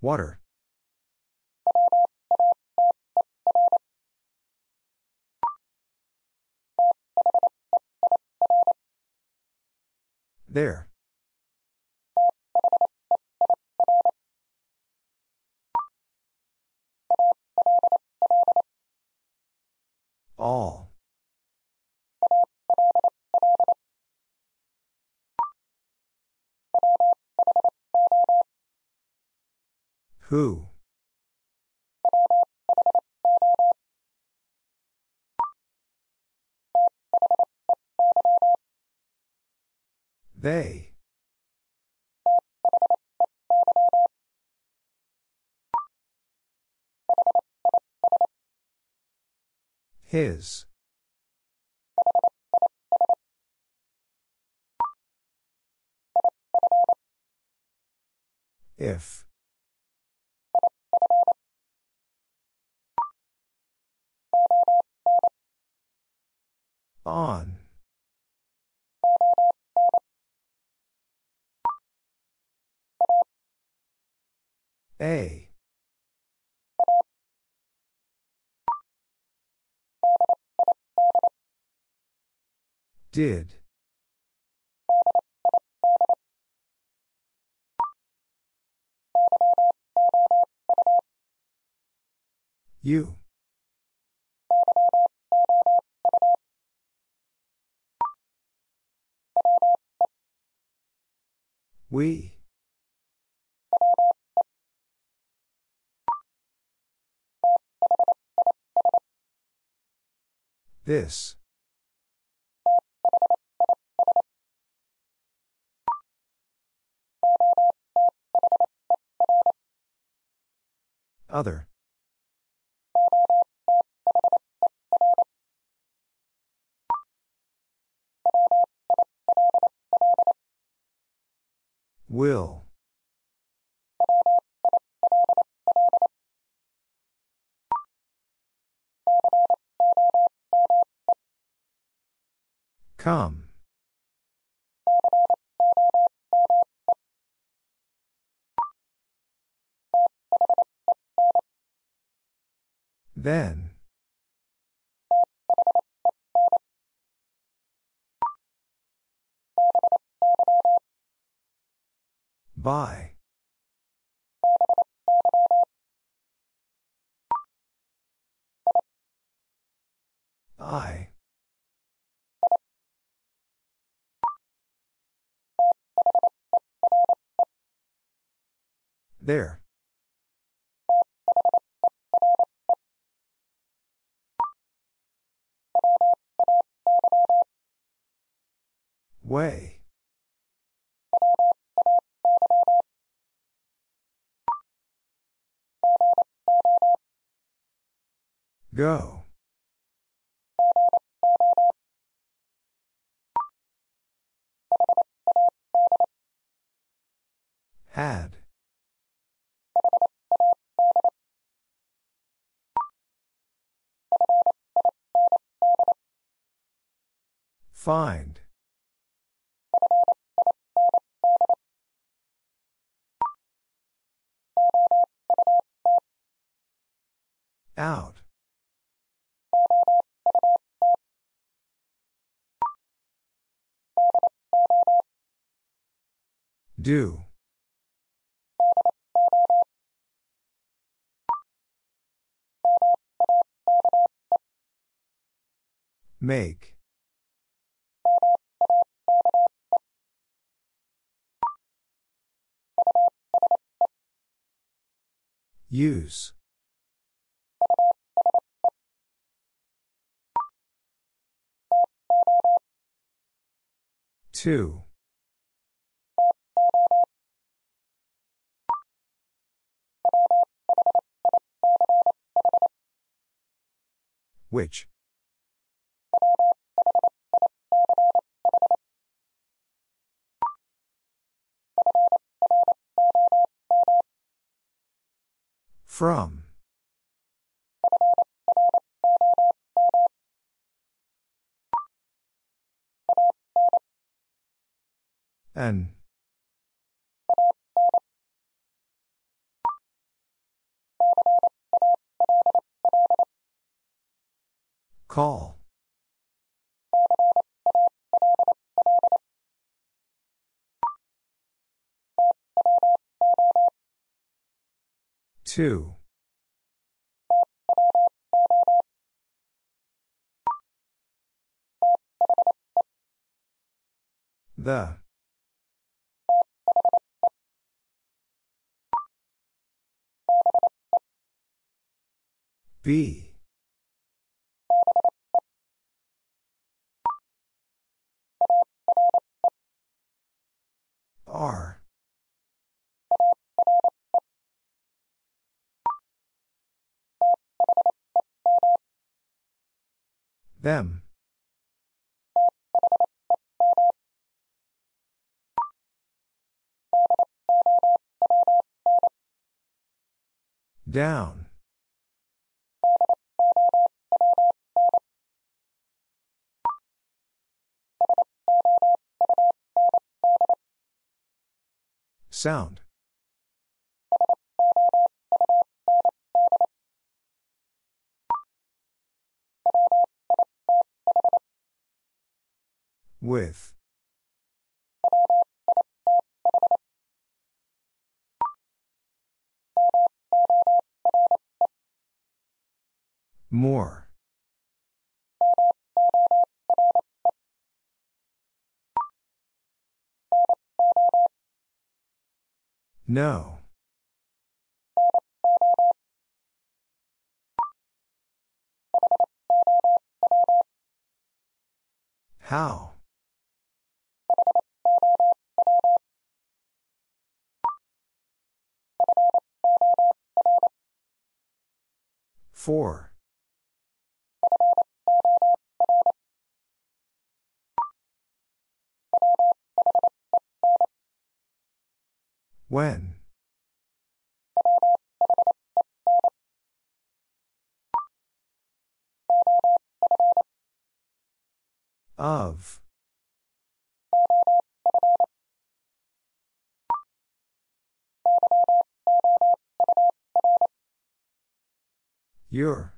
Water. There. All. Who? They. His. If. On. A. Did. You. We. This. Other. Will. Come. Then. By. I. There. Way. Go. Had. Find. Out. Do. Make. Use. Two. Which? From. An. Call. Two. The. Be. Are. Them. Down. Sound. With. More. No. How? Four. When? Of. Your.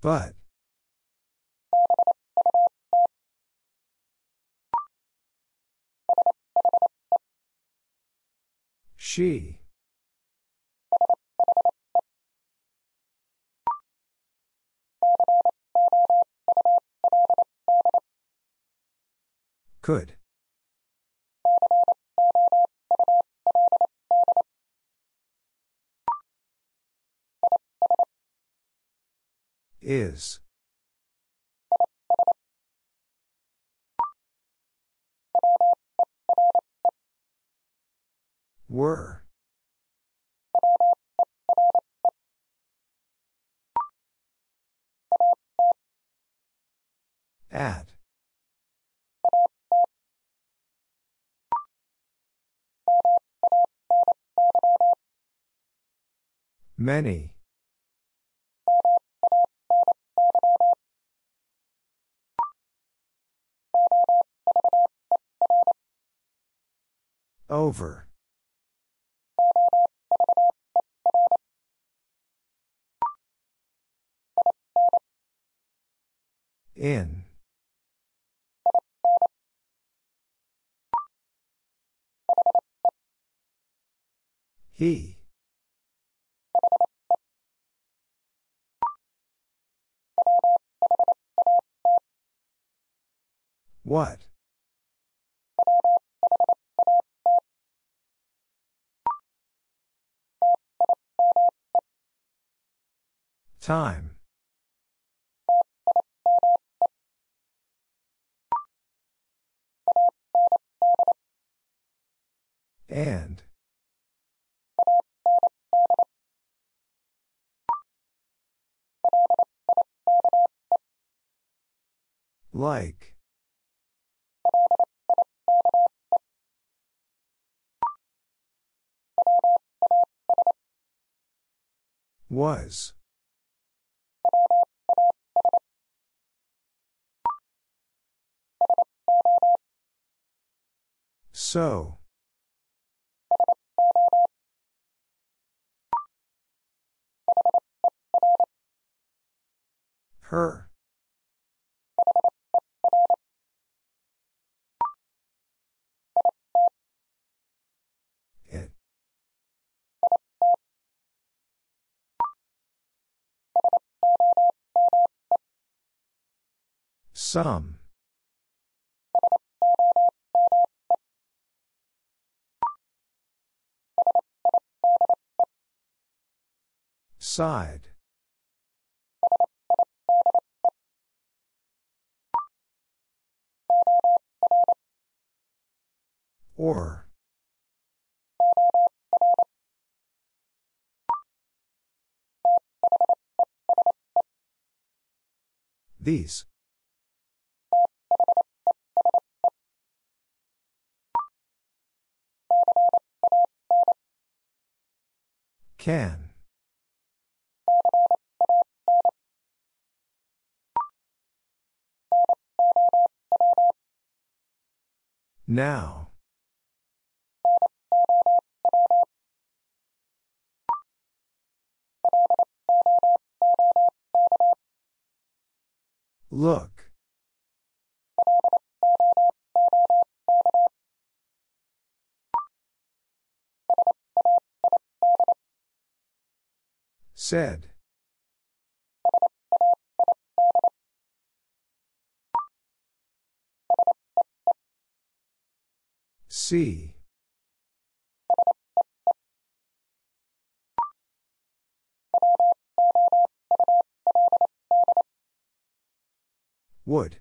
But. She. Could. Is. Were. At. Many. Over. In. He. What? Time. And. Like. Was. So. Her. Some. Side. Or. These. Can. Now. Look. Said. See. Would.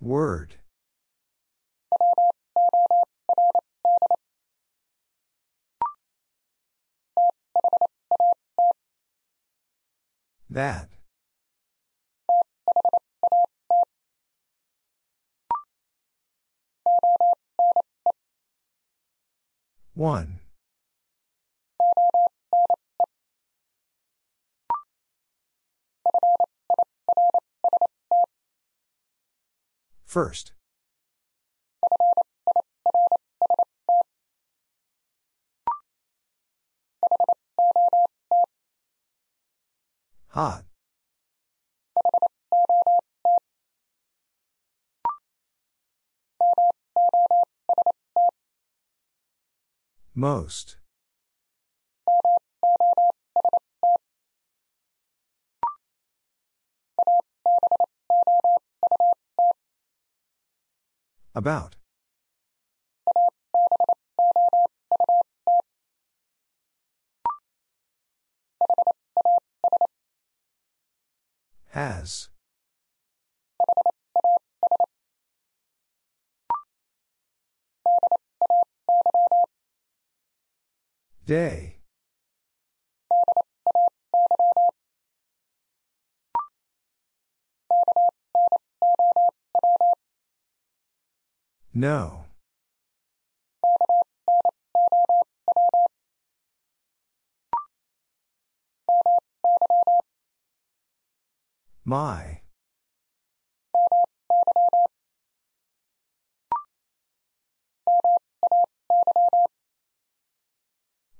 Word. That. One. First. Hot. Most. About. Has. Day. No. My.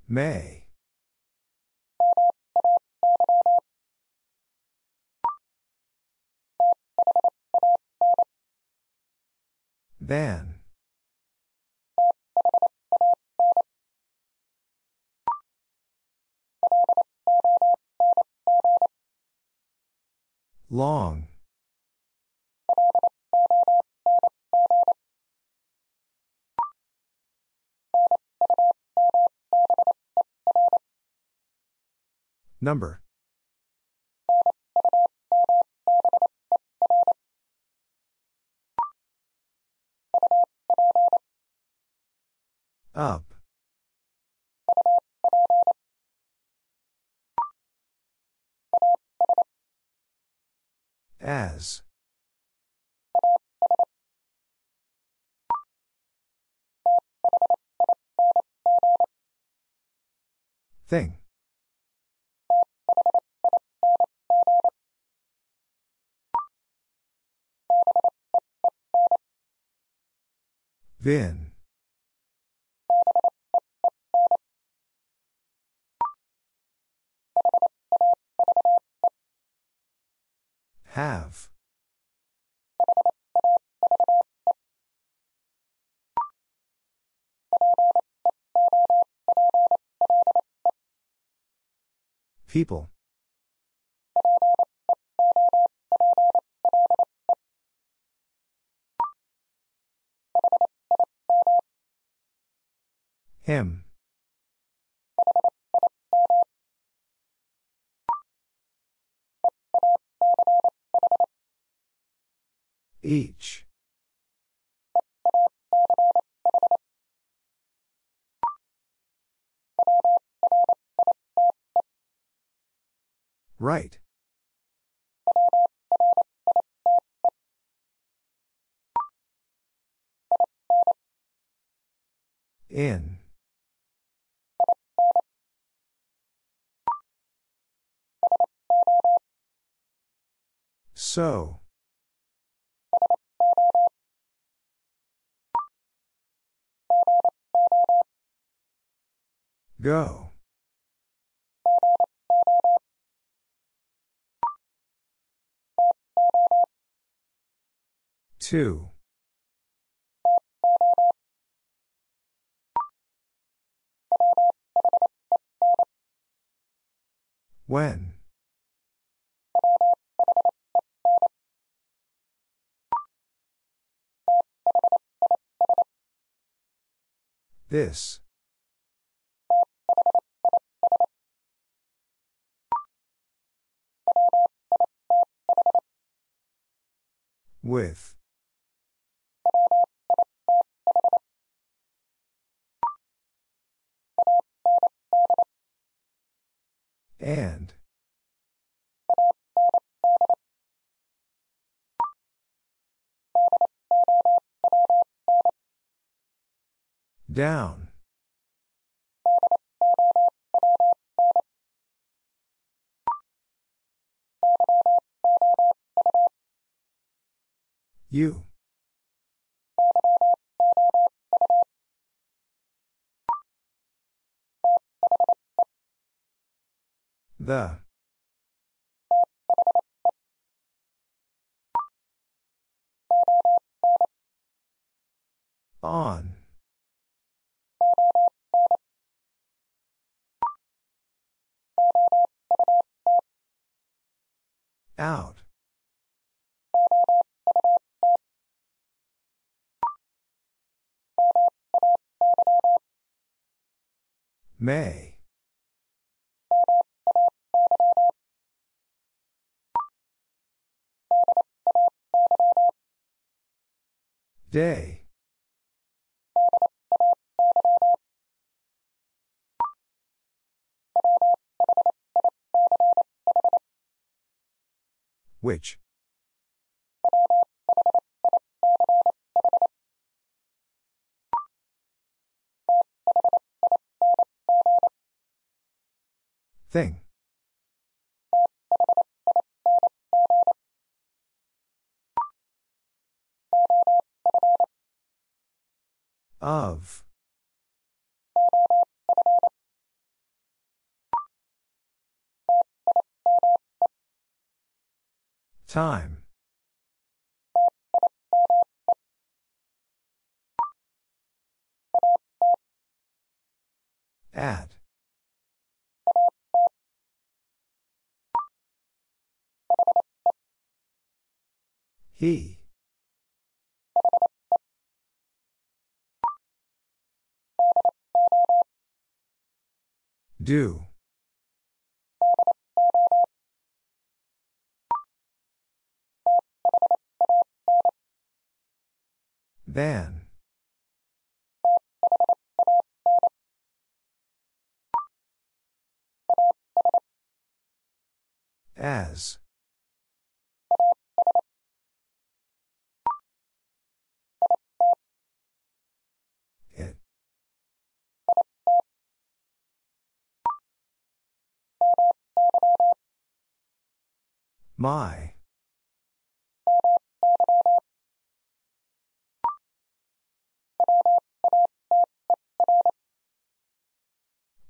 May. Than. Long. Number. Up. As. Thing. Vin. Have. People. Him. Each. Right. In. So. Go. Two. When? This. With. And. Down. You. The. On. Out. May. Day. Which? Thing. Of. Time. At. He. Do. Than. As. It. My.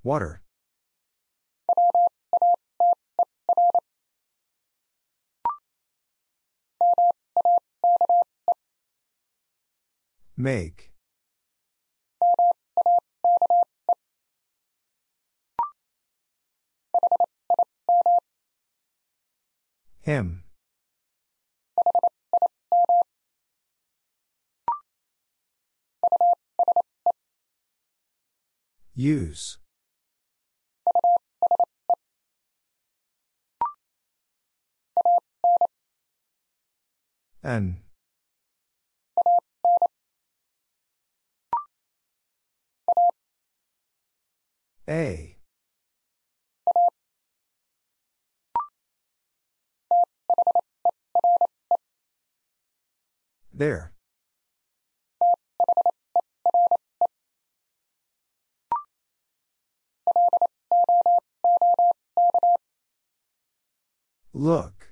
Water. Make. Him. Use. An. A. There. Look.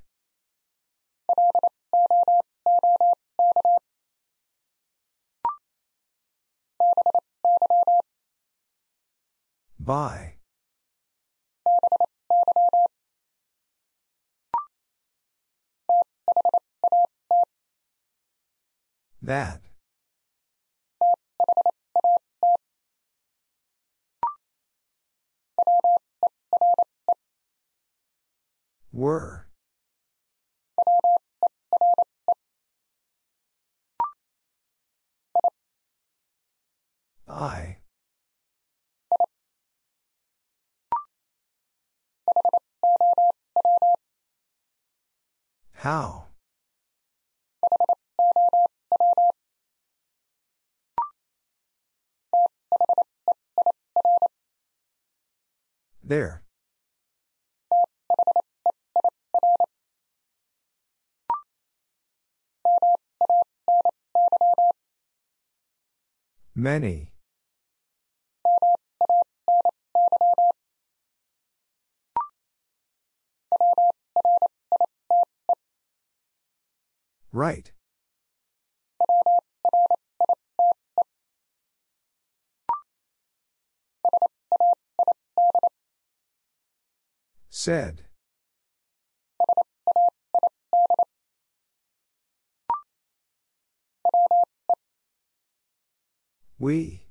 By. That. Were. I. How? There. Many. Right. Said. We.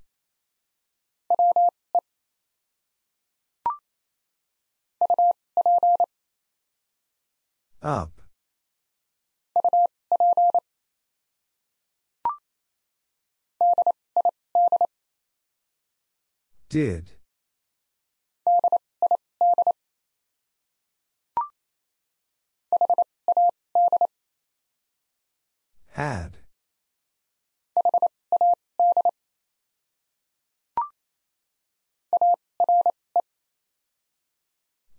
Up. Did. Had.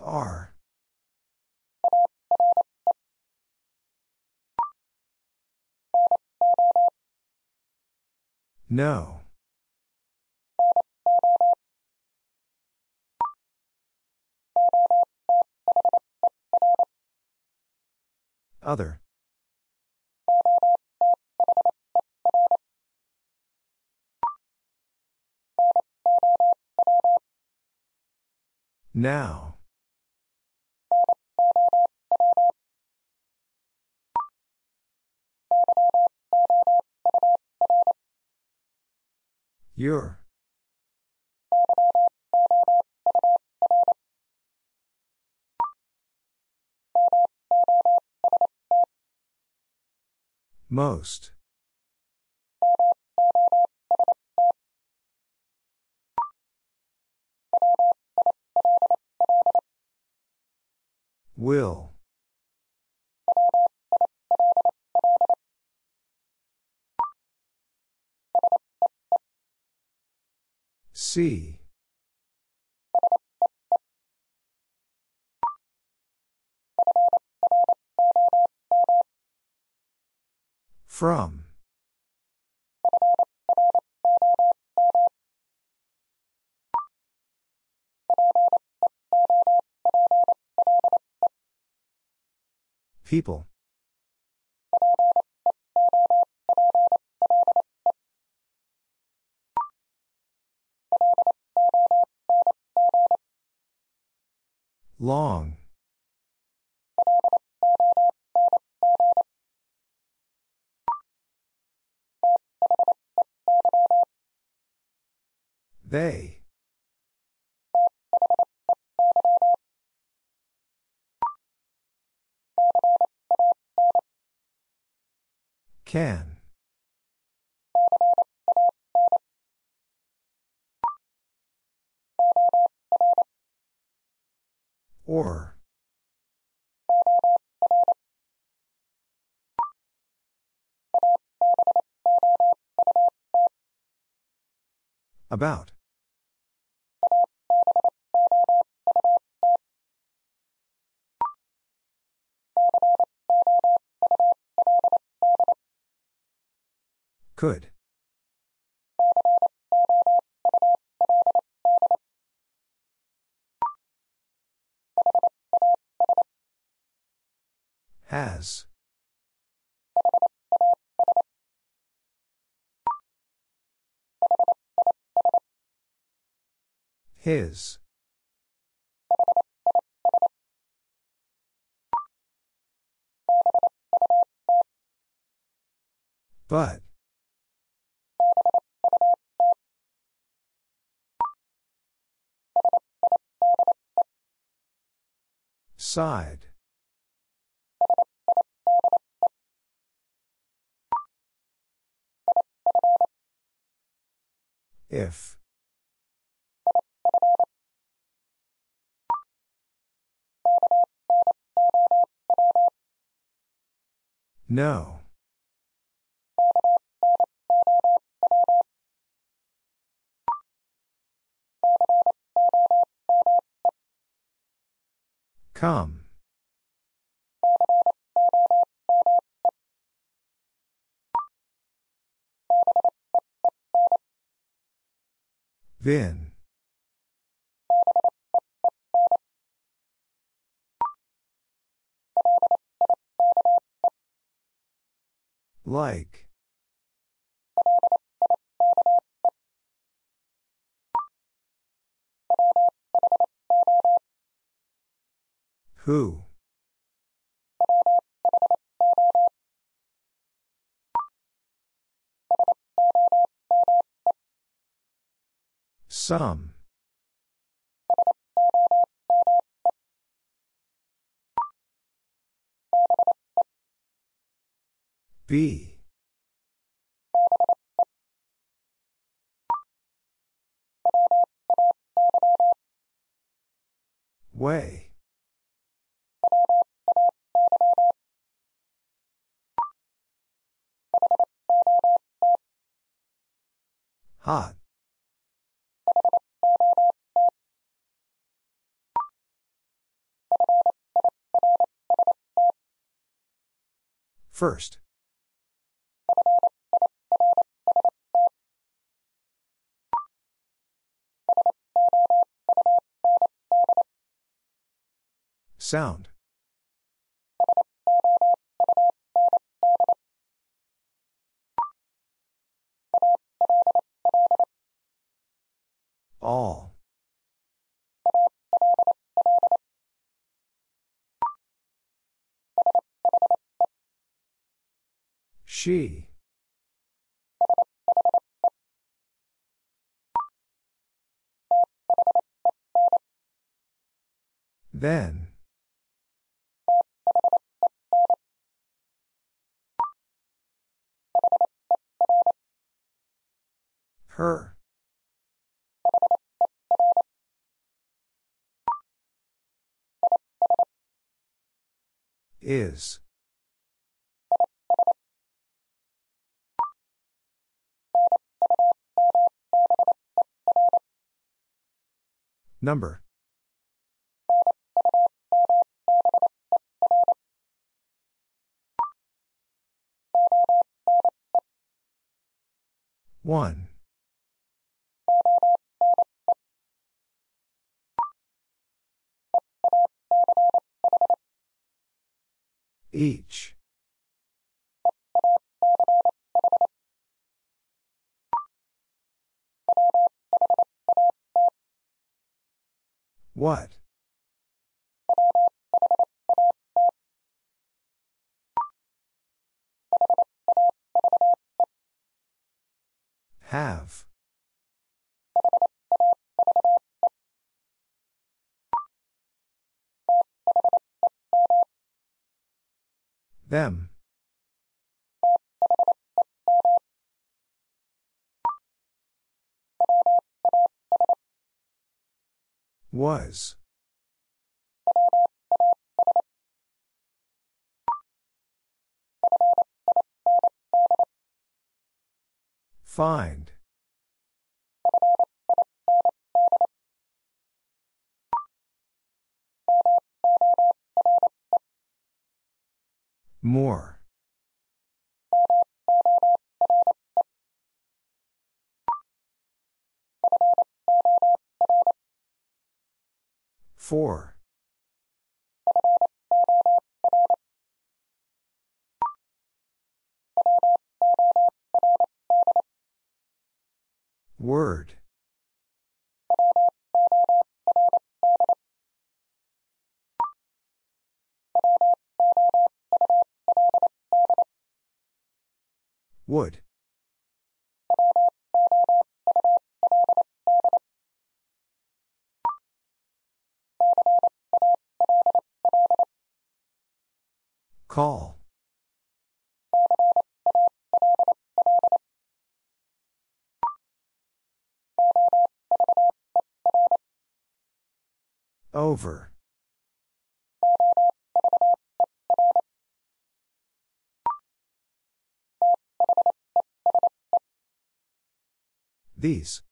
Are. No. Other. Now. Your. Most. Will. See. From. People. Long. They. Can. Or. About. Could. Has. His. But. Side. If. No. Come. Vin. Like. Who? Some. Be. Way. Hot. First. Sound. All. She. Then. Her. Is. Number. One. Each. What? Have. Them. Was. Find. More. Four. Word. Would. Call. Over. These.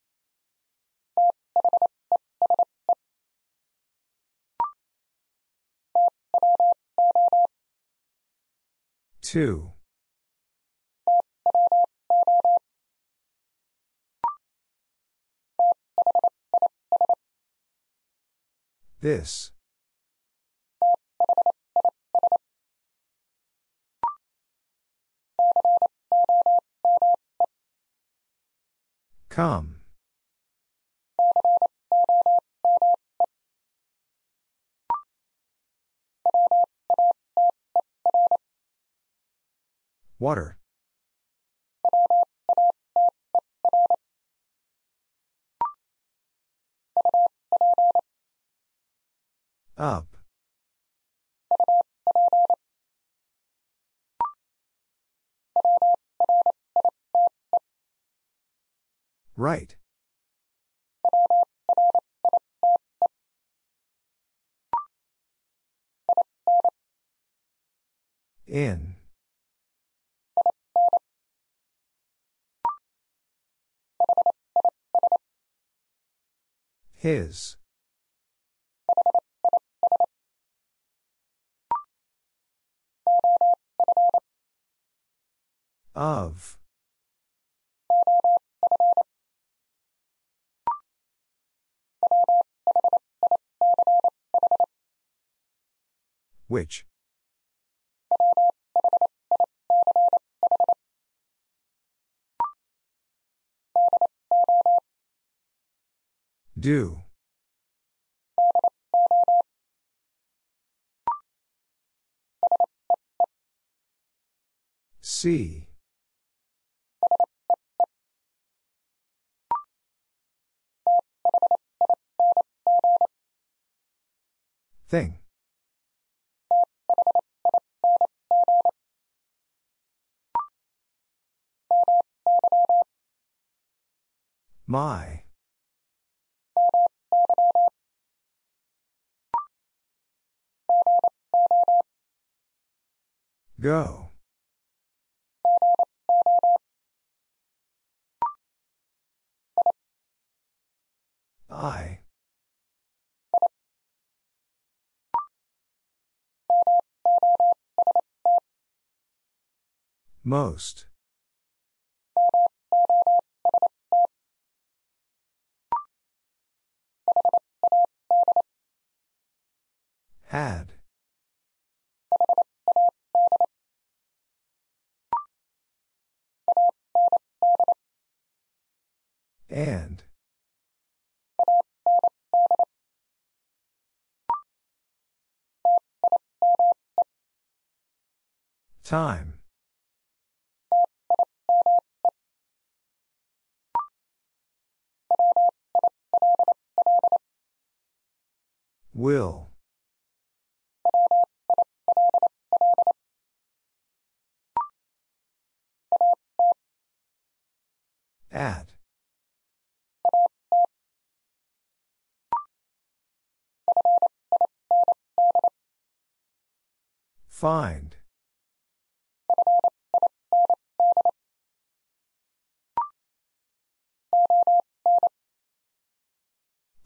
Two. This. Come. Water. Up. Right. In. His. Of. Which? Do. See. Thing. My. Go. I. Most. Had. And. Time. Will. At. Find.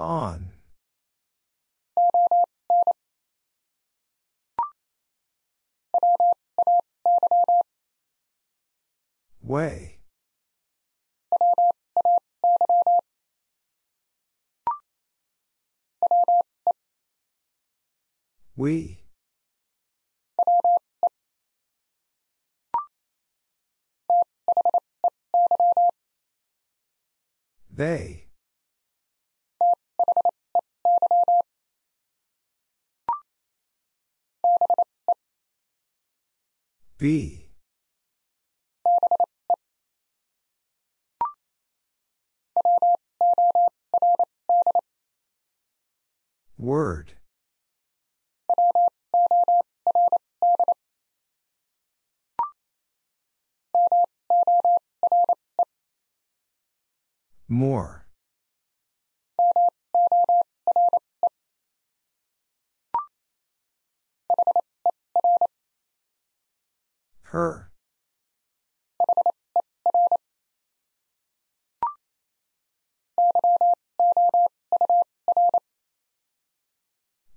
On. Way. We. They. Be. Word. More. Her.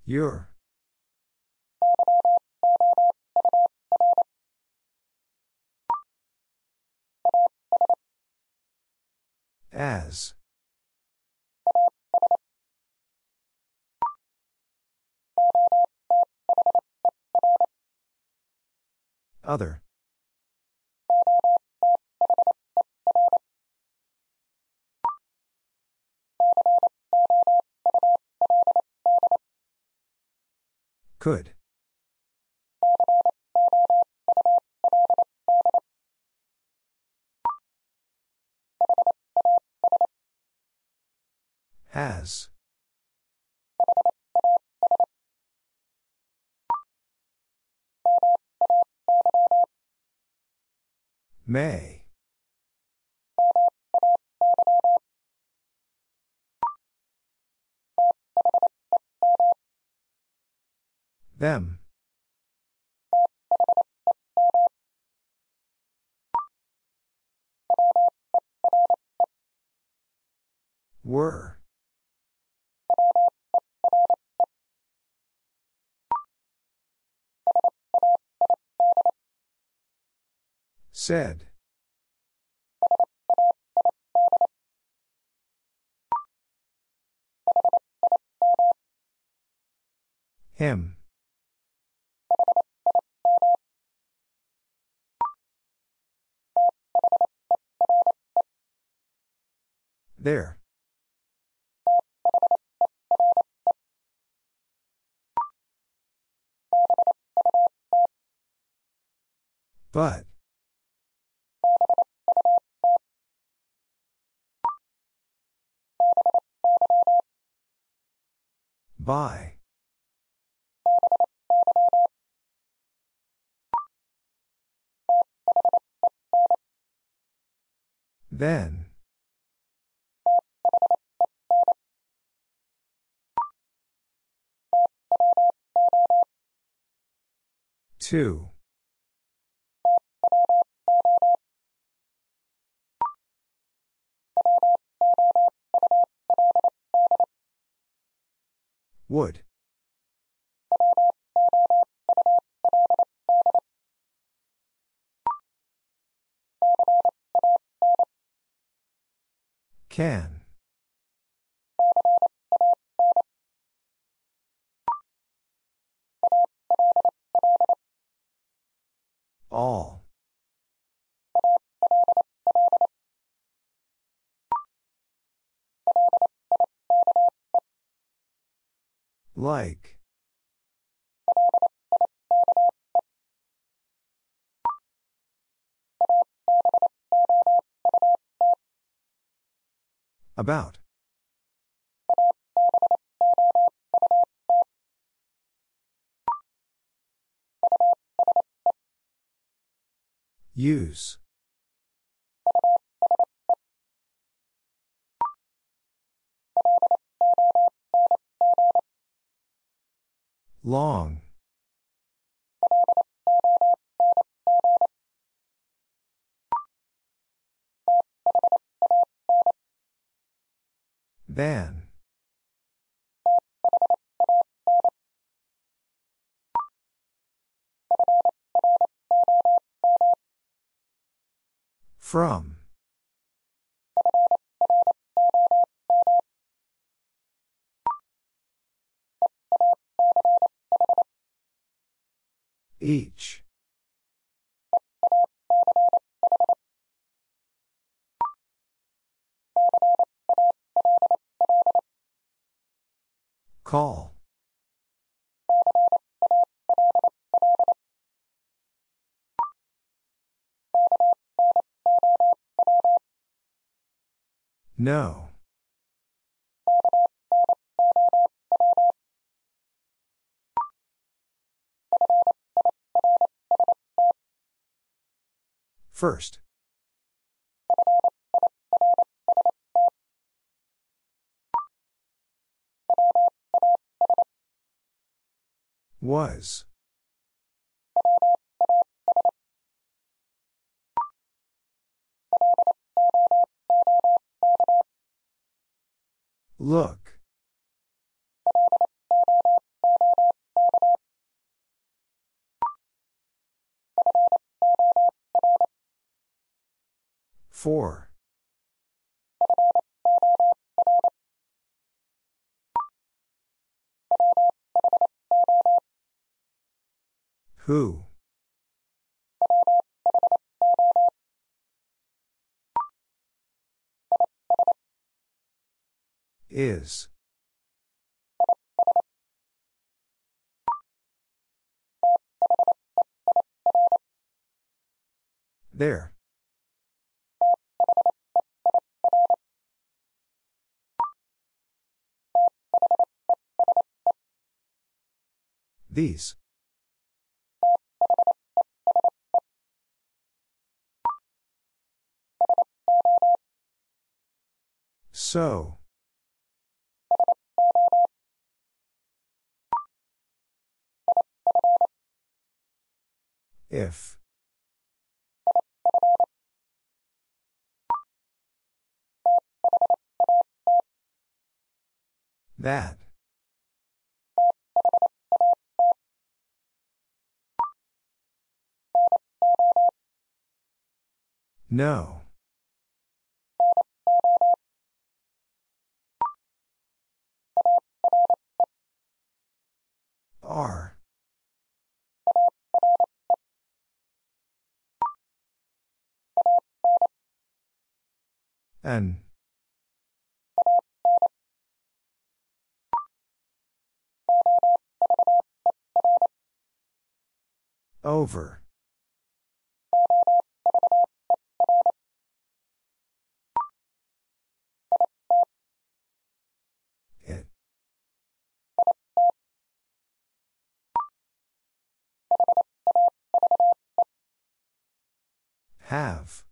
Your. As. Other. Could. Has. May. Them. Were. Said. Him. There. But. By. Then. Two. Would. Can. All. Like. About. Use. Long. Van. From. Each. Call. No. First. Was. Look. Four. Who? Is. There. These. So. If. That. No. Are. An. Over. Have.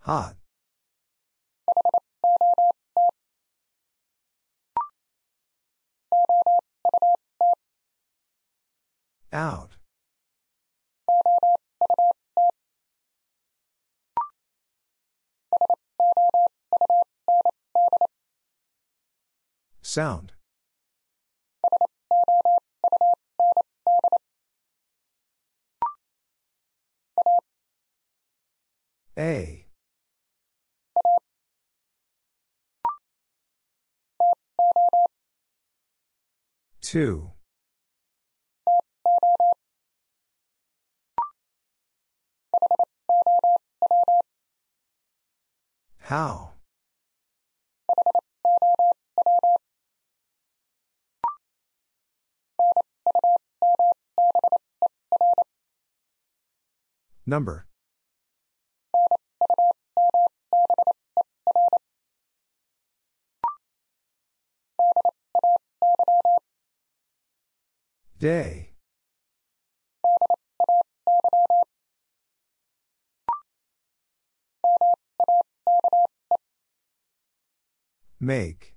Hot. Out. Sound. A. Two. How? Number. Day. Make.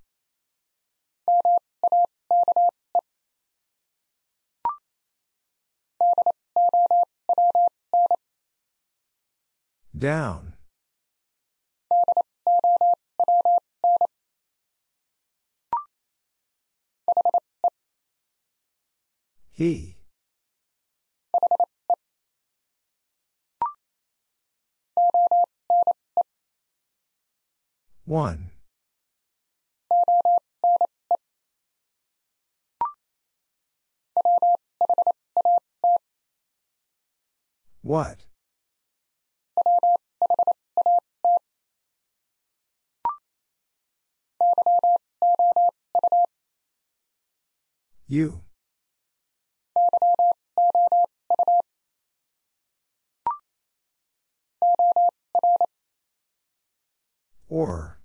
Down. He. One. What? You. Or.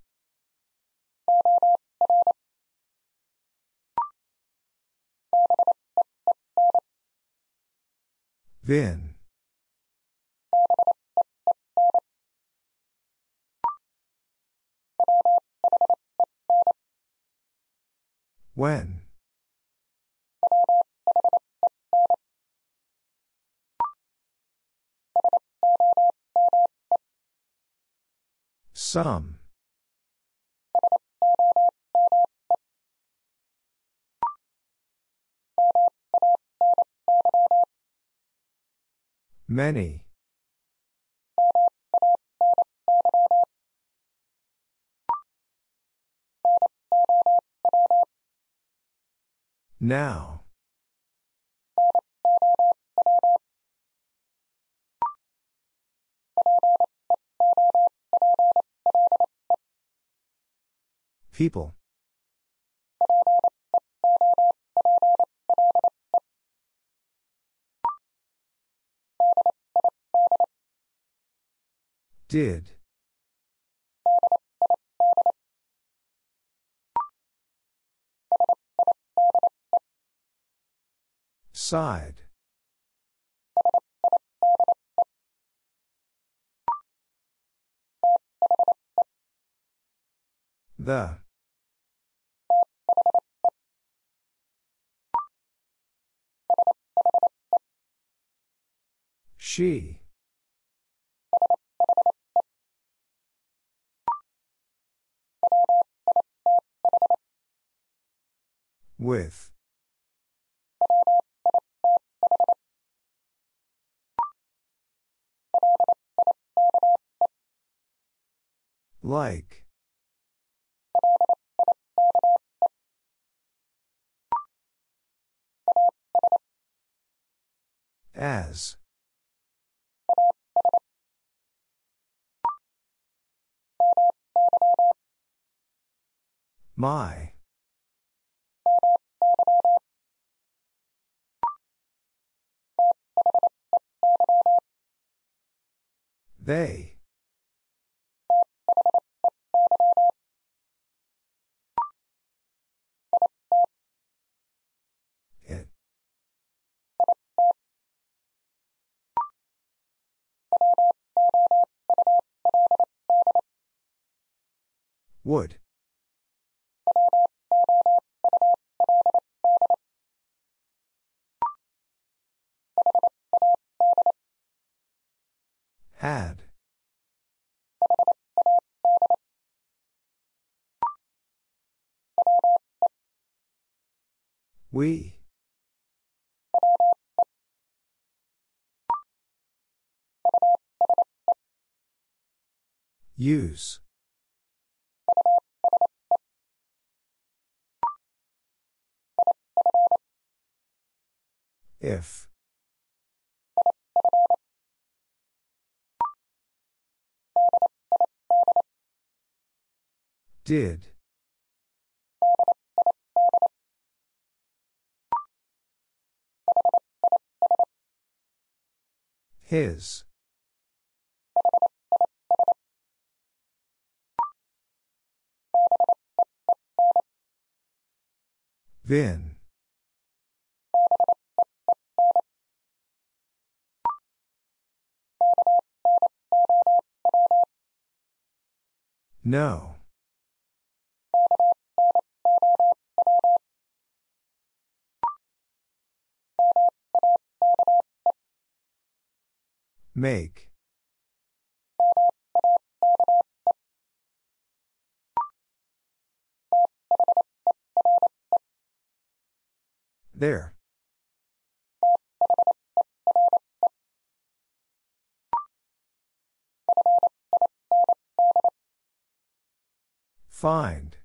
Vin. When? Some. Many. Now. People. Did. Side. The. She. With. Like. As. My. They. Would. Had. We. Use. If. Did. His. Then. No. Make. There. Find.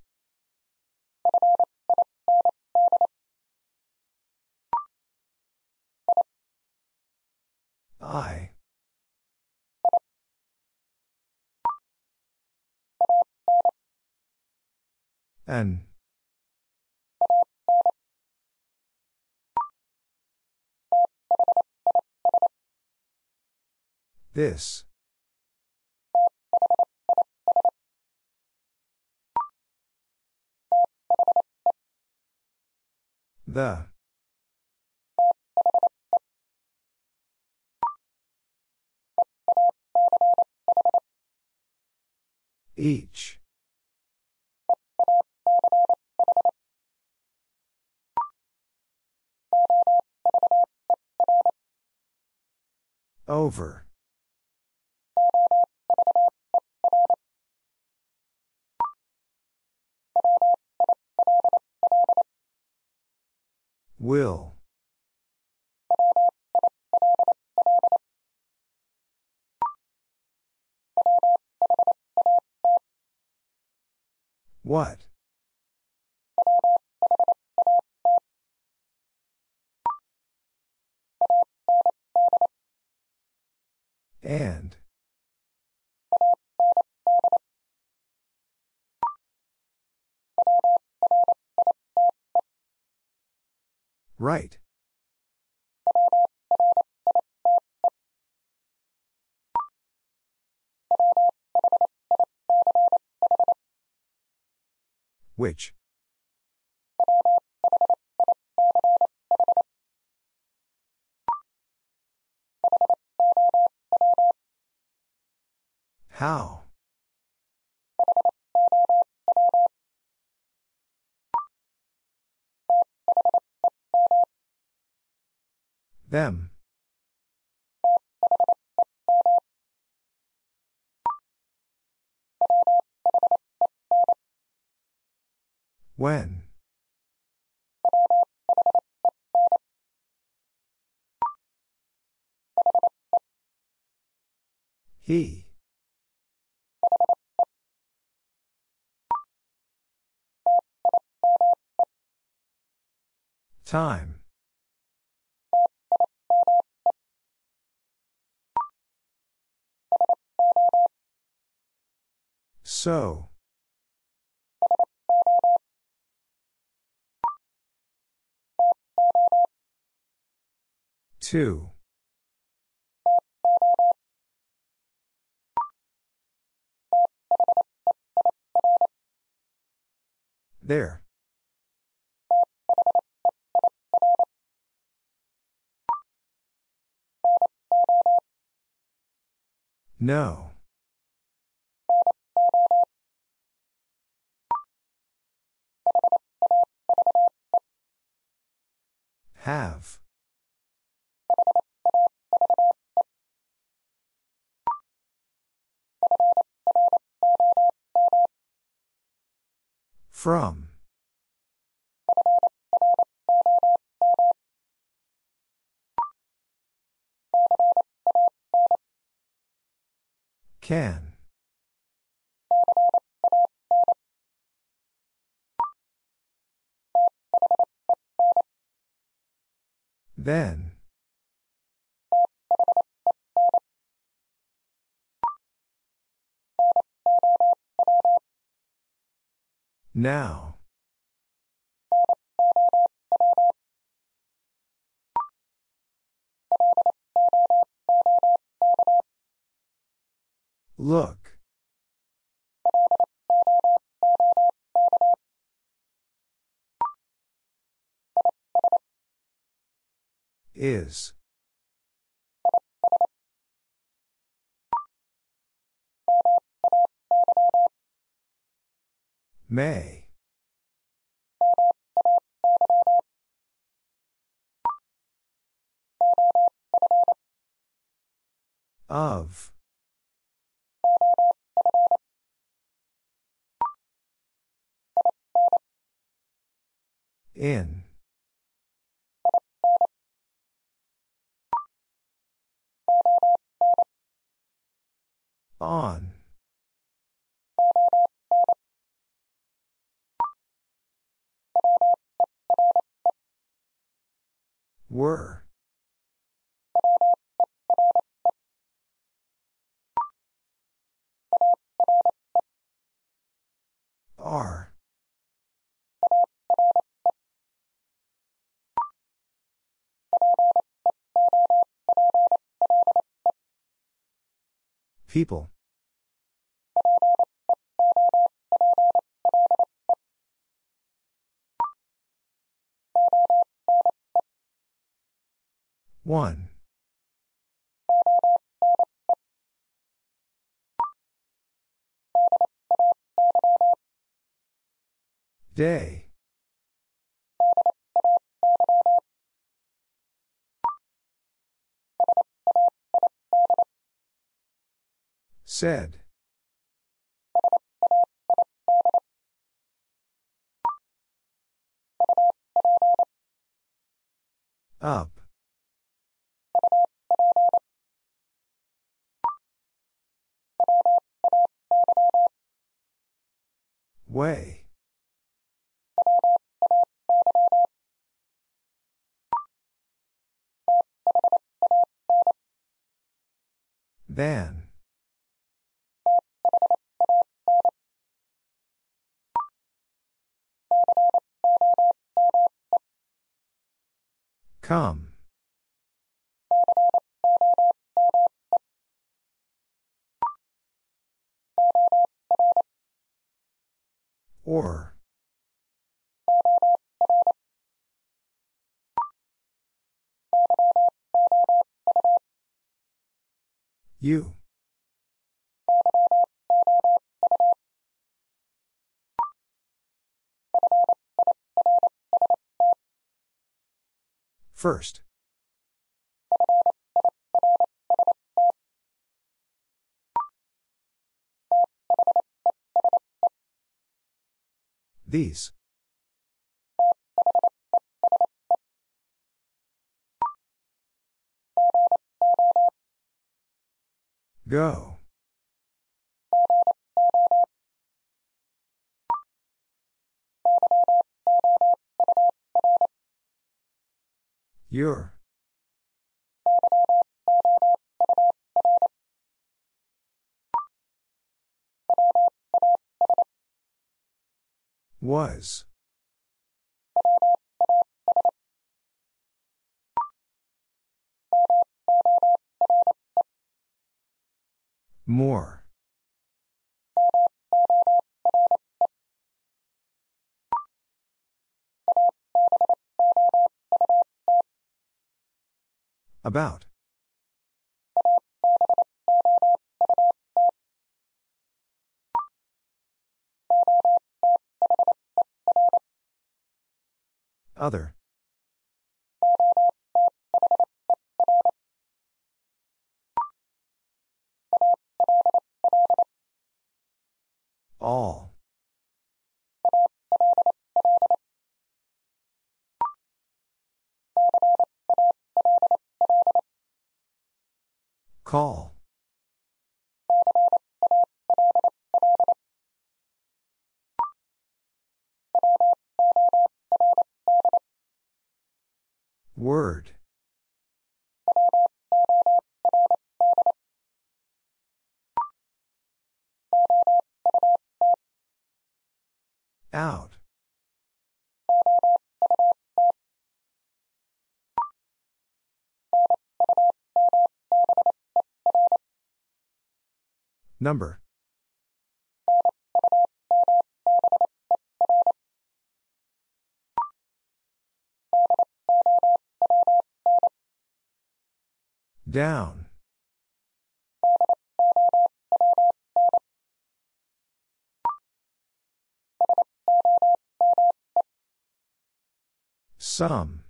I. This. The. Each. Over. Will. What? And. Right. Which? How? Them. When? He. Time. So. Two. There. No. Have. From. Can. Then. Now. Look. Is. May. Of. In. On. Were. Are. People. One. Day. Said. Up. Way. Than. Come. Or. You. First. These. Go. Your. Was. More. About. Other. All. Call. Word. Out. Number. Down. Some.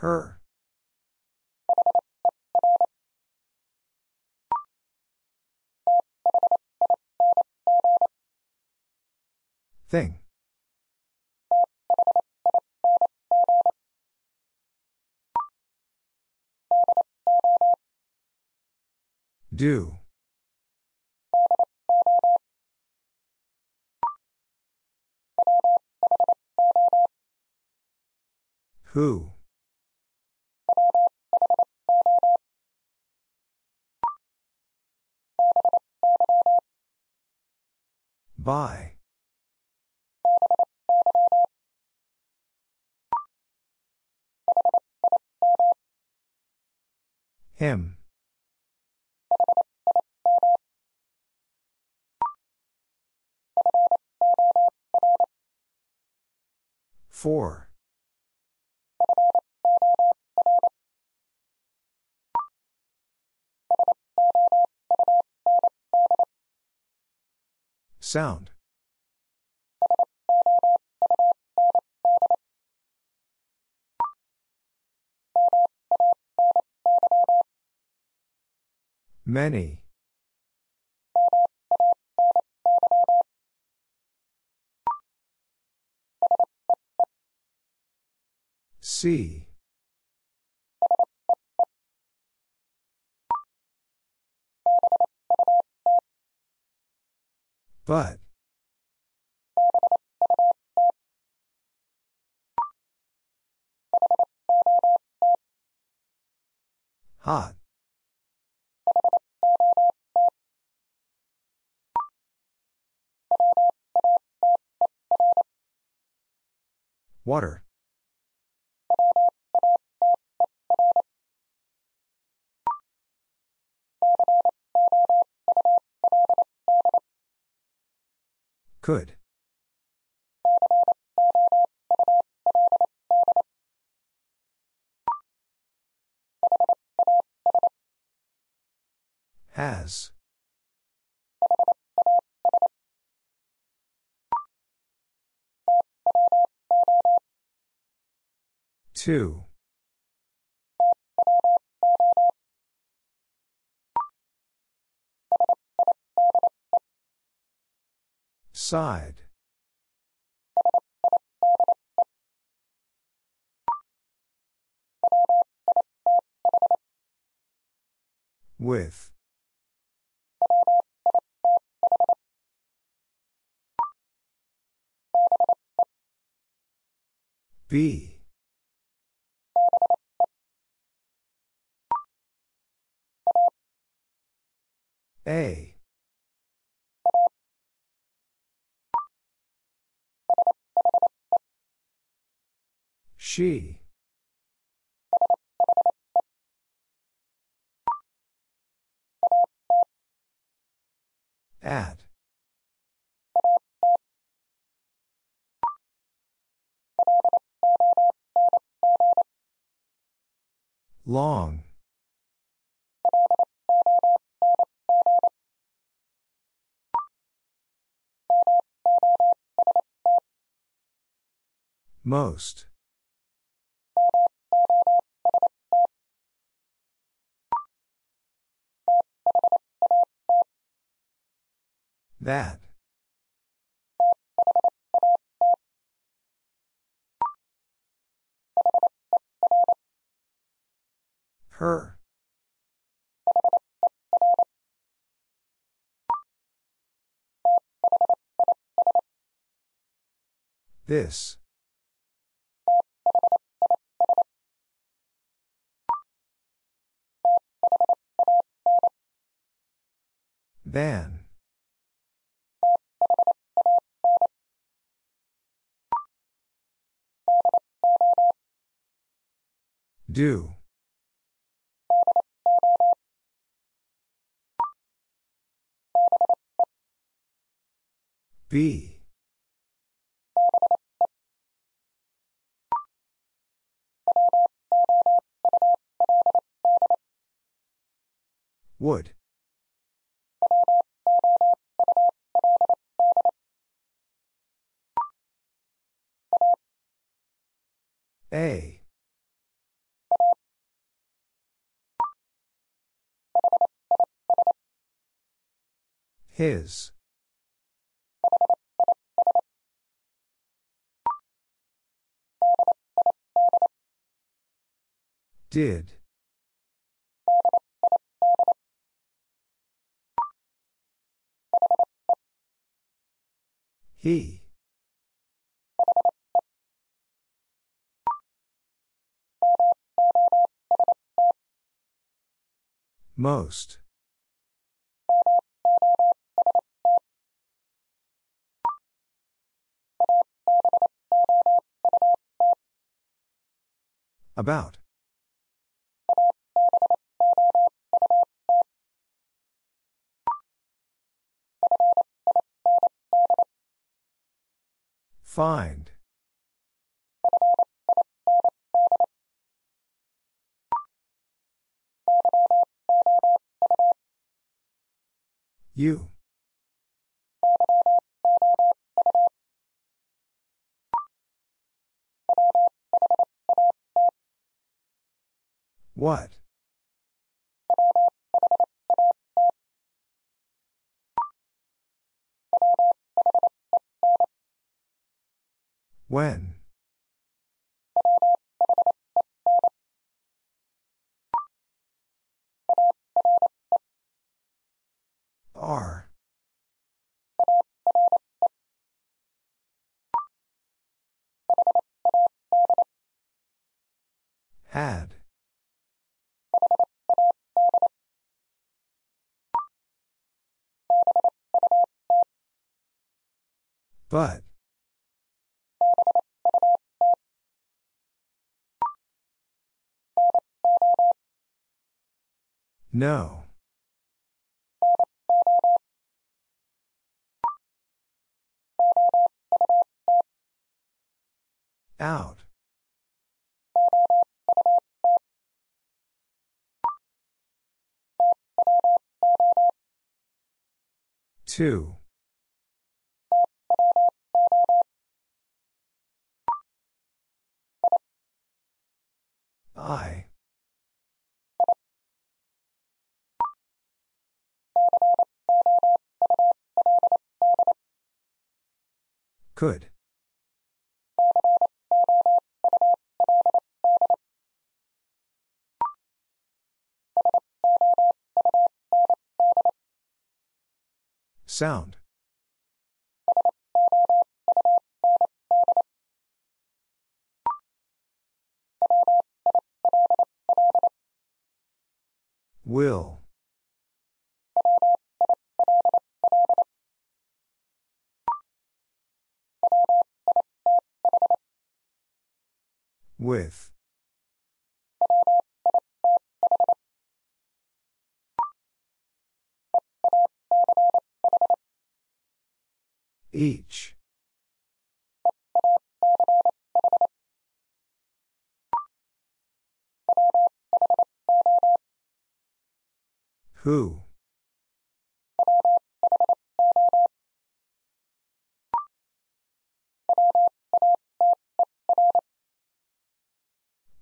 Her. Thing. Do. Who? By. Him. Four. Sound. Many. See. But. Hot. Water. Could. Has. Two. Side. With. B. A. She. At. Long. Most. That. Her. This. Than. Do. B. Would. A. His. Did. He. Most. About. Find. You. What? When? Are. Had. But. No. Out. Two. I. Could. Sound. Will. With. Each. Who?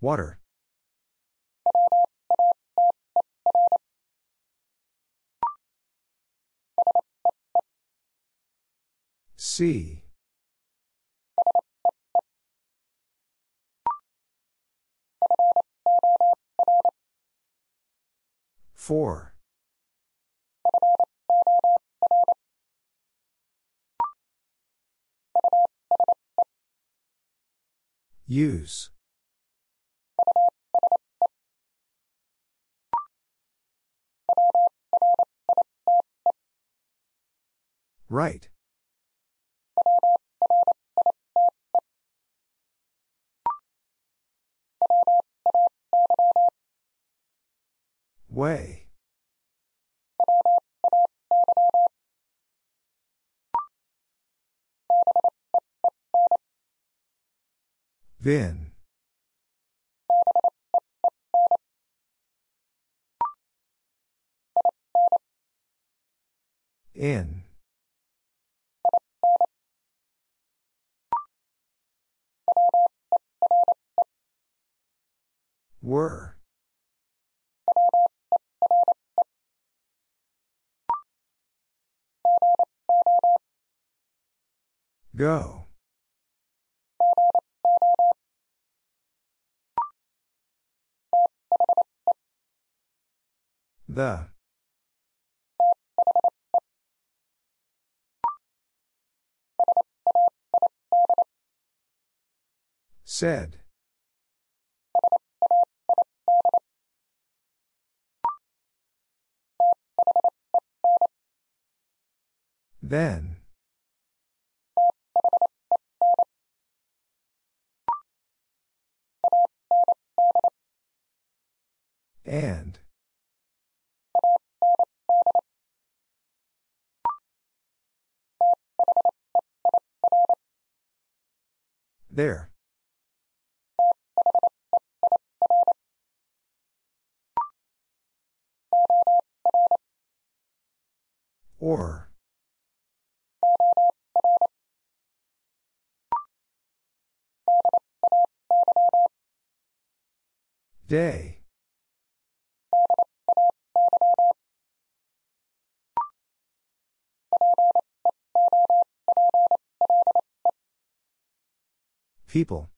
Water. See. Four. Use. Right. Way. Vin. In. Were. Go. The. Said. Then. And. There. Or. Day. People.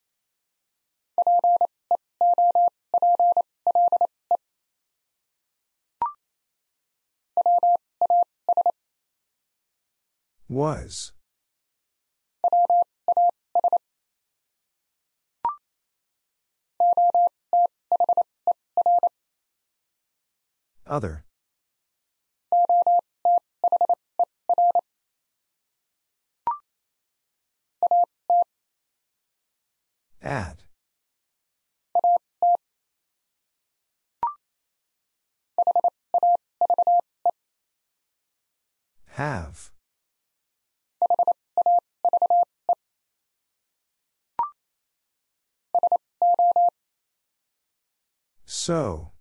Was. Other. At. Have. So.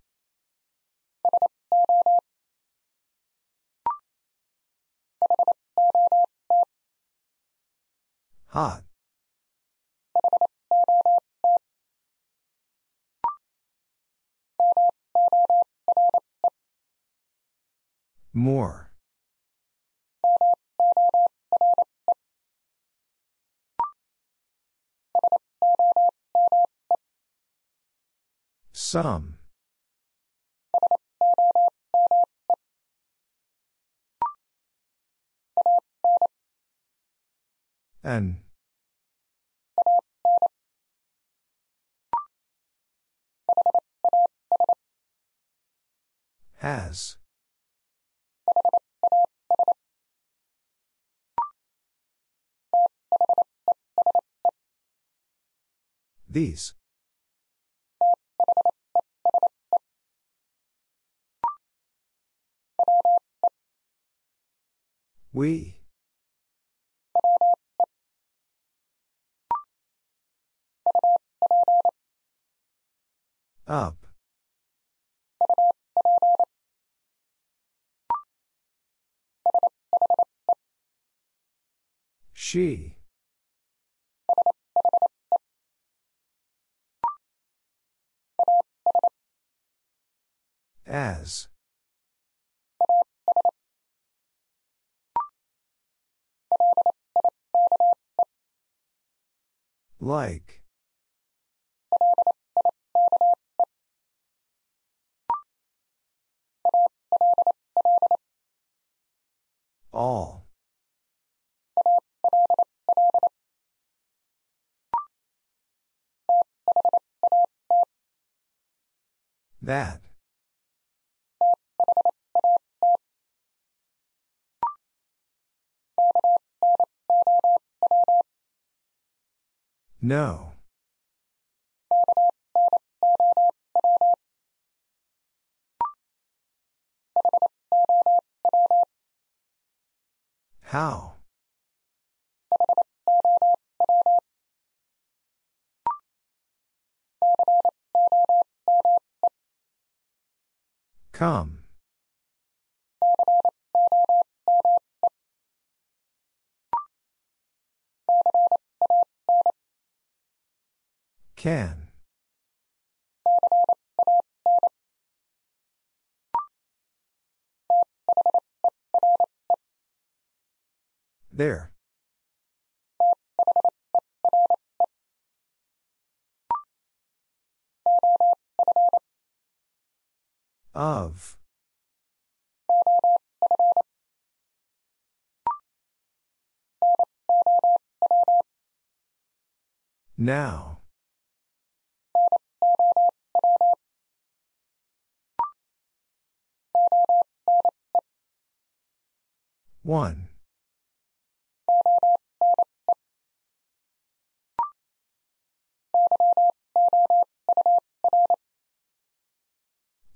Hot. More. Some. An. Has. These. We. Up. She. As. Like. All. That. No. How? Come. Can. There. Of. Now. One.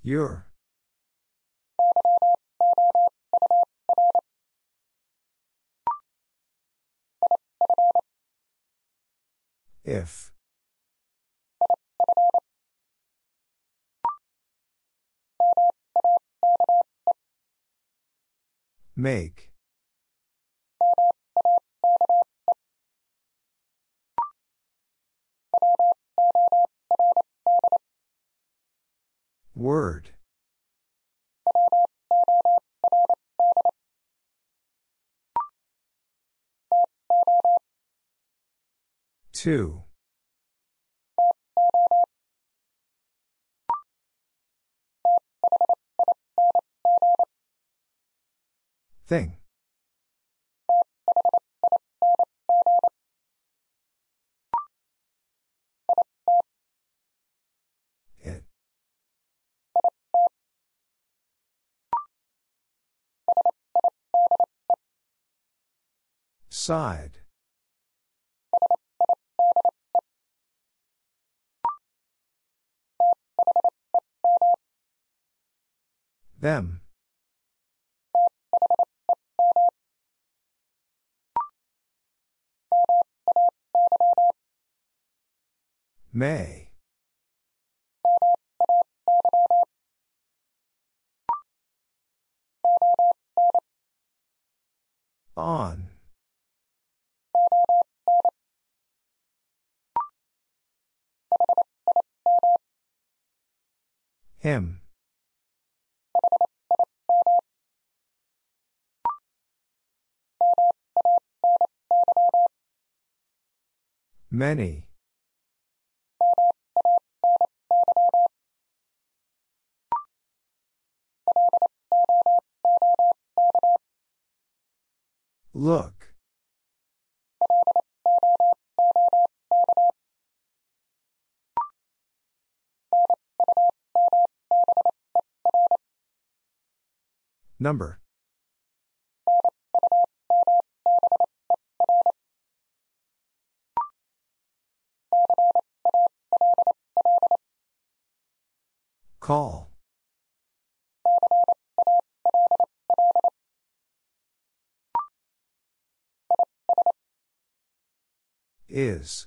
Your. If. Make. Word. Two. Thing. Side. Them. May. On. Him. Many. Look. Number. Call. Is.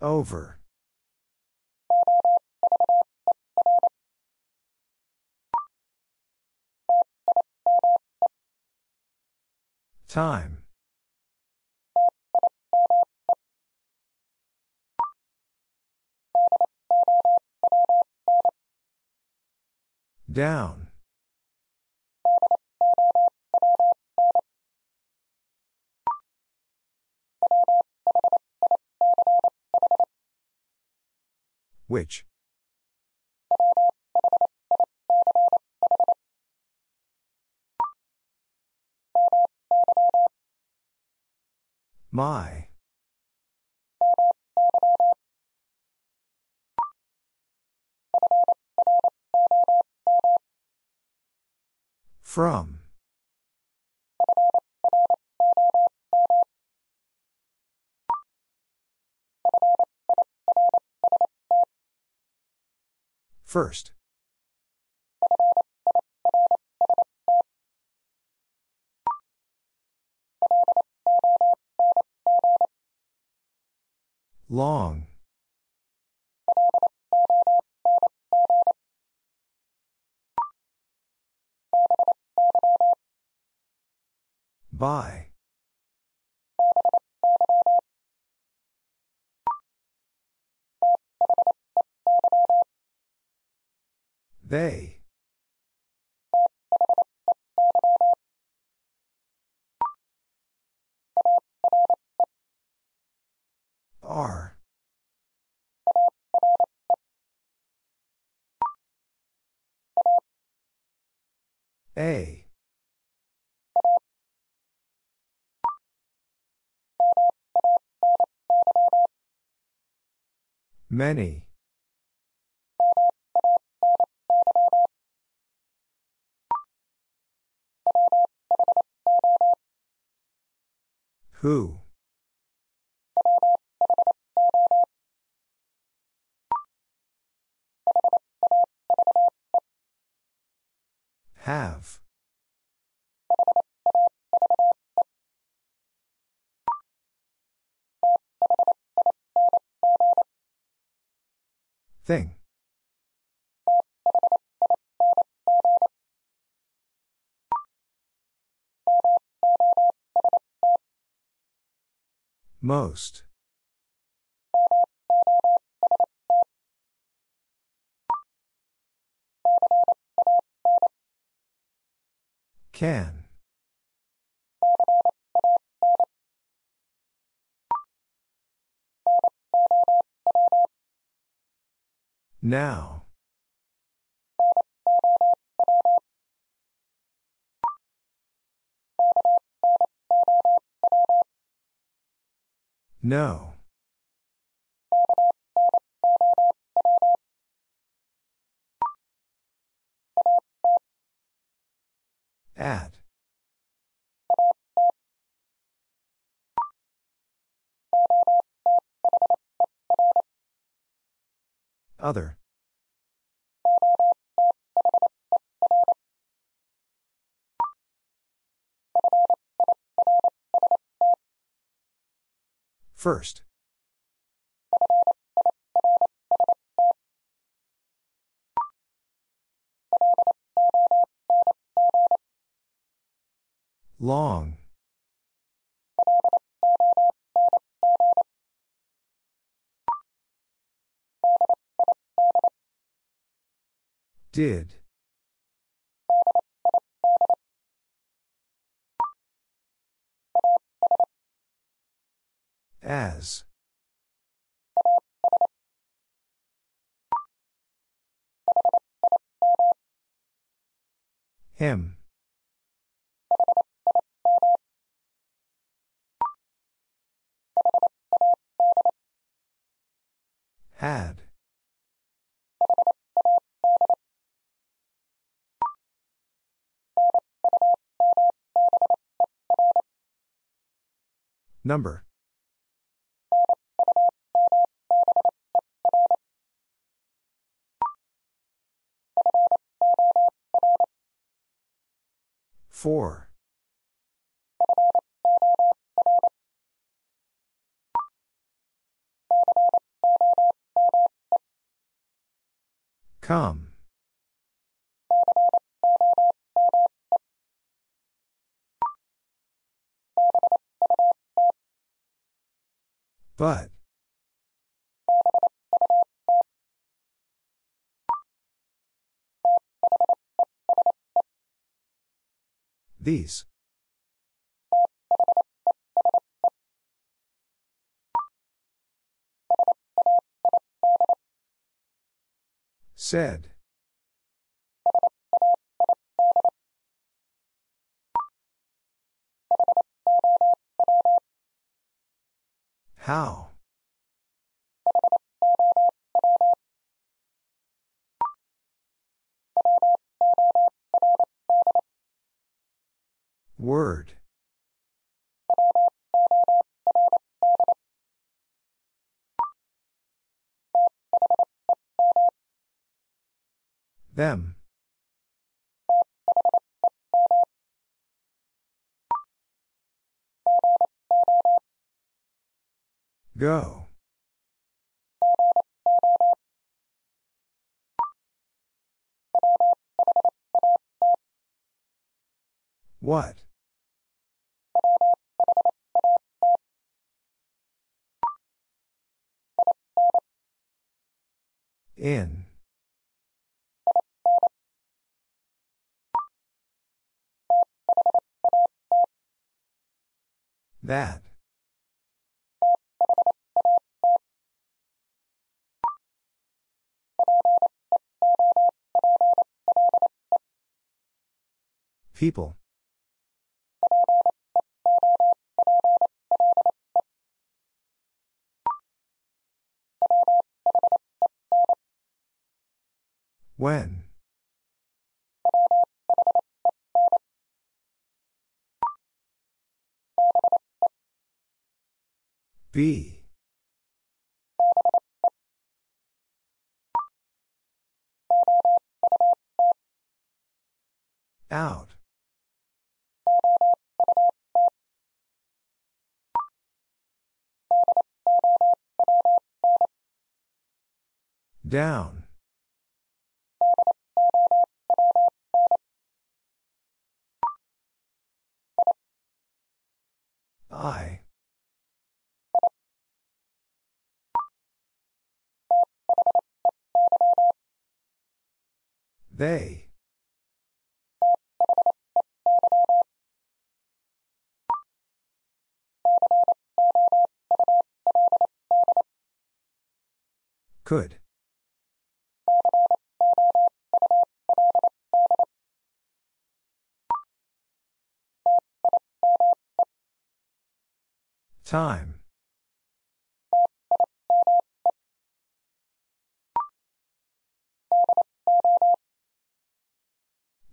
Over. Time. Down. Which? My. From. First. Long. By. They. Are. A. Many. Who? Have. Thing. Most. Can. Now. No. At. Other. First. Long. Did. As. Him. Had. Number. Four. Come. But. These. Said. How? Word. Them. Go. What? In. That. People. When? B. Out. Down. I. They. Could. Time.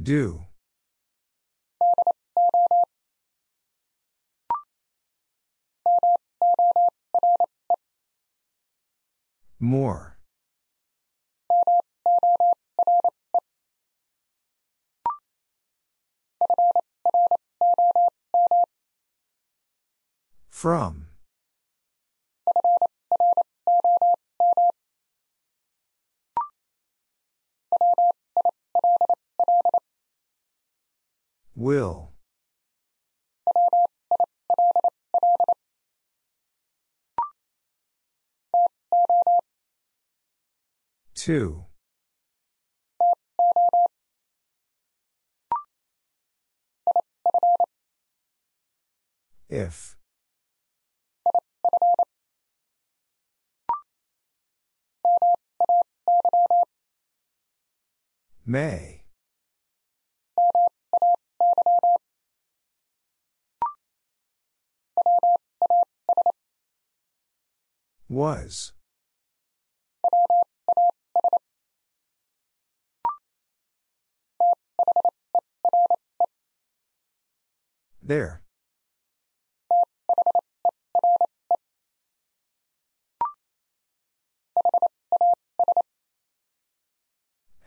Do. More. From. Will. Two. If. May. Was. There.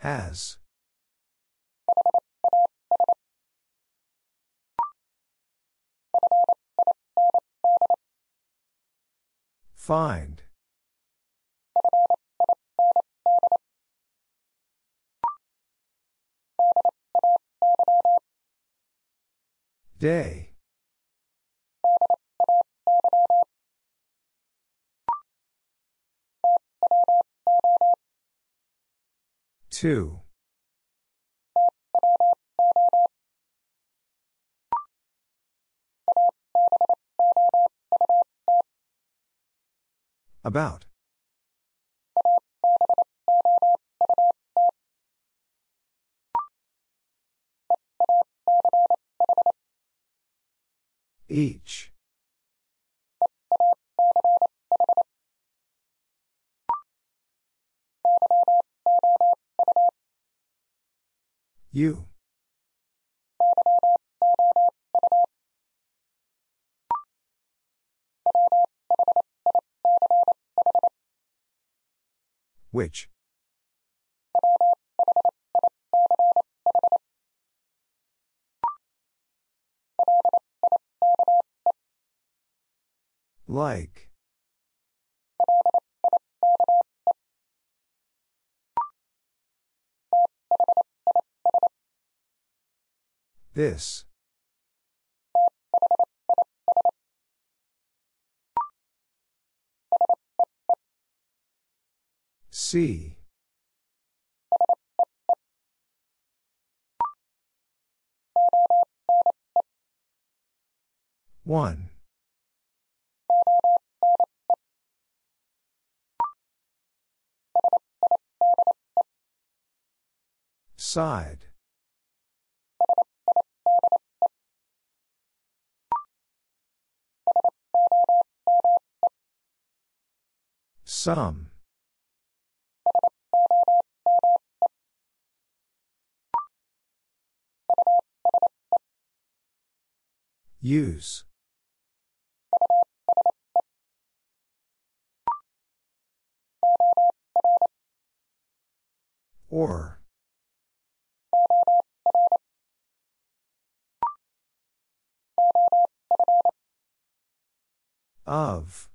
Has. Find. Day. Two. About. Each. You. Which? Like. This. C. One. Side. Some. Use. Or. Of.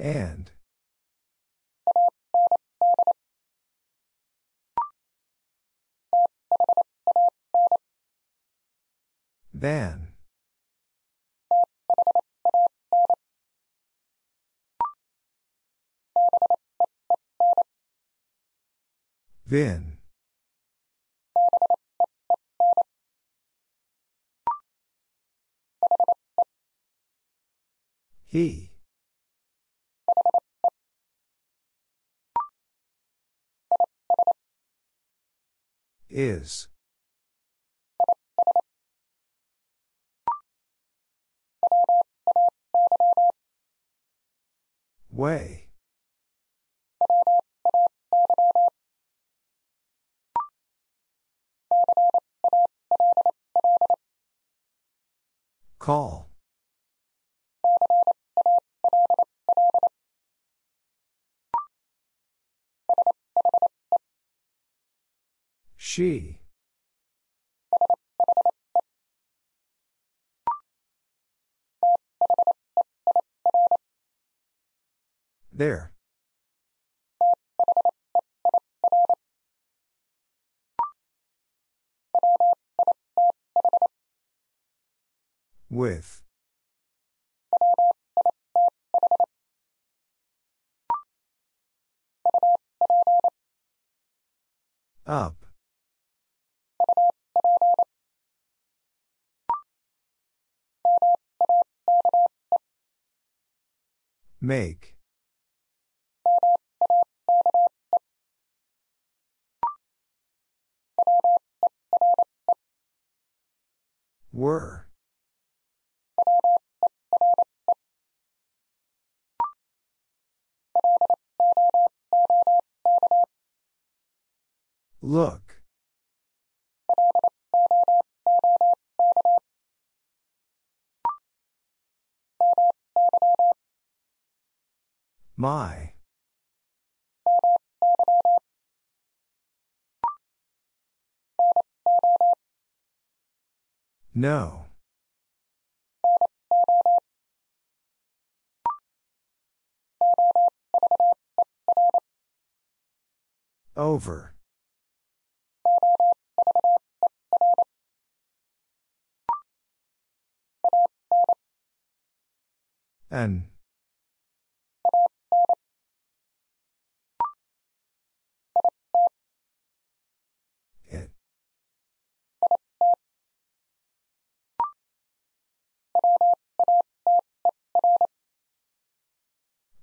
And. Than. Vin. He. Is. Way. Call. She. There. With. Up. Make. Were. Look. My. No. Over. An.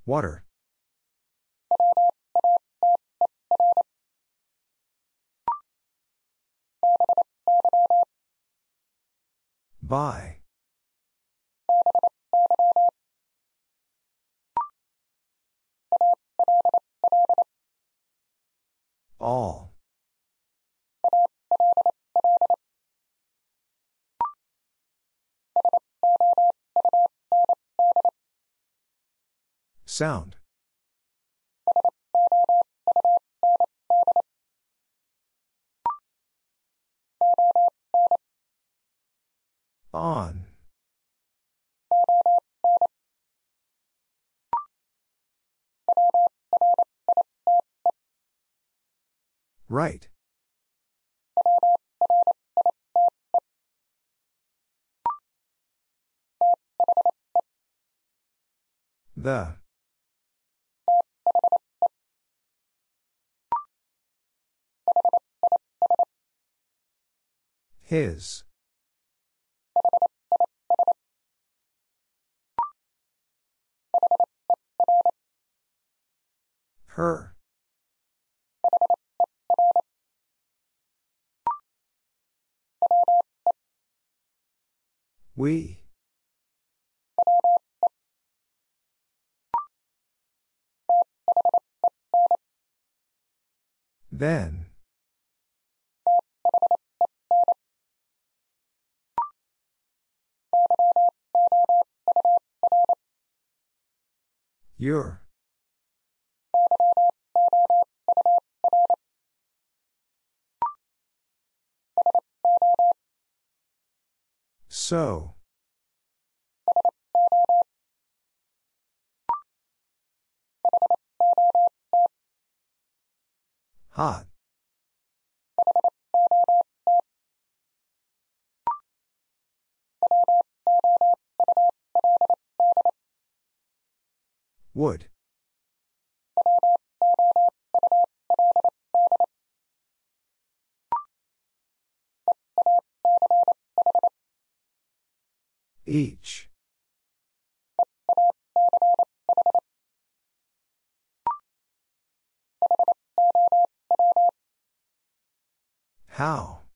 Water. By. All. Sound. On. Right. The. His. Her. We. Then. Your. So. Hot. Would. Each. How?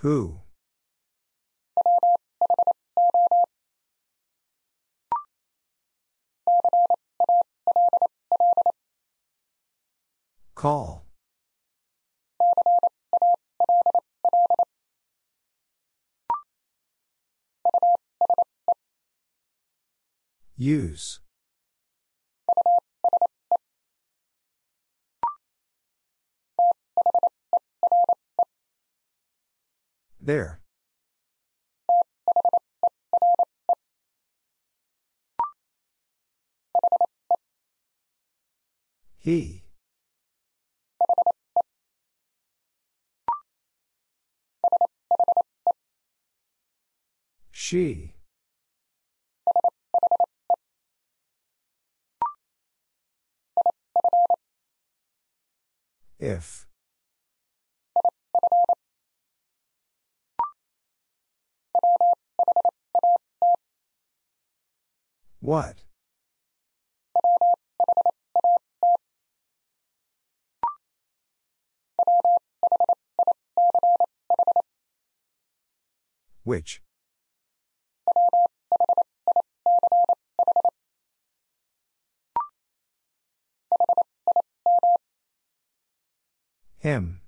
Who? Call. Use. There. He. She. If. What? Which? Him.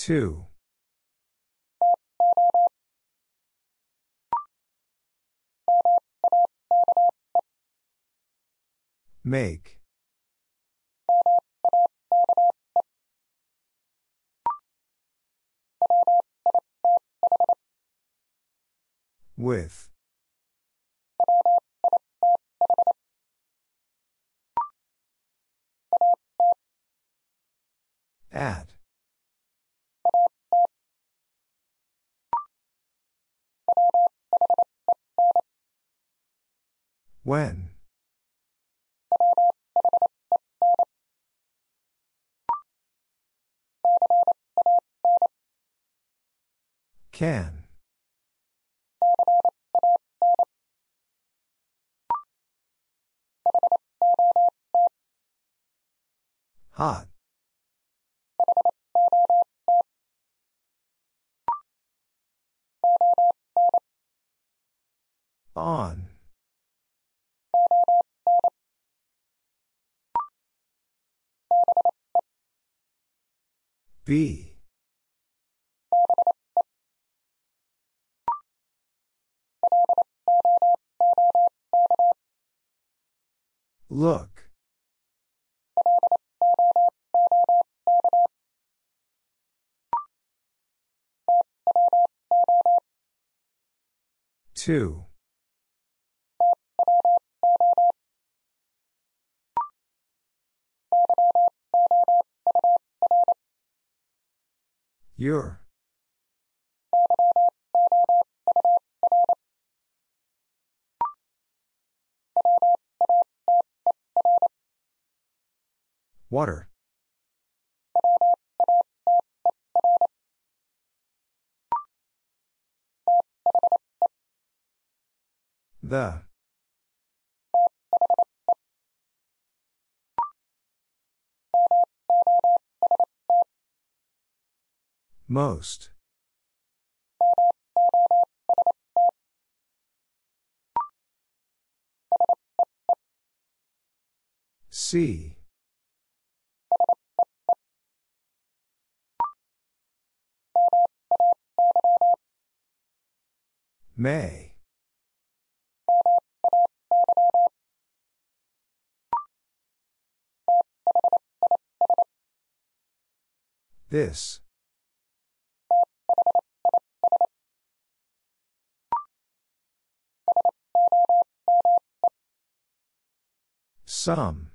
Two. Make. With. At. When? Can. Hot. On. B. Look. Two. Your. Water. The. Most. See. May. This. Some.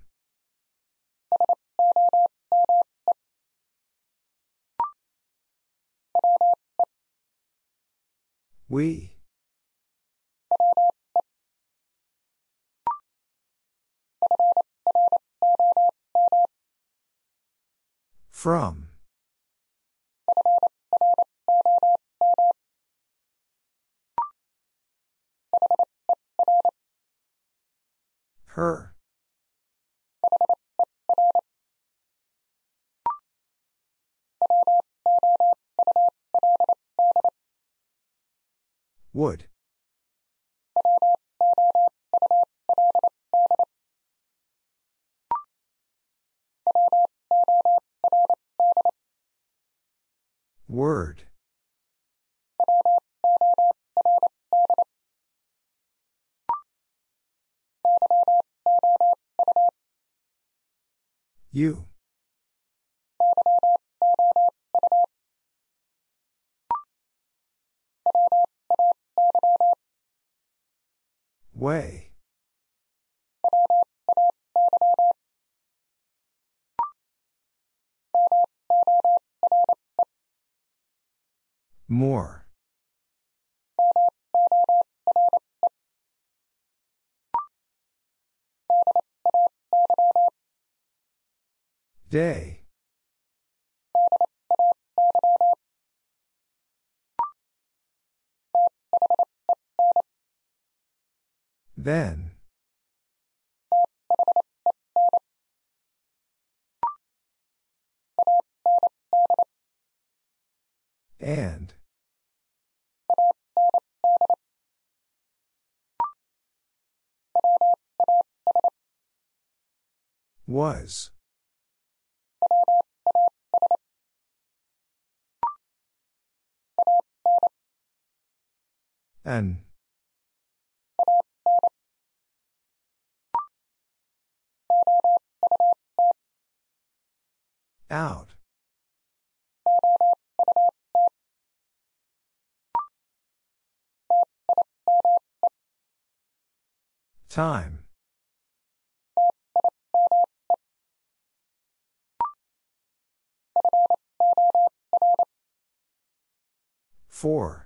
We. From. Her. Would. Word. You. Way. More. Day. Then. And. Was. An. Out. Time. Four.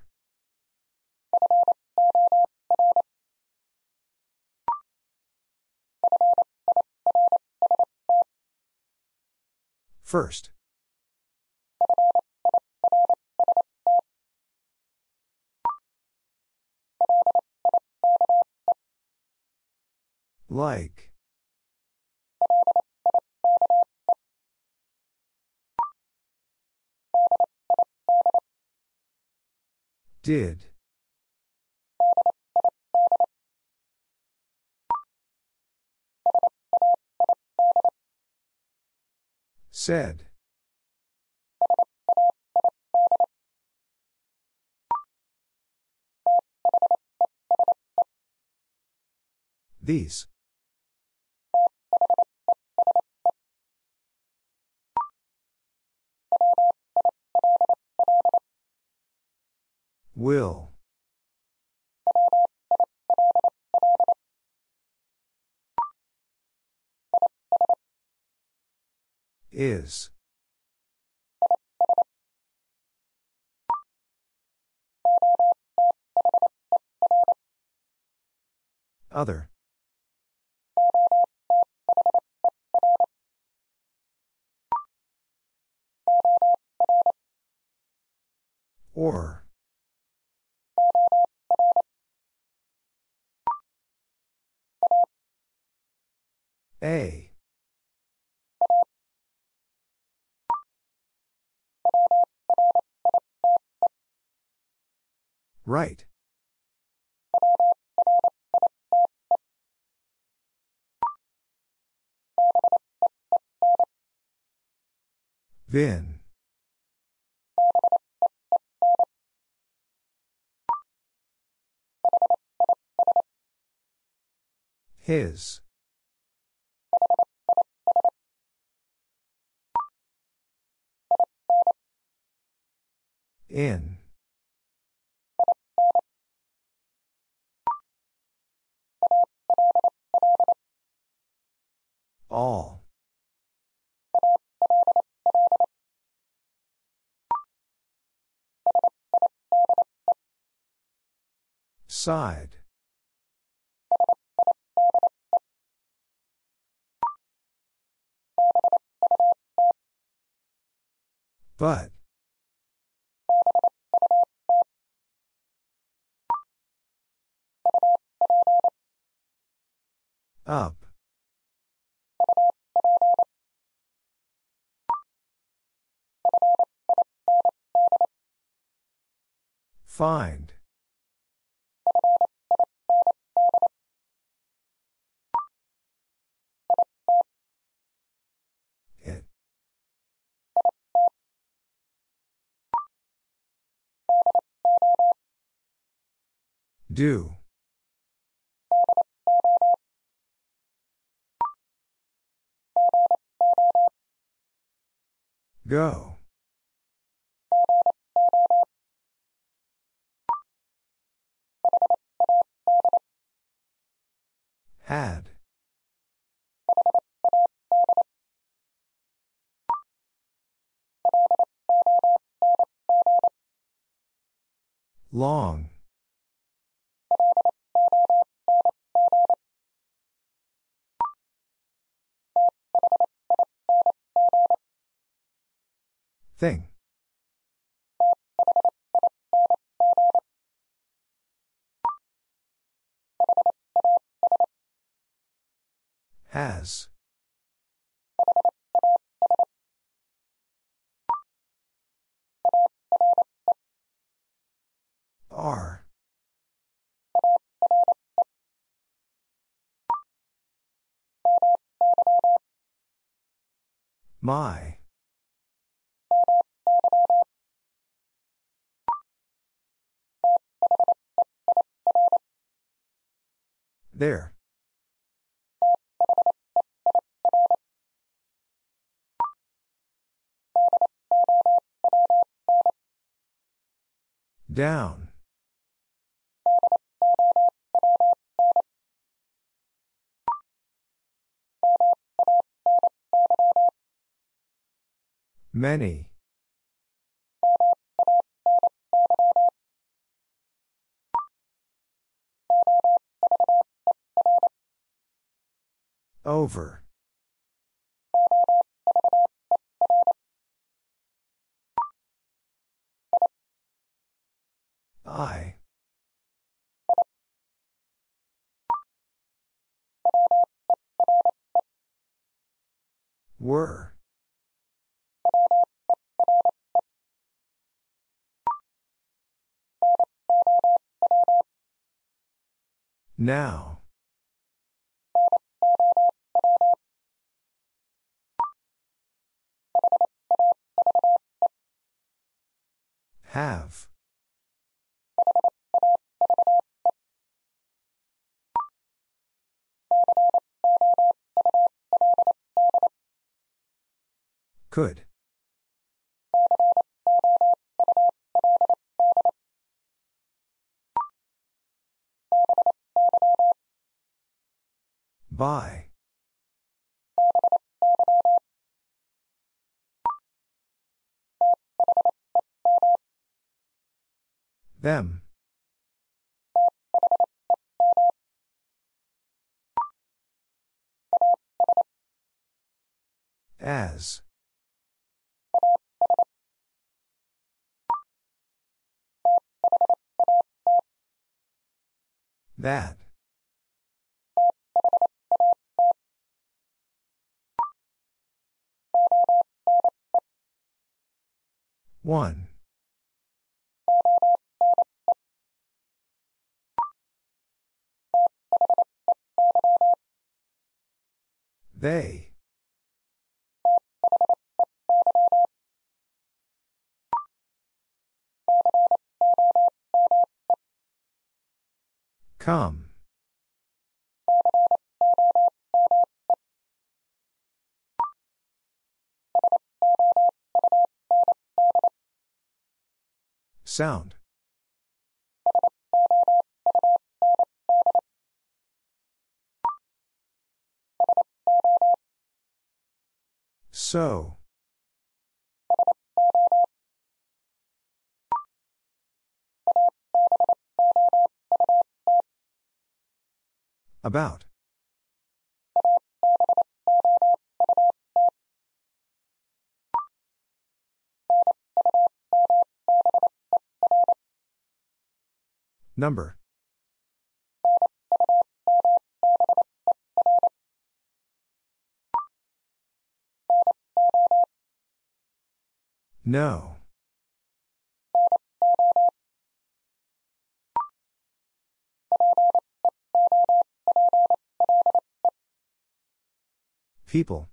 First. Like. Did. Said. These. Will. Is. Other. Or. A. Right. Vin. His. In. All. Side. But. Up. Find. It. Do. Go. Had. Long. Thing. Has. Are. My. There. Down. Many. Over. I. Were. Now. Have. Could. Buy. Them. As. That. One. They. Come. Sound. So. About. Number. No. People.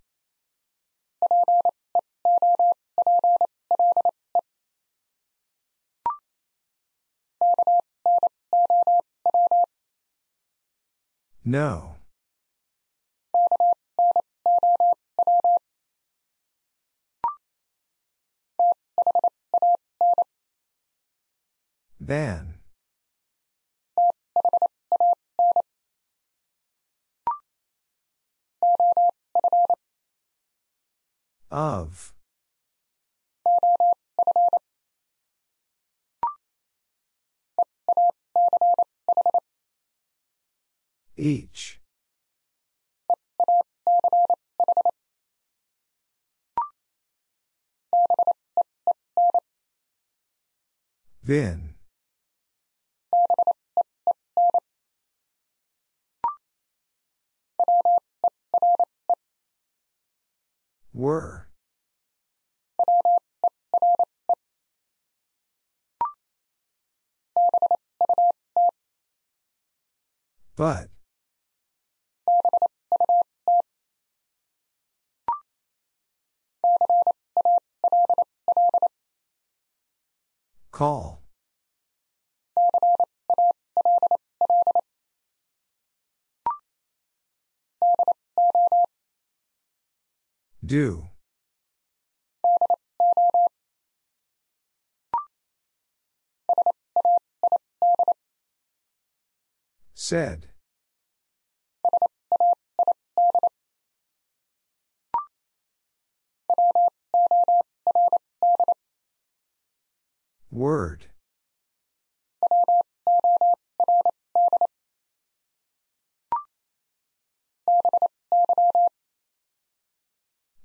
No. Than. Of. Each. Vin. Were. But. Call. Do. Said. Word.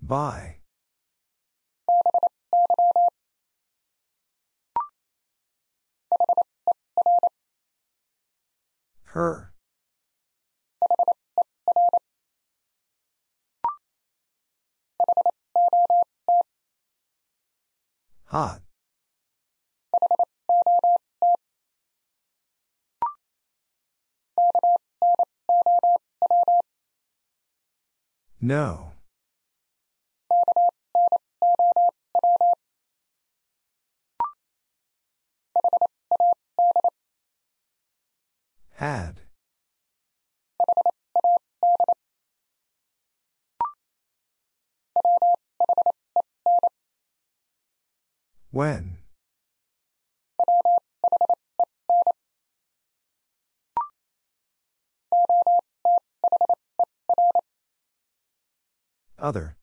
By. Her. Hot. No. Had. When. Other.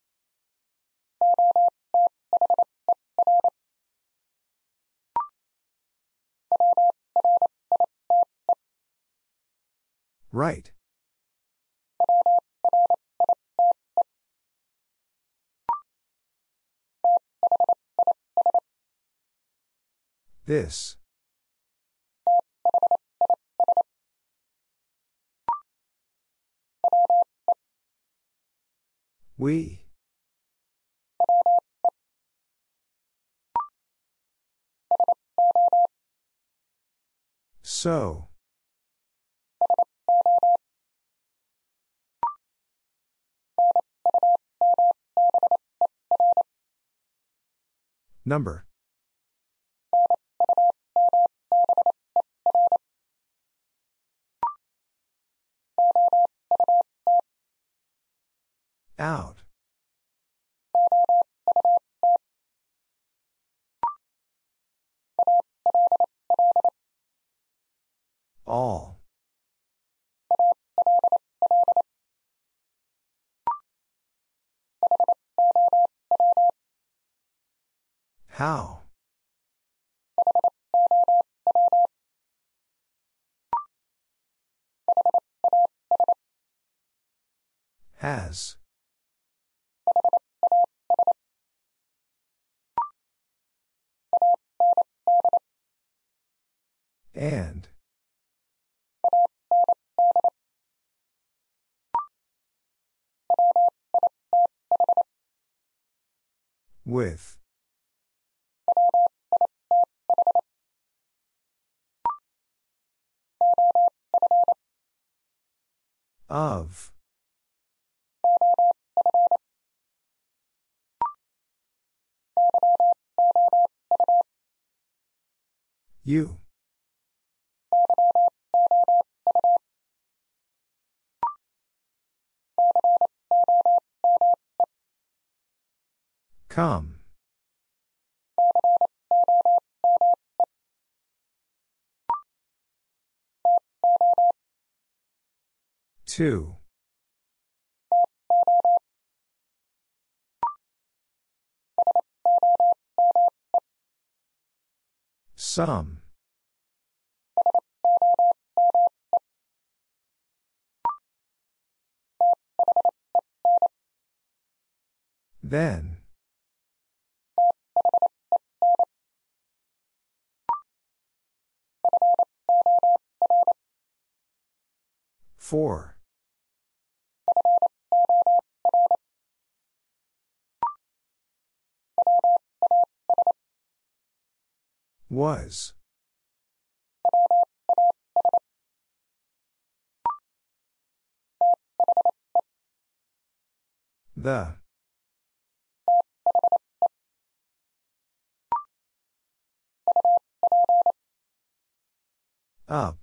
Right. This. We. So. Number. Out. All. How? Has. And. With. Of. You. Come. Two. Some. Then. Four. Was. The. Up.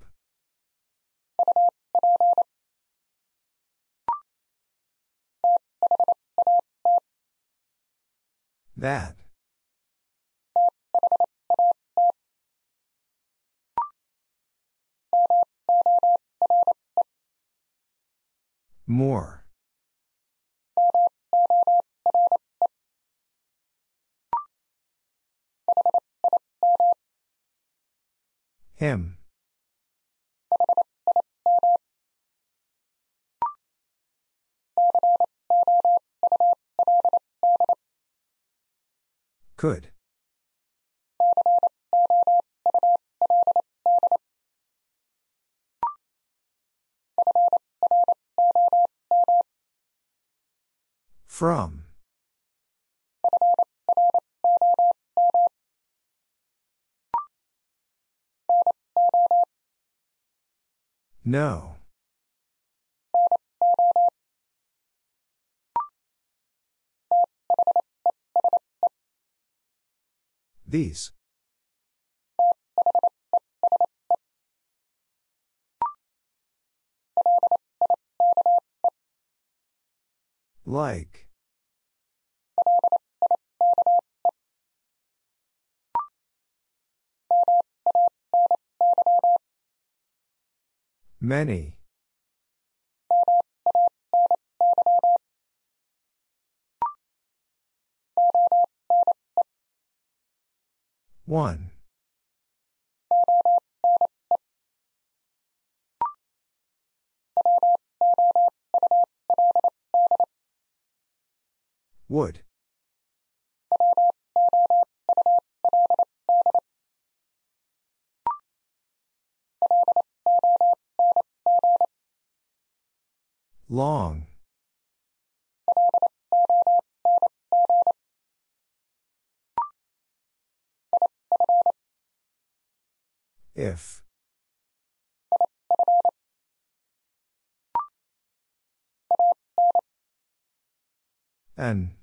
That. More. Him. Could. From. No. These. Like. Many. One. Would. Long. If. An.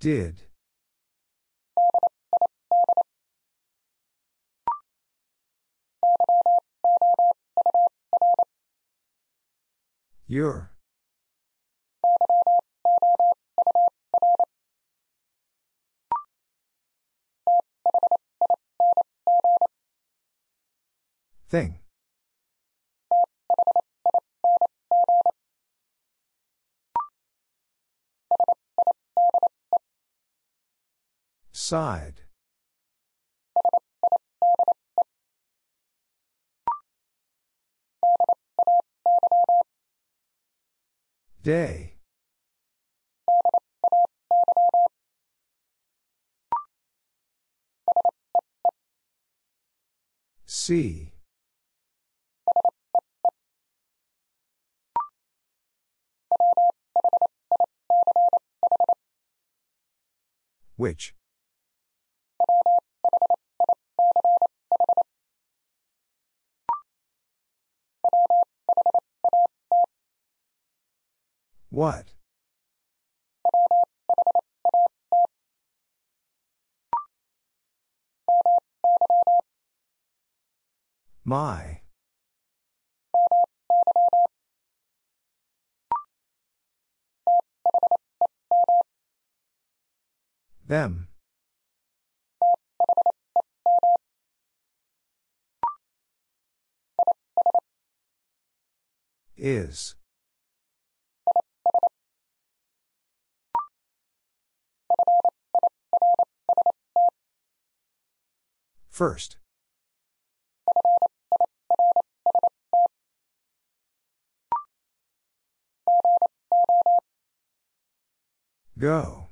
Did. Your. Thing. Side. Day. See. Which? What? My. Them. Is. First. Go.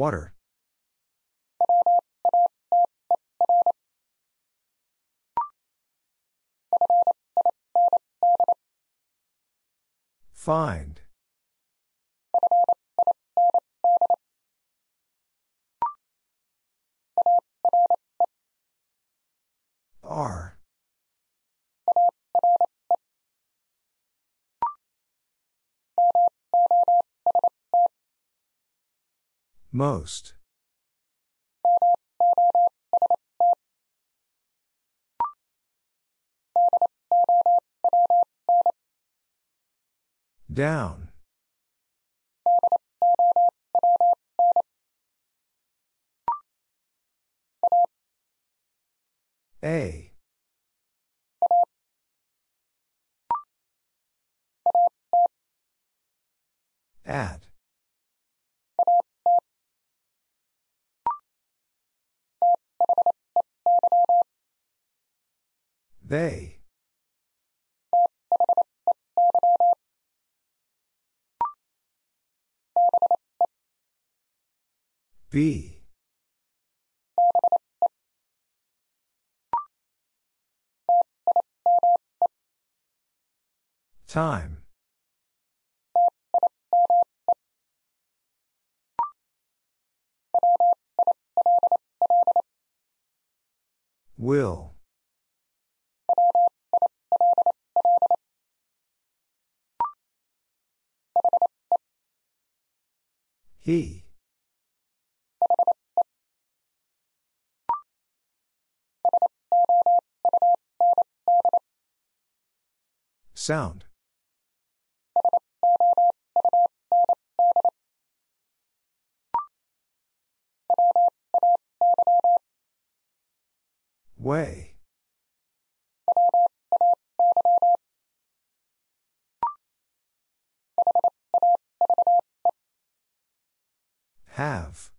Water. Find. R. Most. Down. A. At. They. B. Time. Will. He. Sound. Way. Have.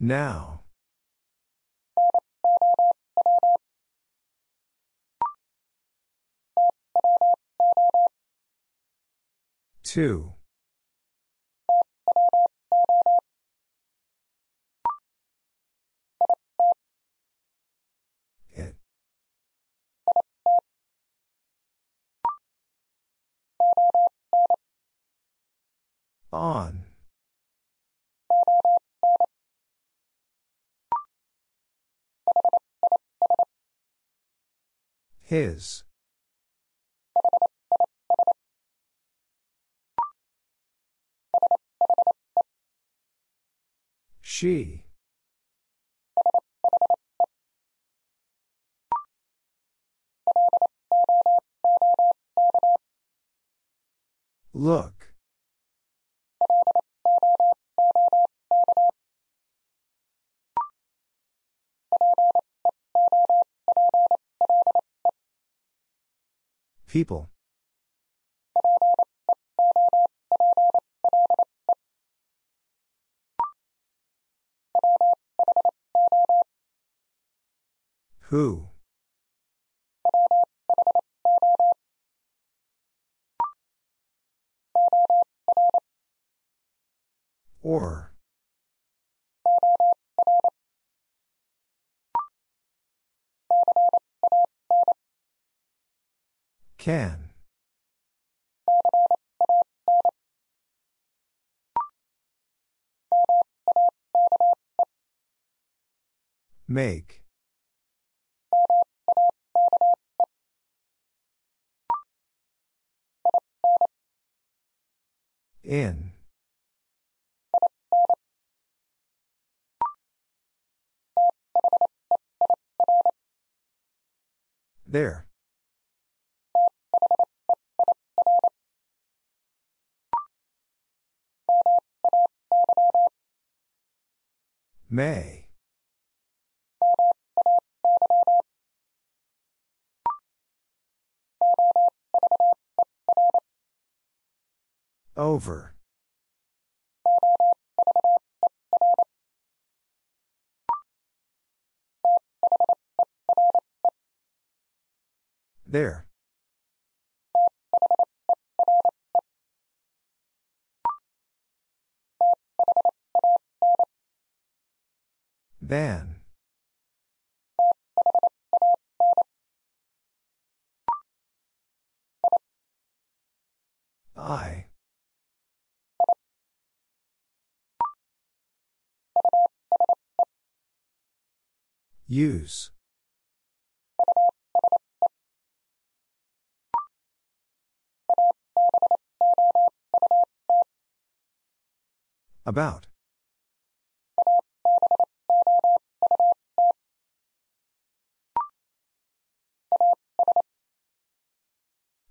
Now. Two. On. His. She. Look. People. Who? Or. Can. Make. In. There. May. Over. There. Than. I. Use. About.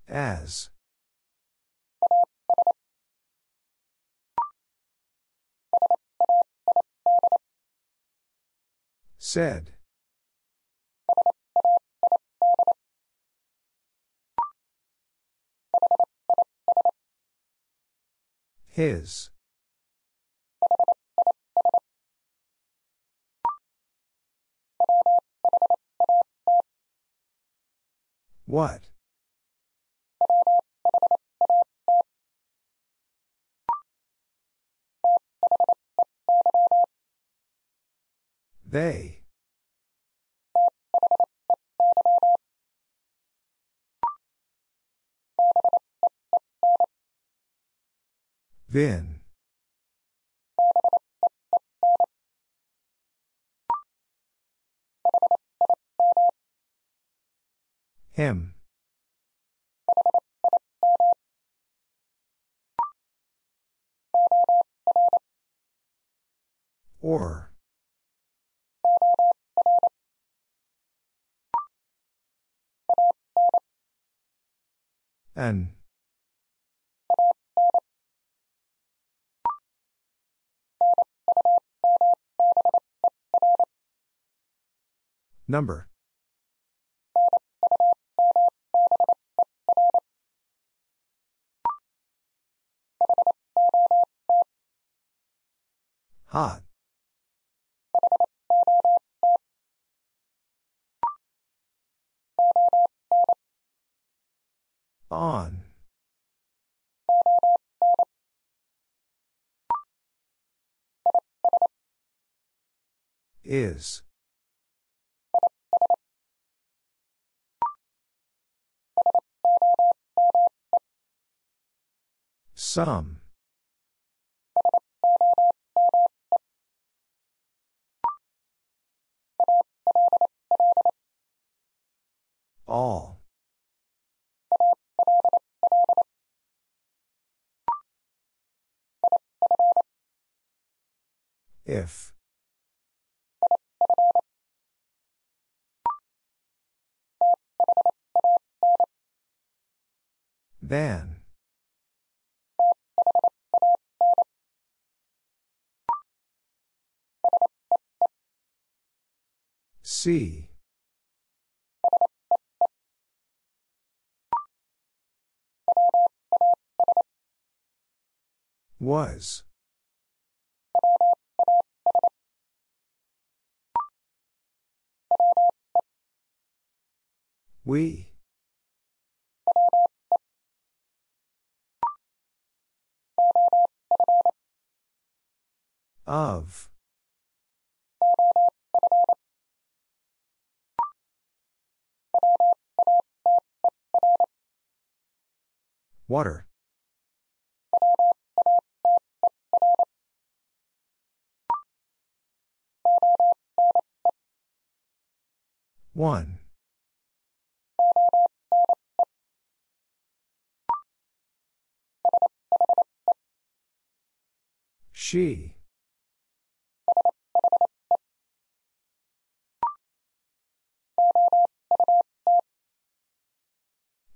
As. Said. His. What? They. Vin. Him. Or. An. Number. Hot. On. Is. Some. All. If. Then. See. Was. We. Of. Water. One. She.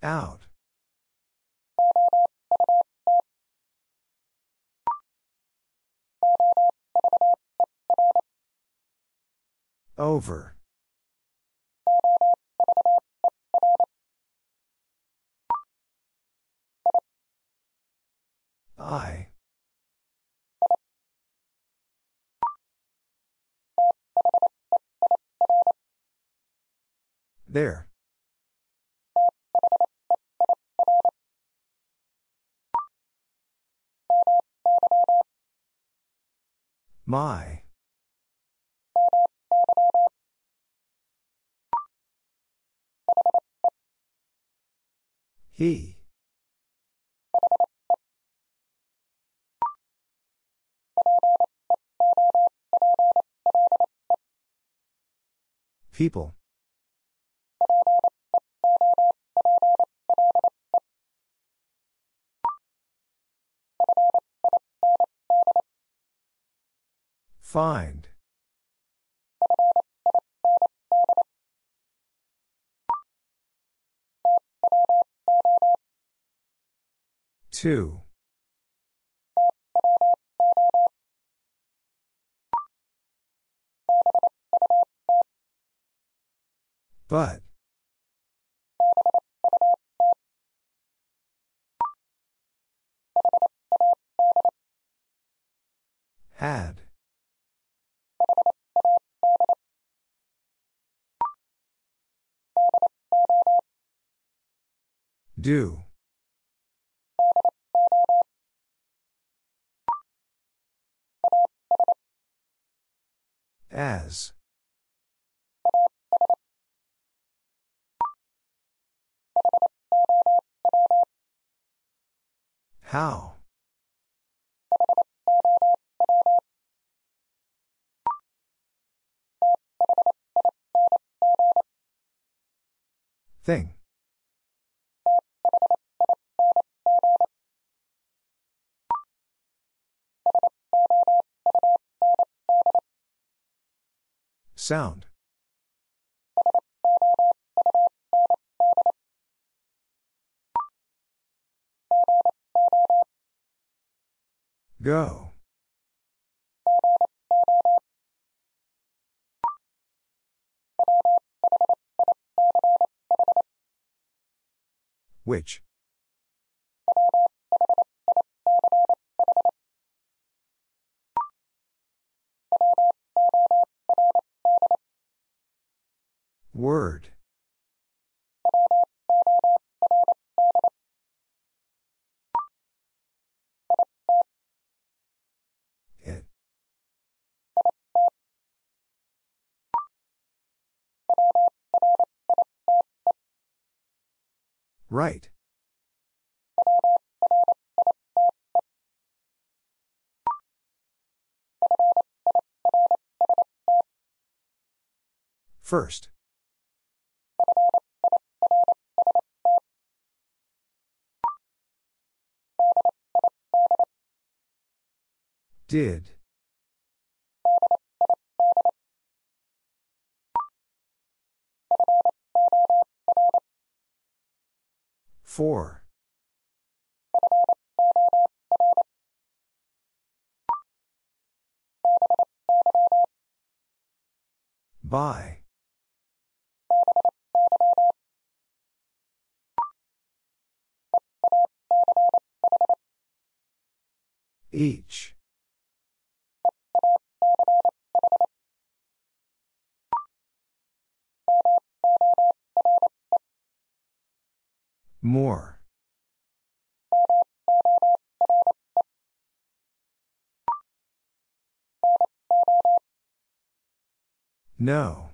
Out. Over. I. There. My. He. People. Find. Two. But. Had. Do. As. How? Thing. Sound. Go. Which? Word. Right. First. Did. Four. By. Each. More. No.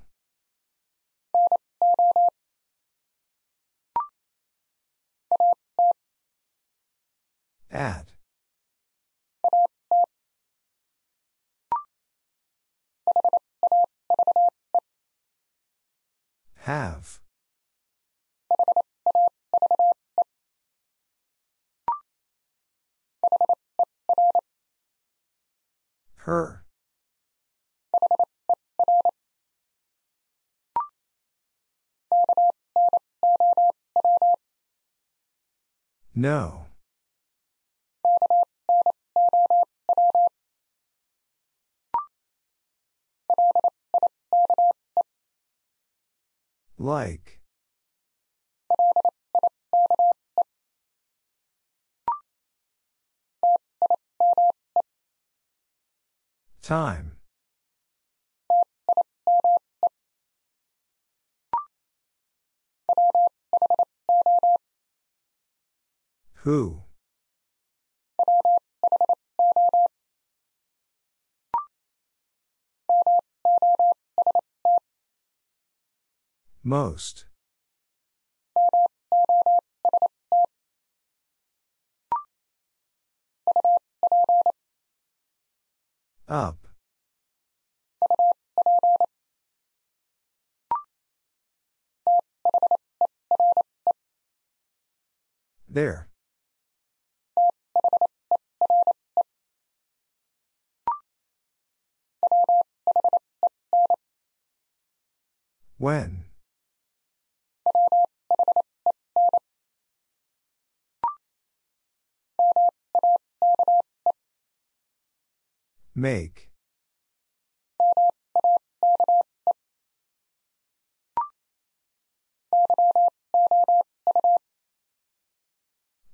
At. Have. Her. No. Like. Time. Who? Most. Up. There. When? Make.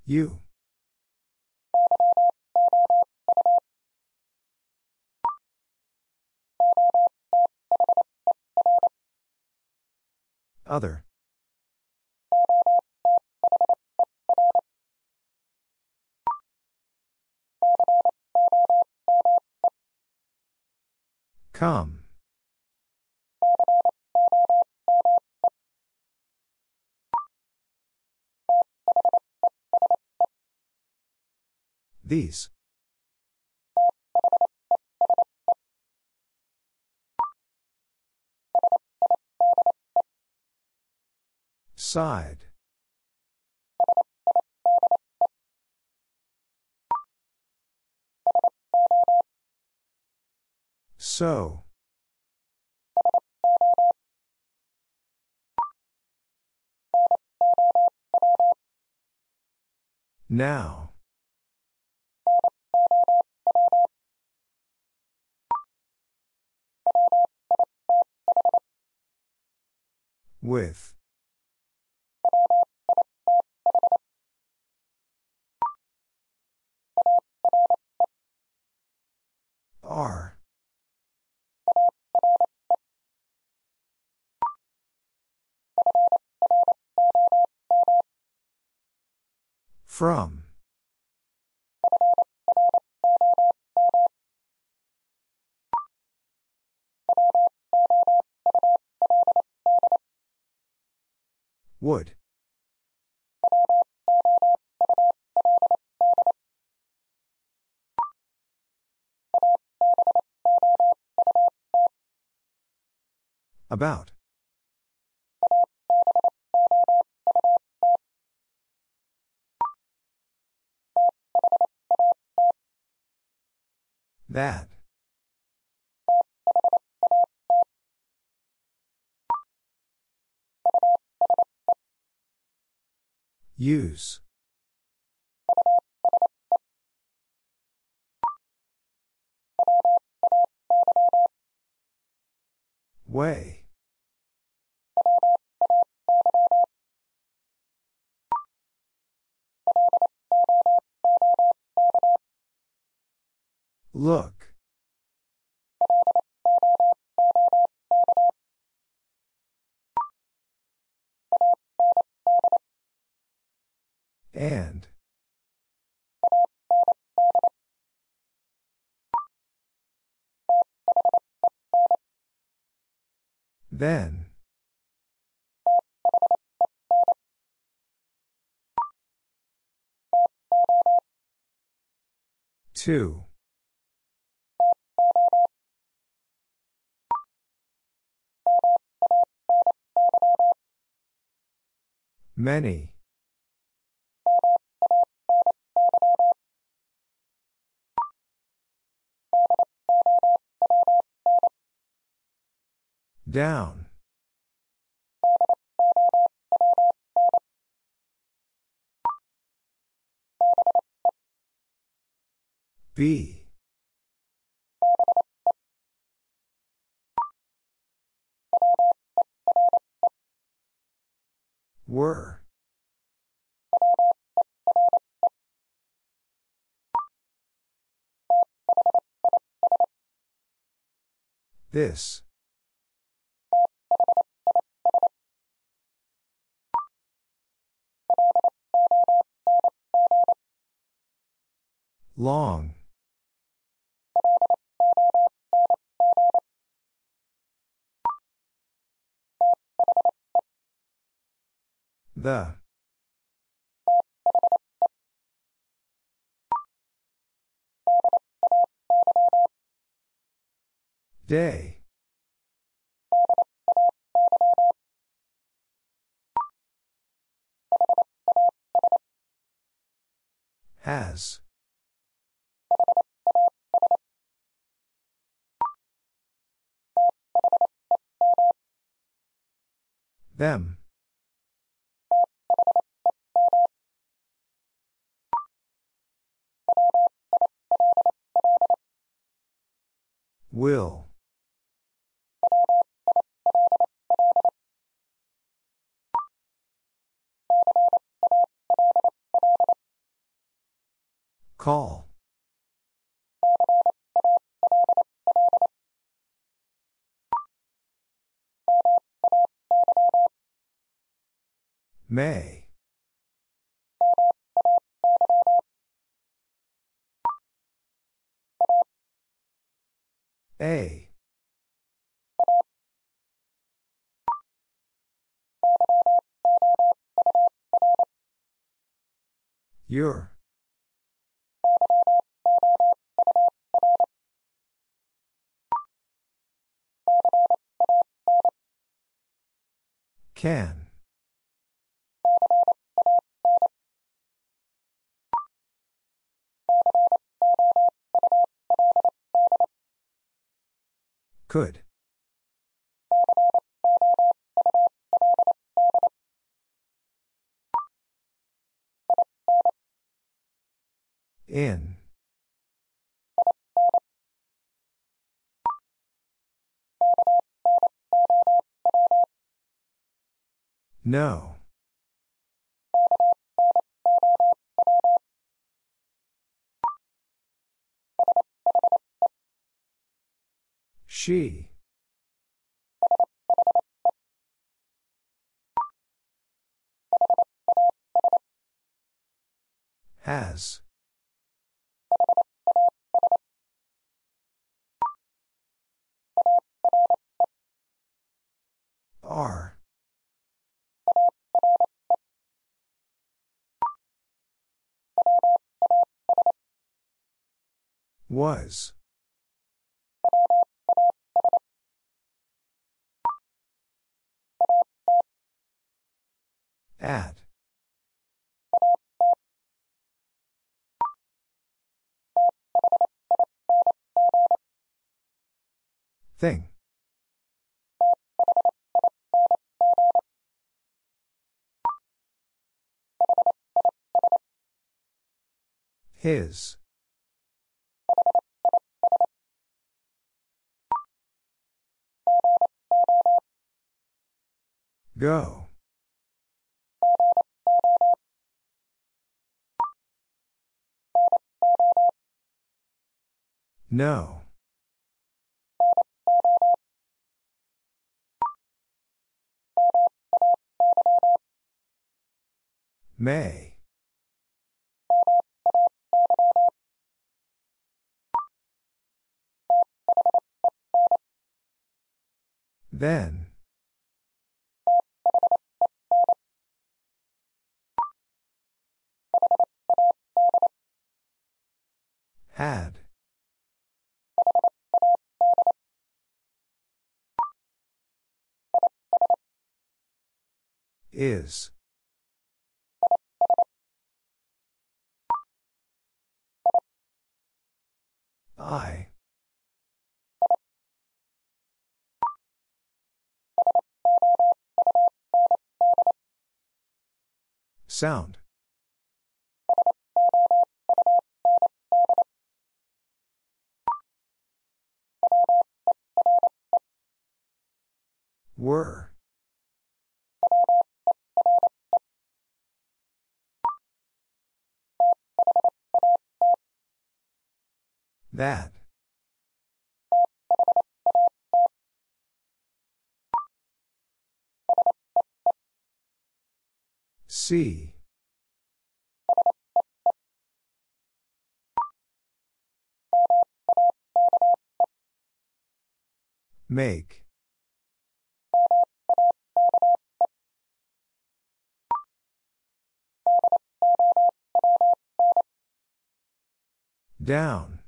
You. Other. Come. These. Side. So. Now. With. Are. From. Would. About. That. Use. Way. Look. And. Then. Two. Many. Down. B. Were. This. Long. The. Day. Has. Them. Will. Call. May. A. Your. Can. Could. In. No. She. Has. Are. Was. Add. Thing. His. Go. No. May. Then. Had. Is. I. Sound. Were. That. See. Make. Down.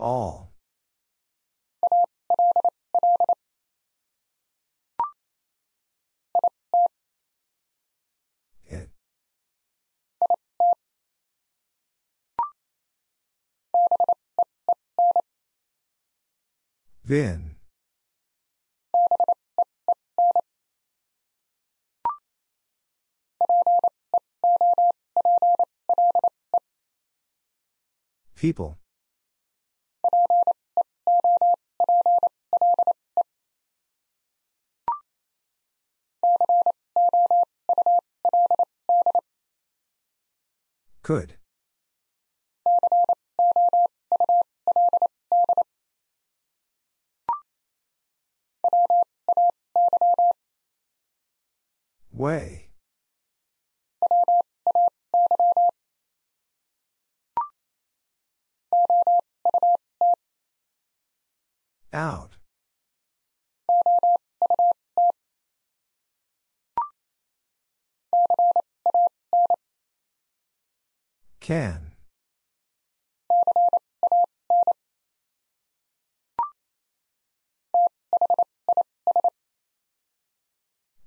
All. It. Vin. People. Could. Way. Out. Can.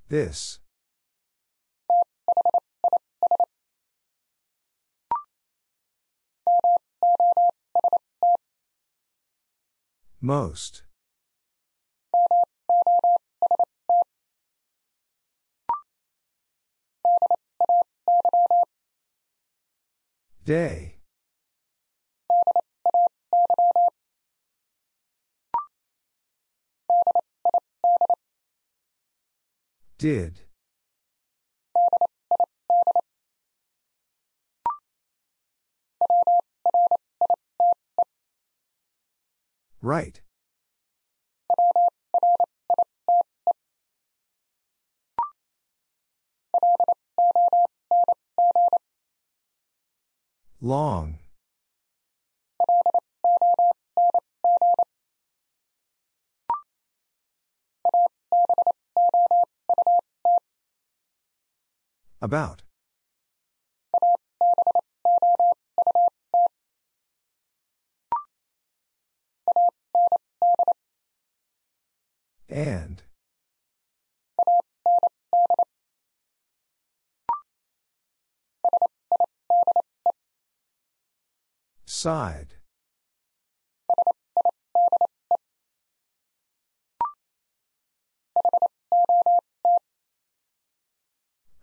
This. Most. Day. Did. Right. Long. About. And. Side.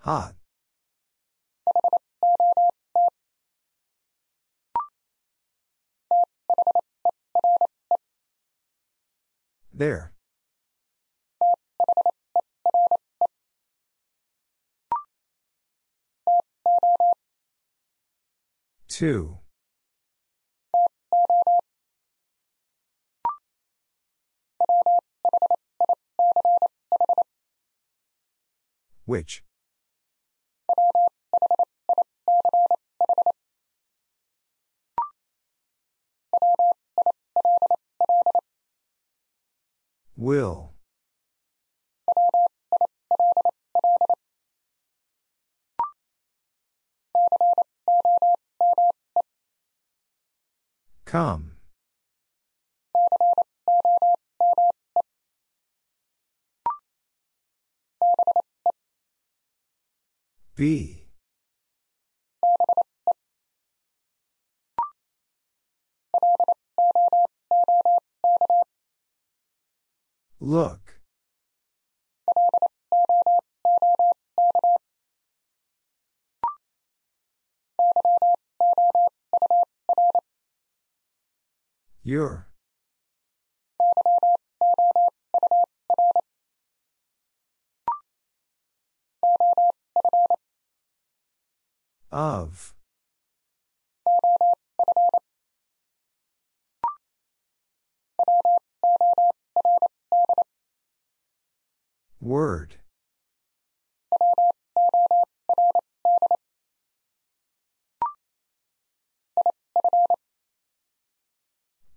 Hot. There. Two. Which? Will. Come. Be. Look. Your. Of. Word.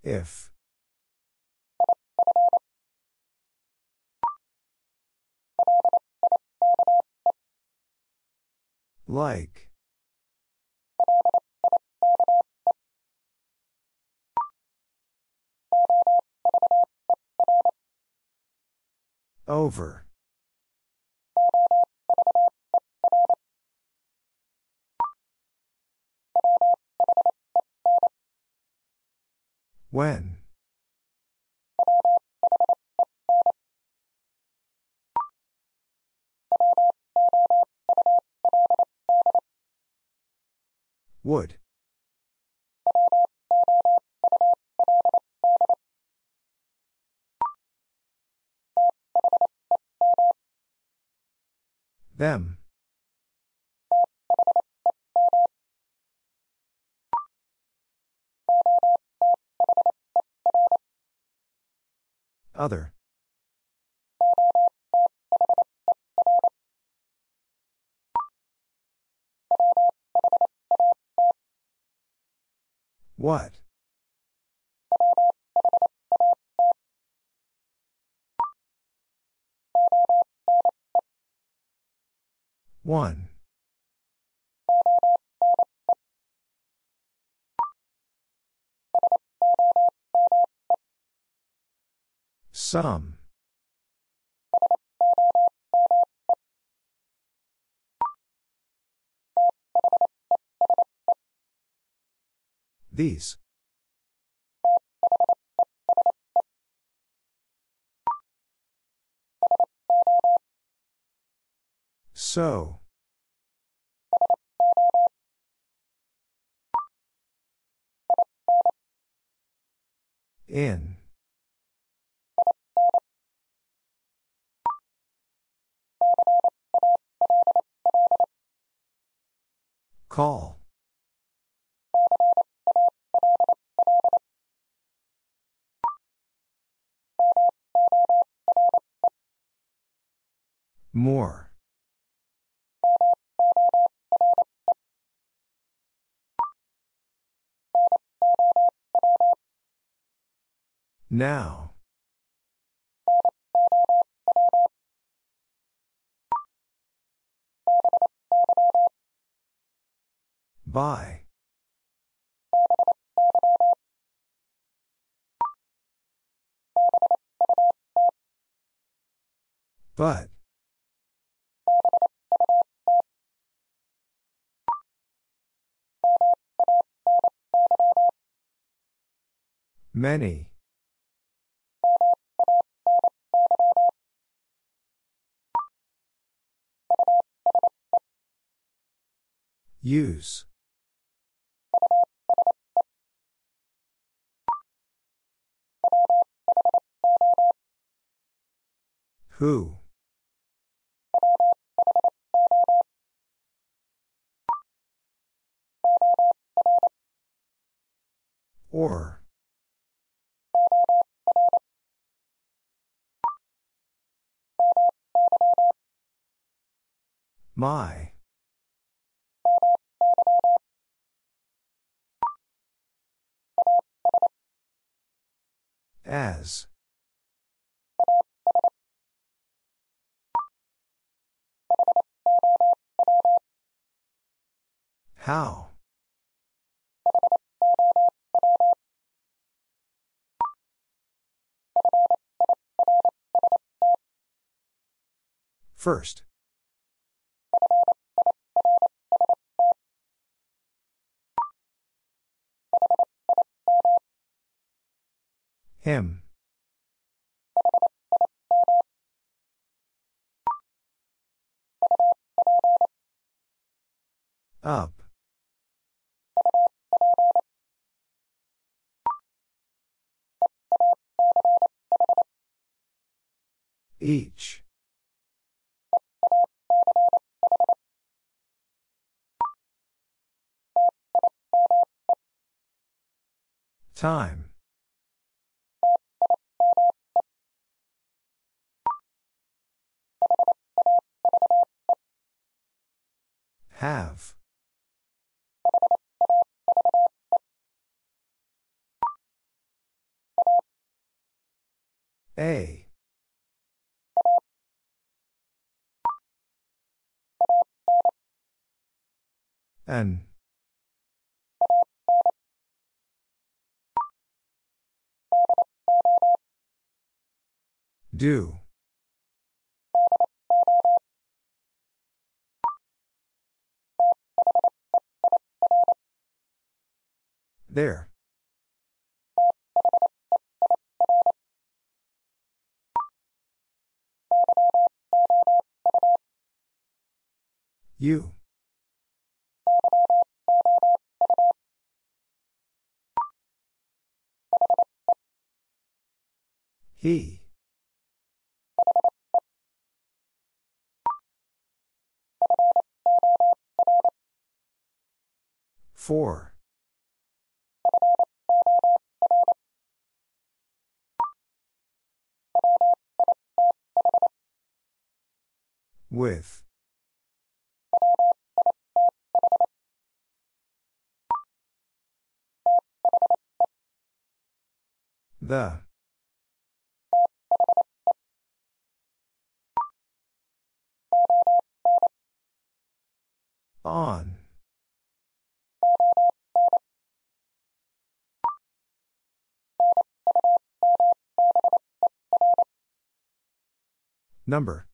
If. Like. Over. When? Would. Them. Other. What? One. Some. These. So. In. Call. More. Now. By. But. Many. Use. Who? Or. My. As. How? First. Him. Up. Each. Time. Have. A. An. Do. There. You. He. Four. With. The. On. Number.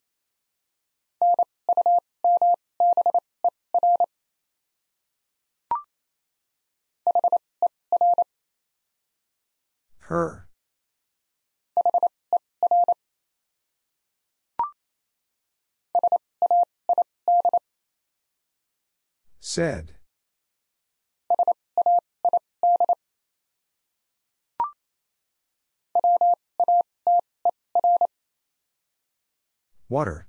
Her. Said. Water.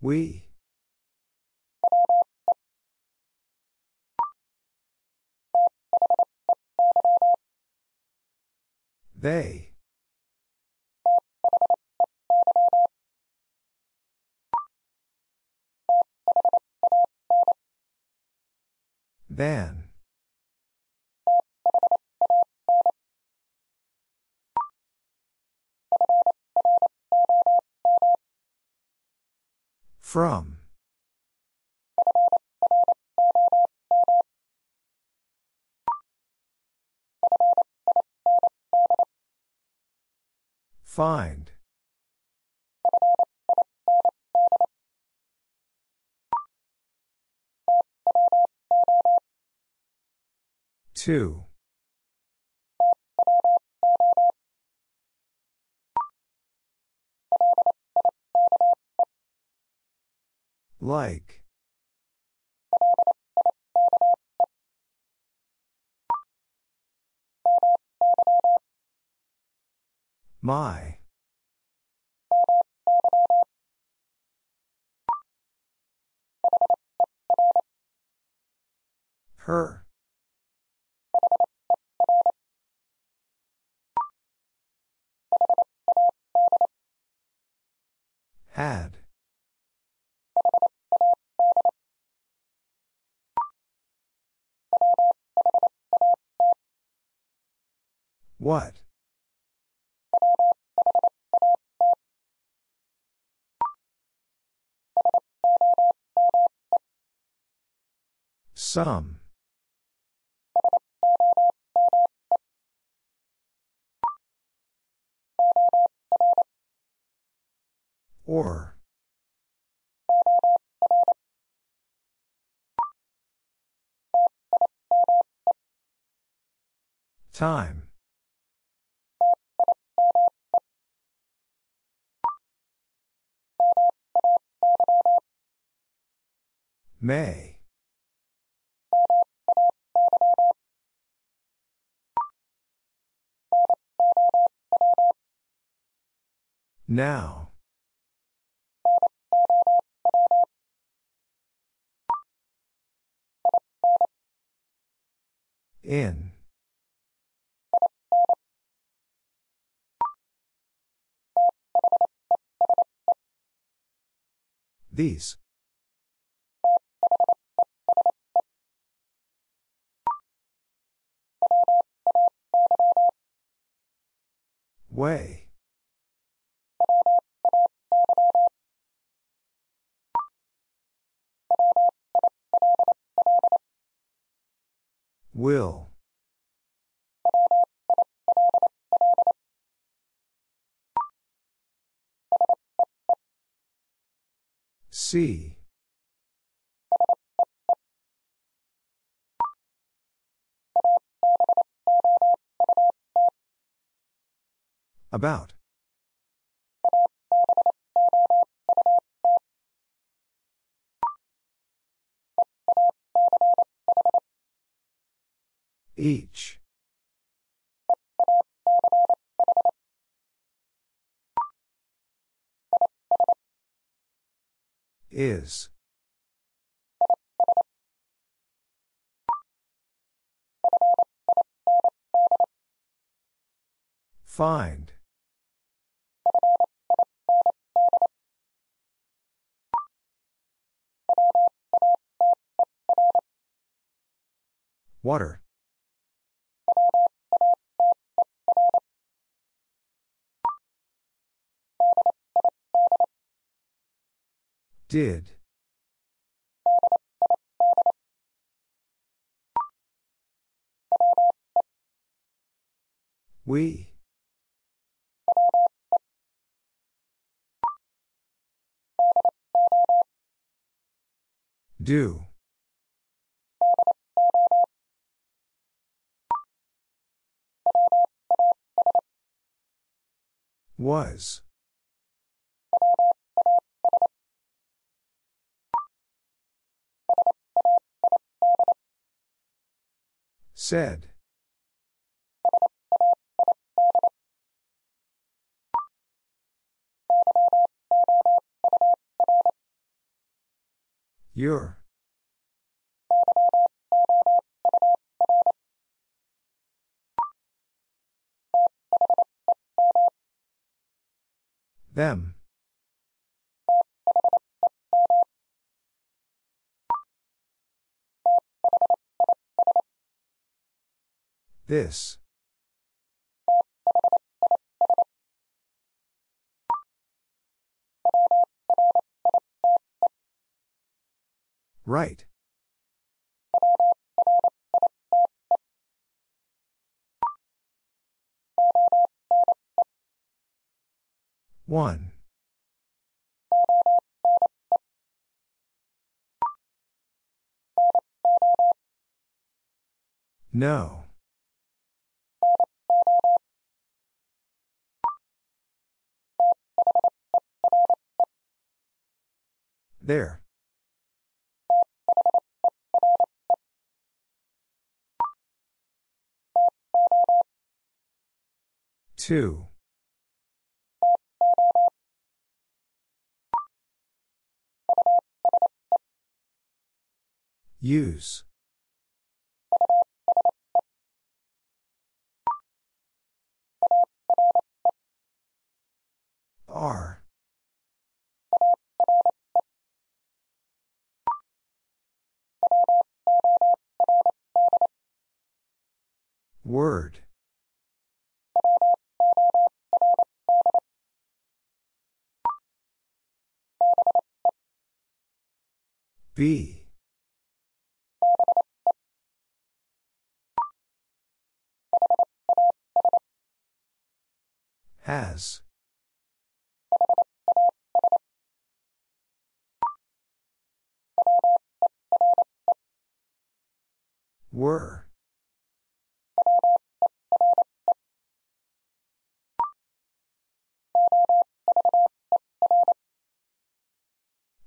We. They. Then. From. Find. Two. Like. My. Her. Had. What? Some. Or. Time. May. Now. In. These. Way. Will. See. About. Each. Is. Find. Water. Did. We. Do. Was. Said. Your. Them. This. Right. One. No. There. Two. Use. R. Word. B. Has. Were.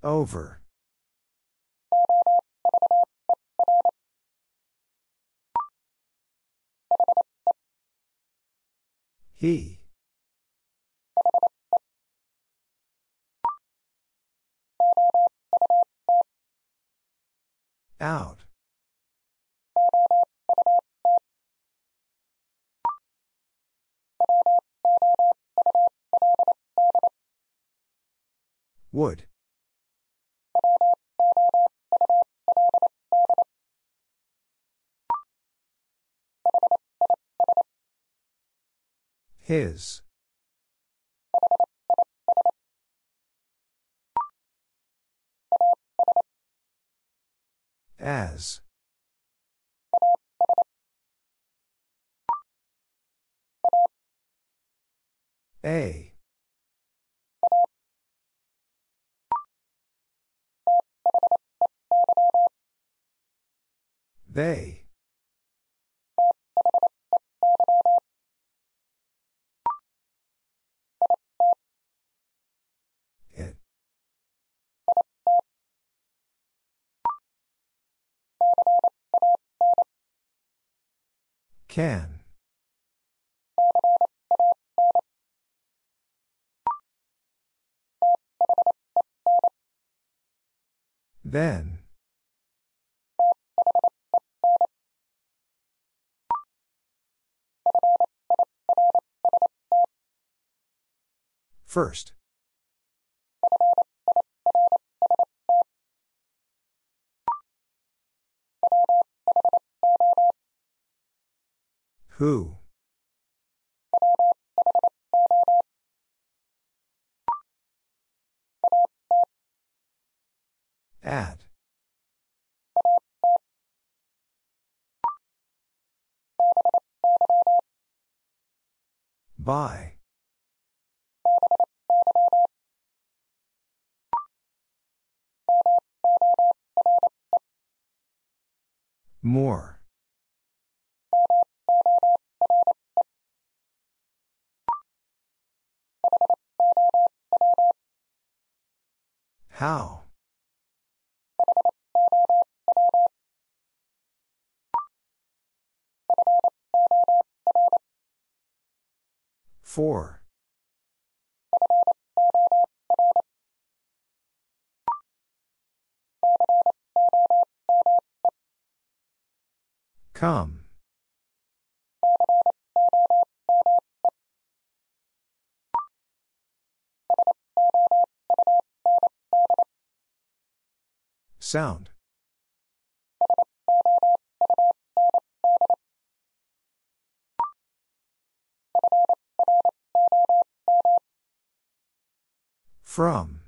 Over. He. Out. Would. His. As. A. They. Can. Then. First. Who? At. By. More. How? Four. Come. Sound. From.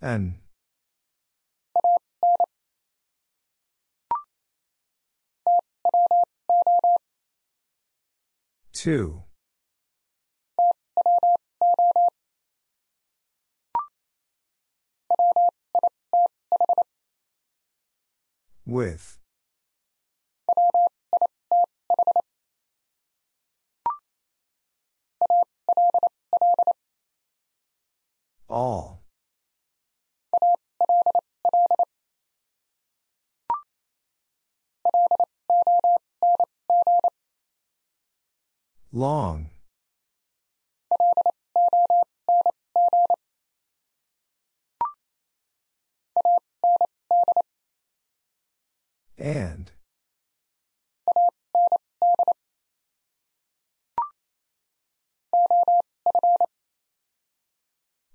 An. Two. With. All. Long. And.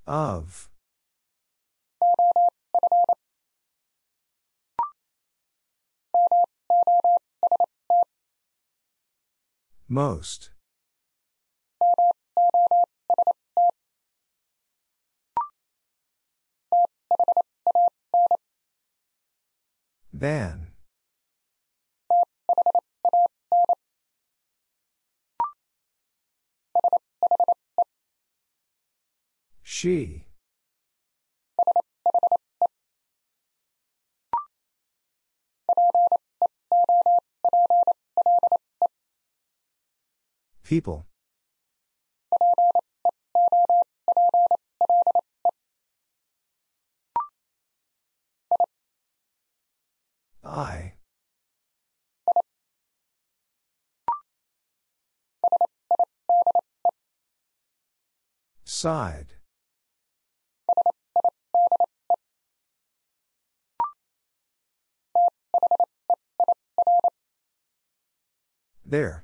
Of. Most. Than. She. People. I. Side. There.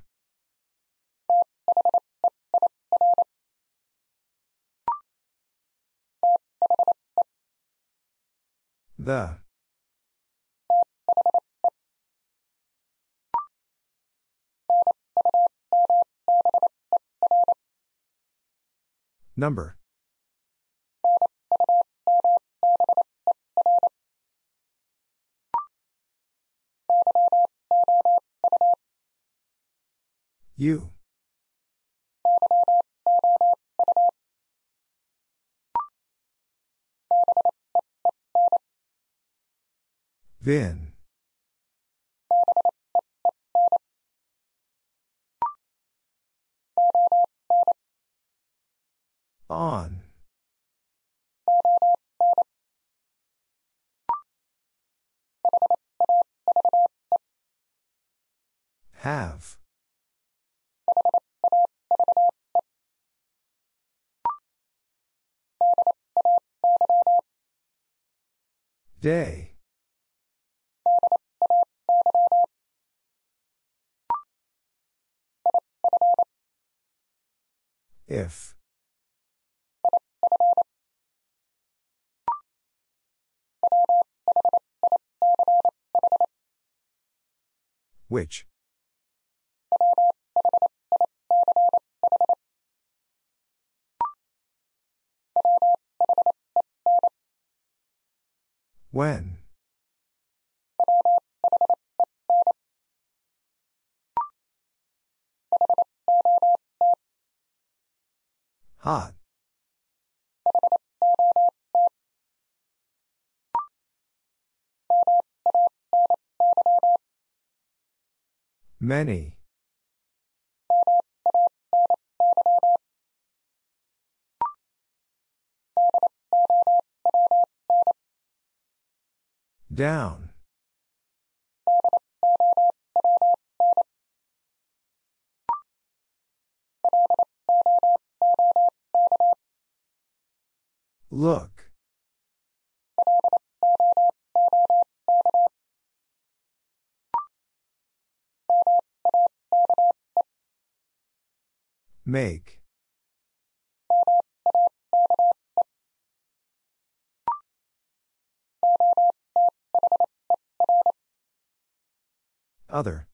The. Number. You. Vin. On. Have. Day. If. Which? When? Hot. Many. Down. Look. Make. Other.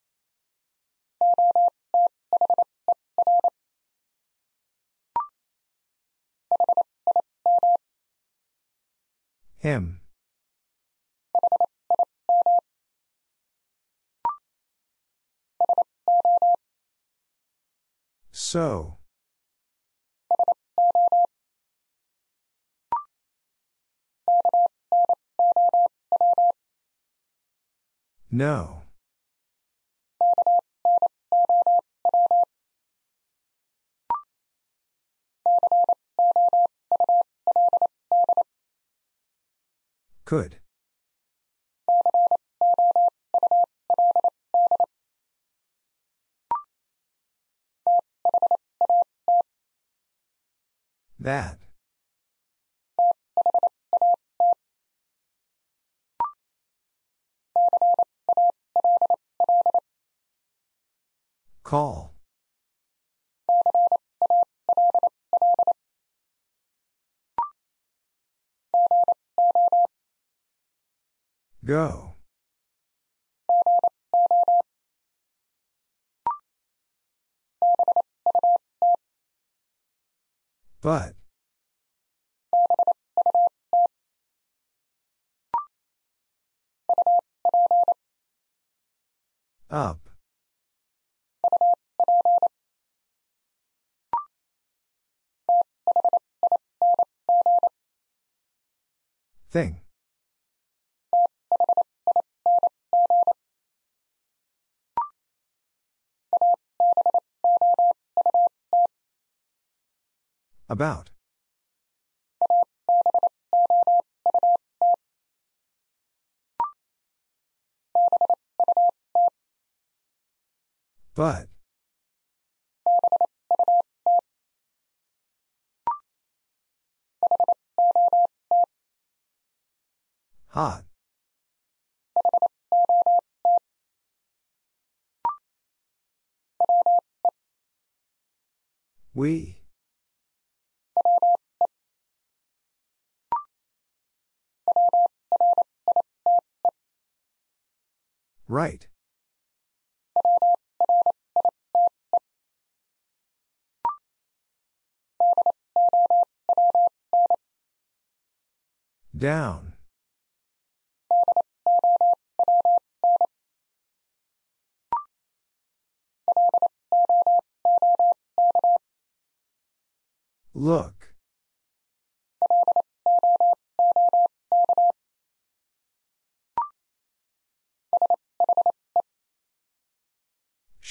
Him. So. No. Could. That. Call. Go. But. Up. Thing. About. But. Hot. We. Right. Down. Look.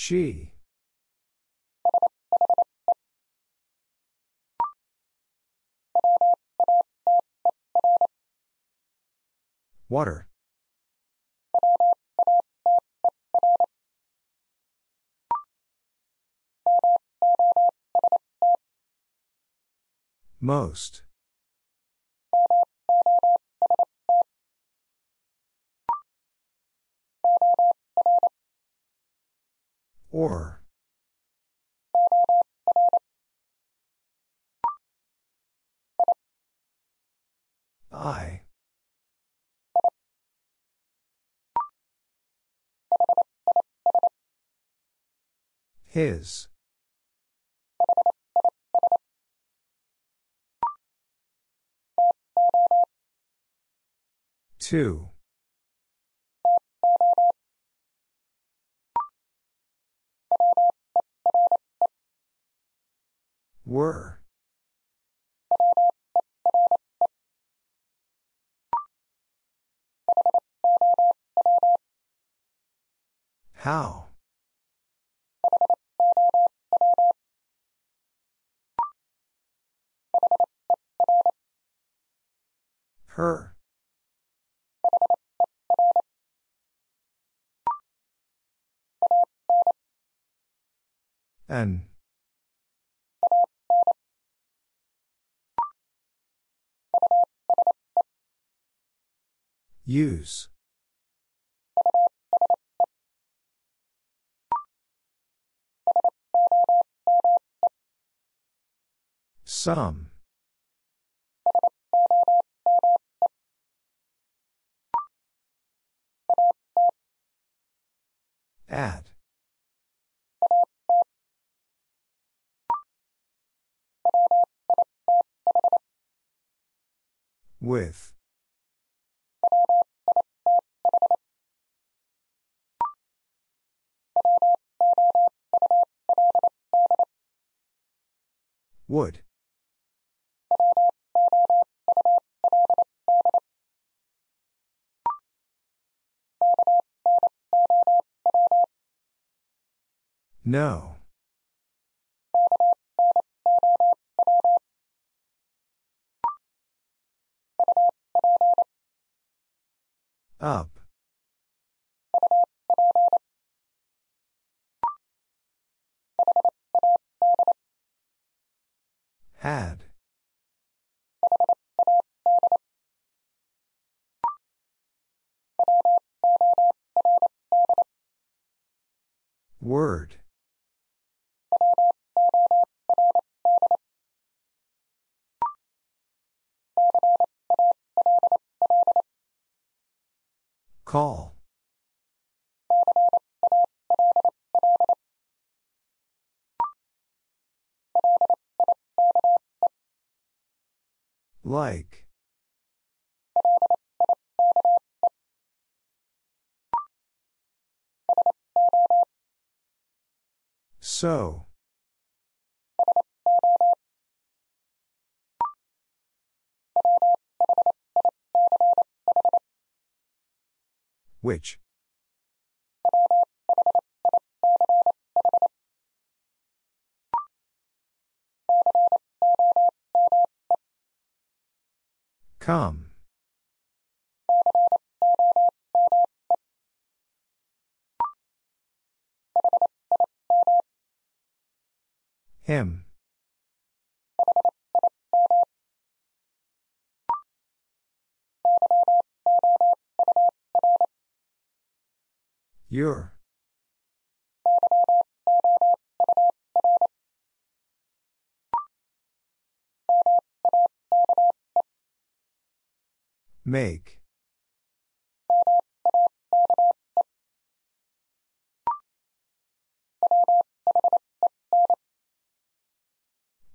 She. Water. Most. Or. I. His. Two. Were. How? Her. And. Use. Some. At. With. Would. No. Up. Had. Word. Call. Like. So. Which? Come. Him. Your. Make.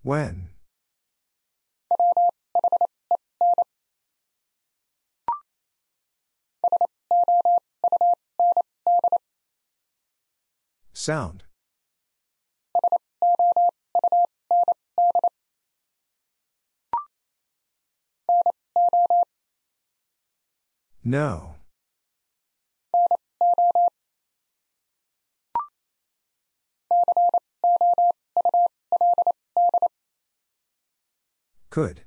When? Sound. No. Could.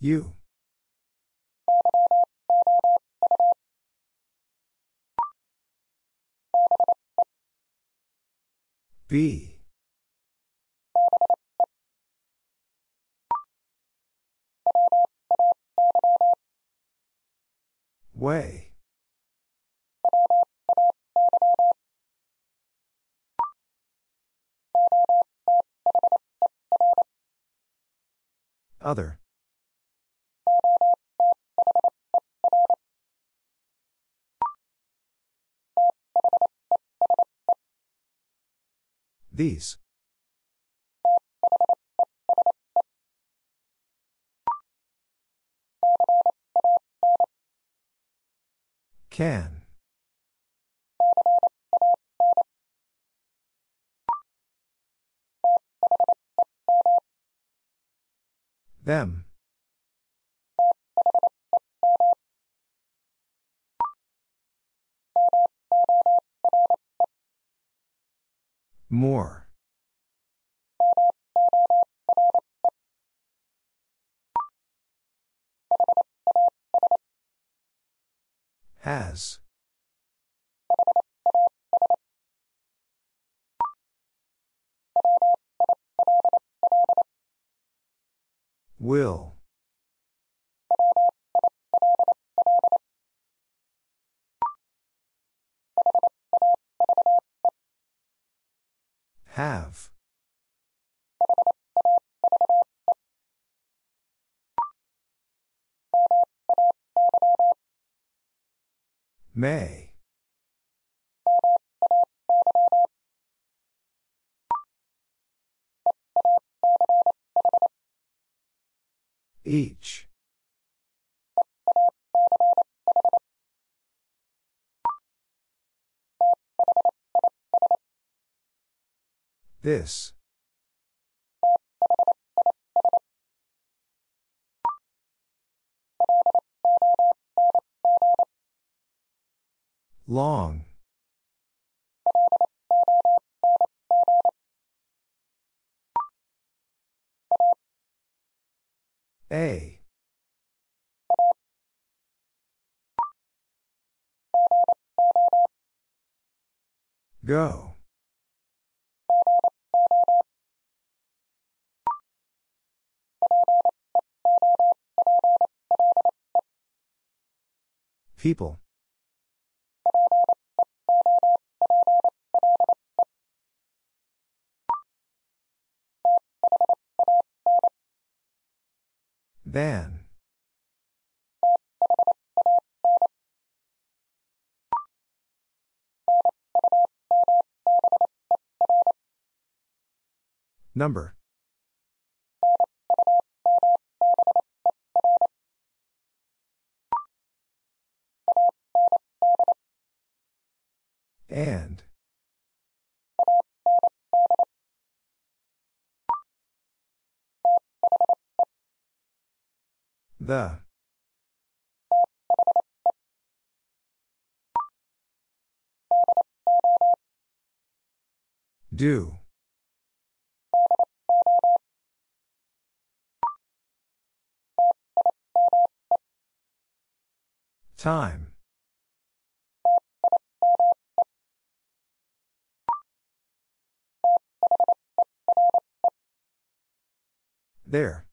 You. Be. Way. Other. These. Can. Them. More. Has. Will. Have. May. Each. This. Long. A. Go. People. Than. Number. And. The. Do. Time. There.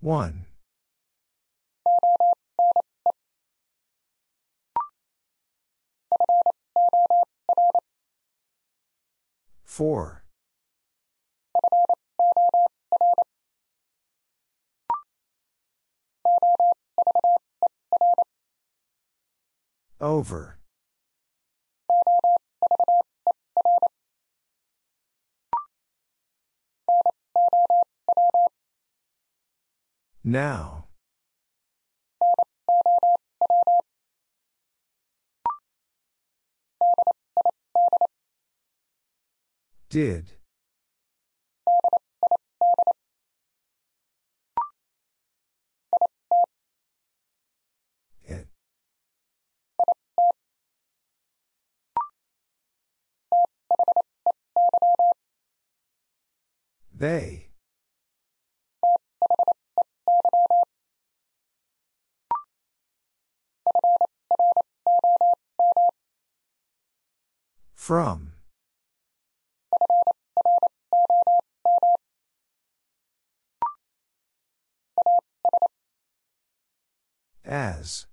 One. Four. Over. Now. Did. They. From. As.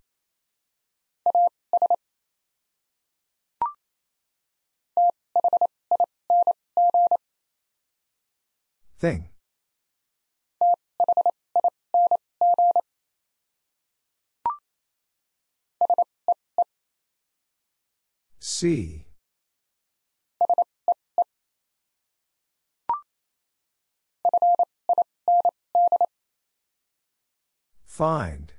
Thing. See. Find.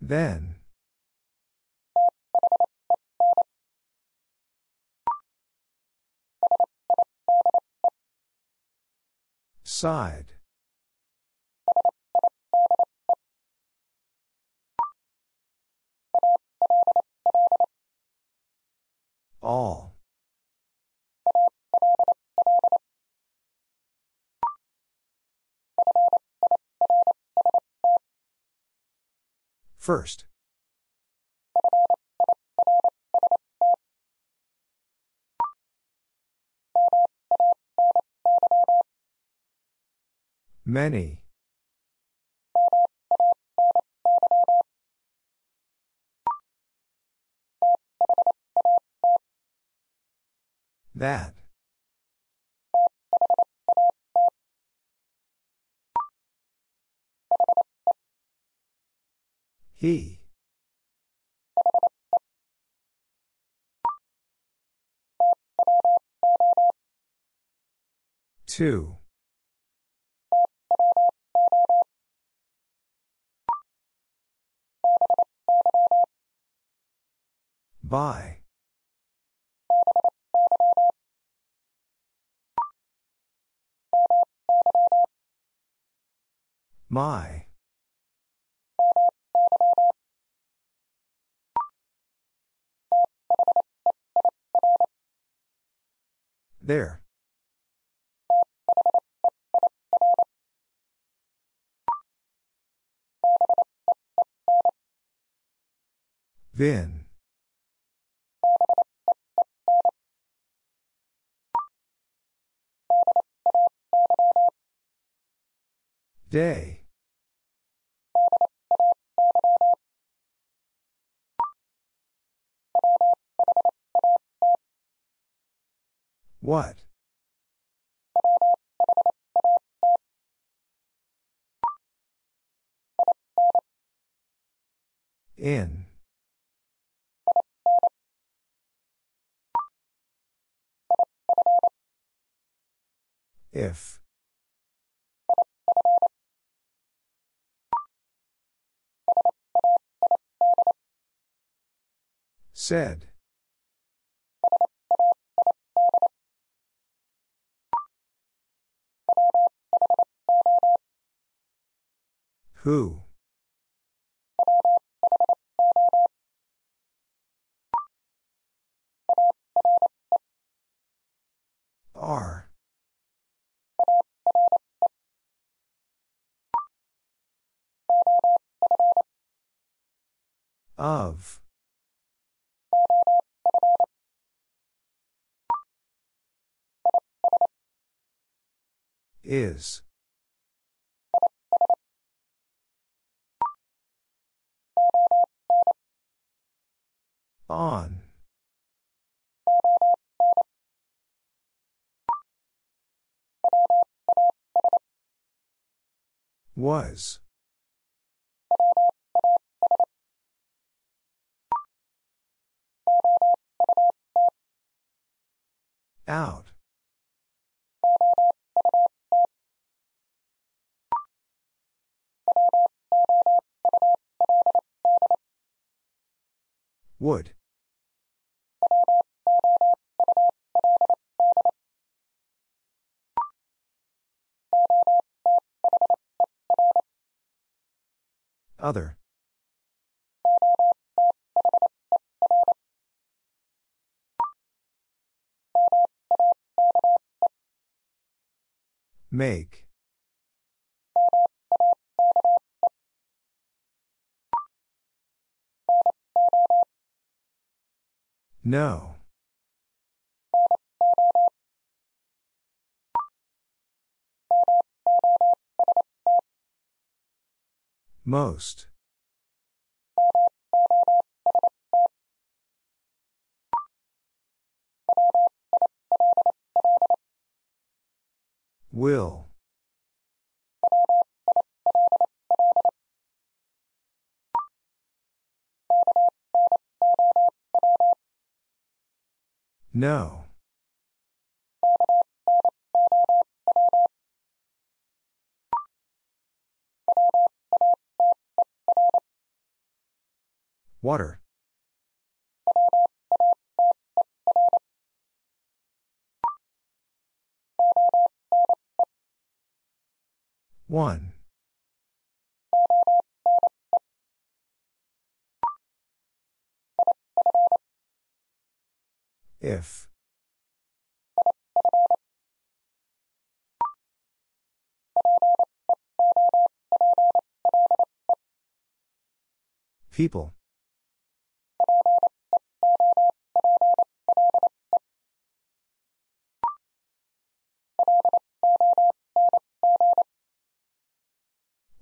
Then. Side. All. First. Many. That. He. Two. By. My. There. Vin. Day. What? In. If. Said. Who? Are. Of. Is. On. Was. Out. Would. Other. Make. No. Most. Will. No. Water. One. If. People.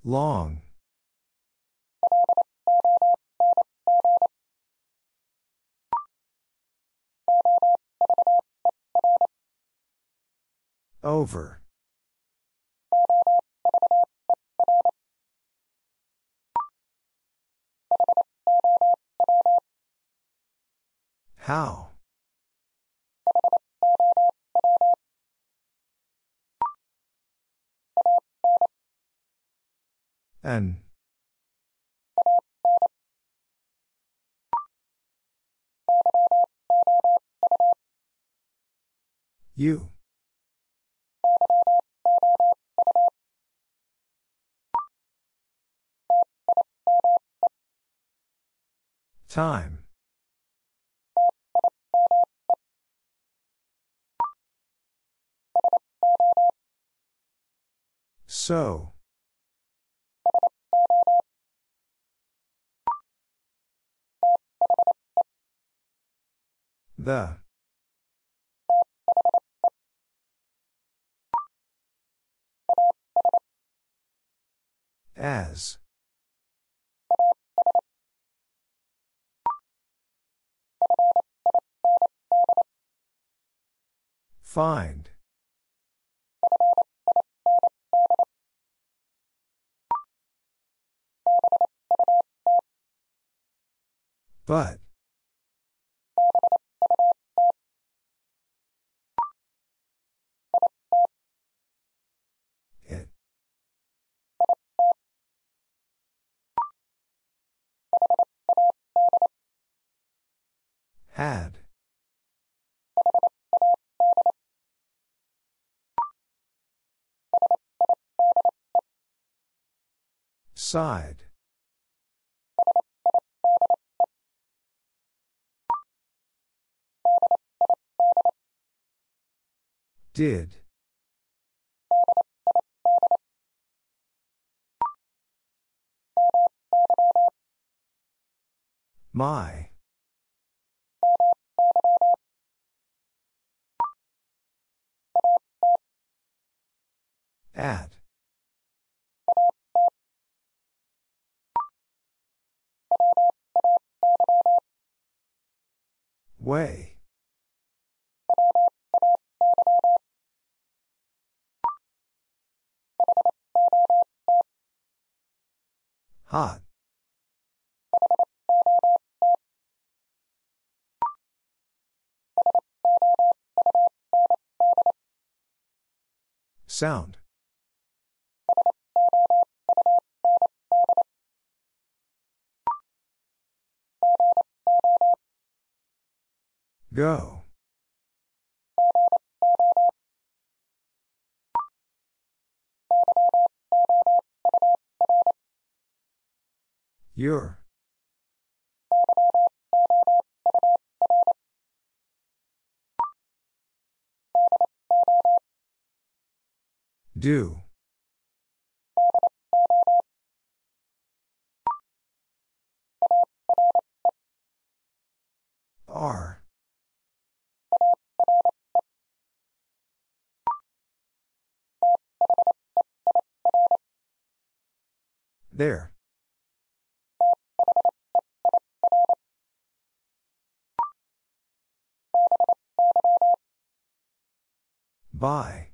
Long. Over. How? An. You. Time. So. The. As. Find. But. It. Had. Side. Did. My. At. Way. Hot. Sound. Go. Your. Do. Are. There. By.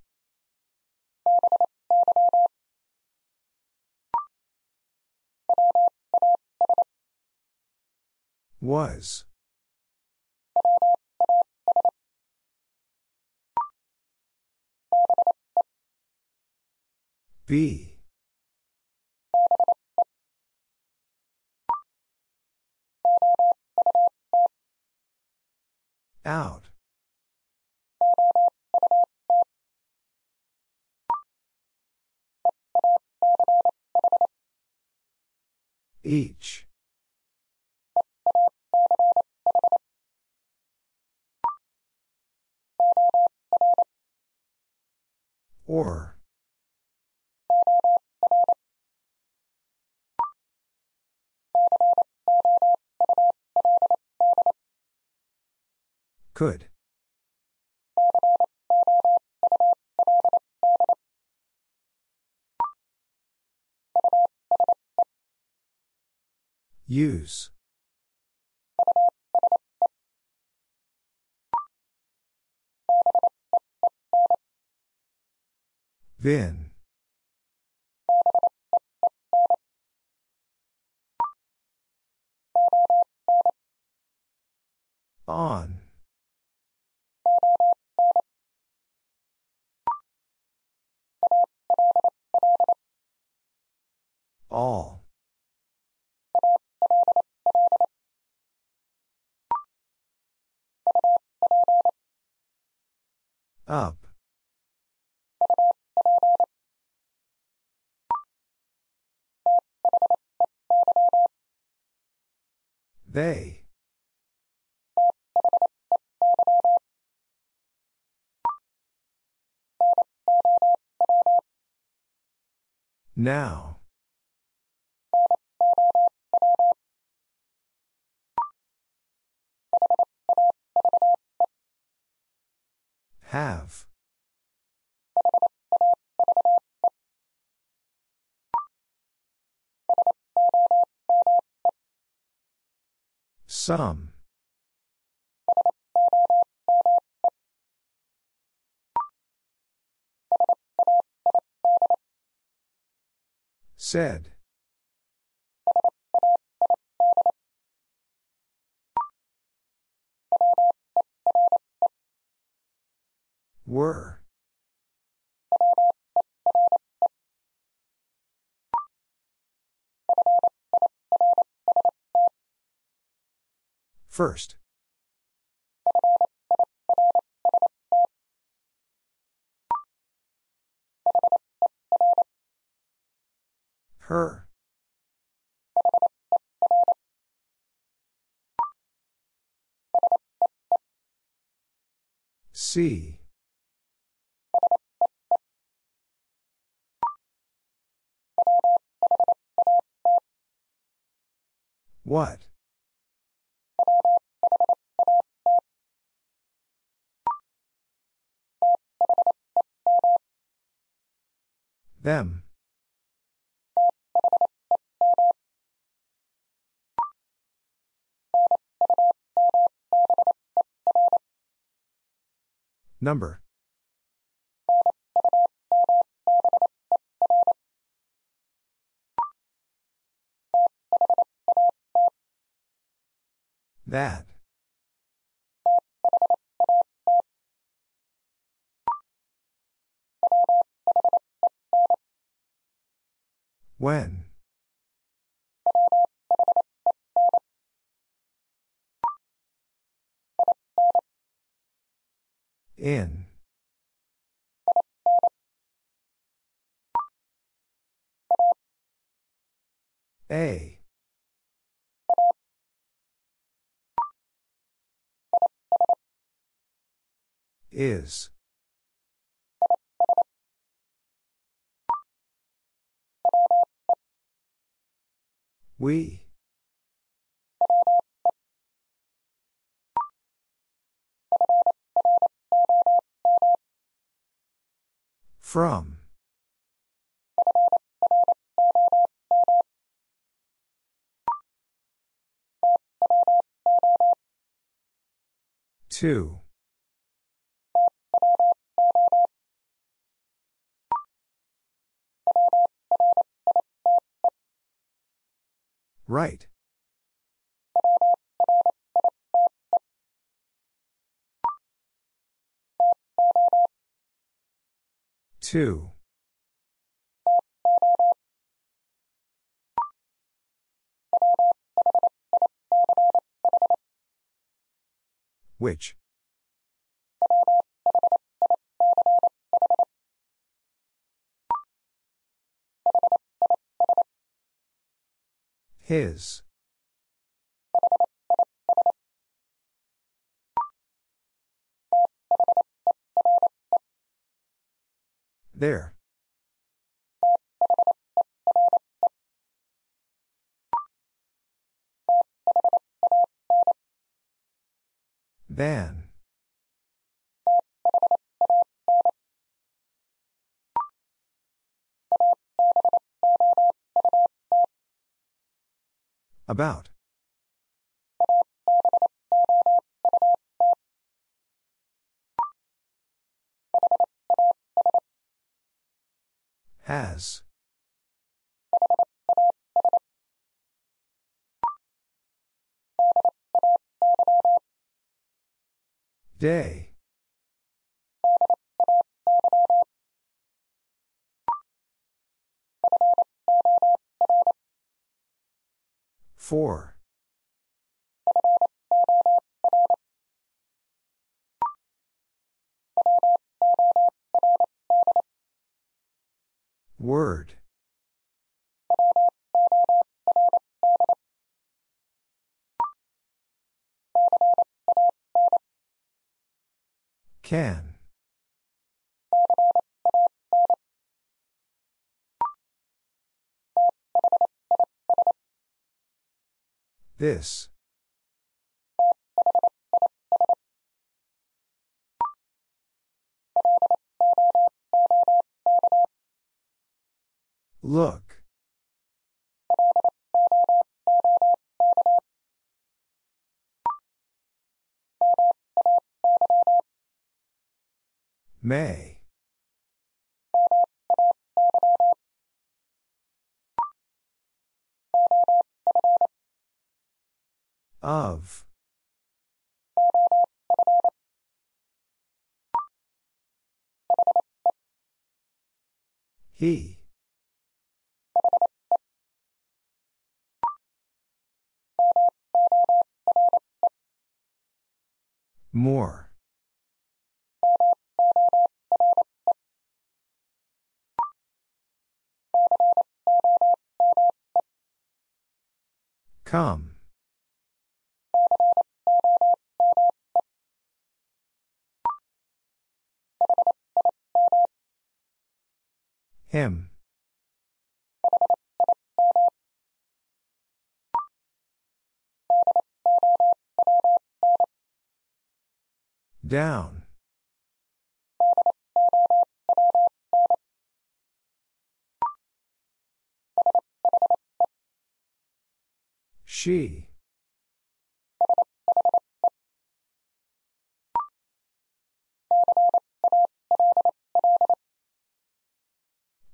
Was. Be. Out. Each. Or. Could. Use. Vin. On. All. Up. They. Now. Have. Some. Said. Were. First. Her. See. What? Them. Number. That. When? In. A. Is. We. From. Two. Right. Two. Which? His. There. Than. About. Has. Day. Four. Word. Can. This. Look. May. Of. He. More. Come. Him. Down. She.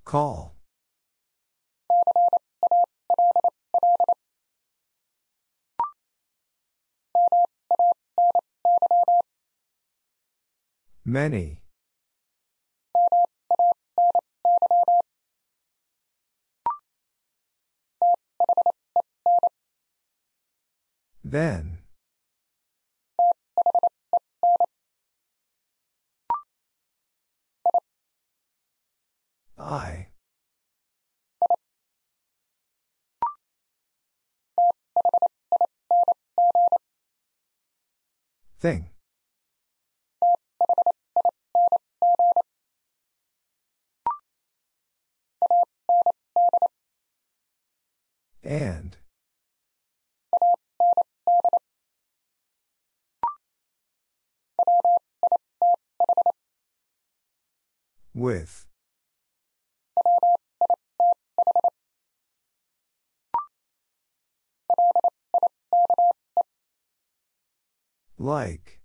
Call. Many. Then. I. Thing. And. With. Like.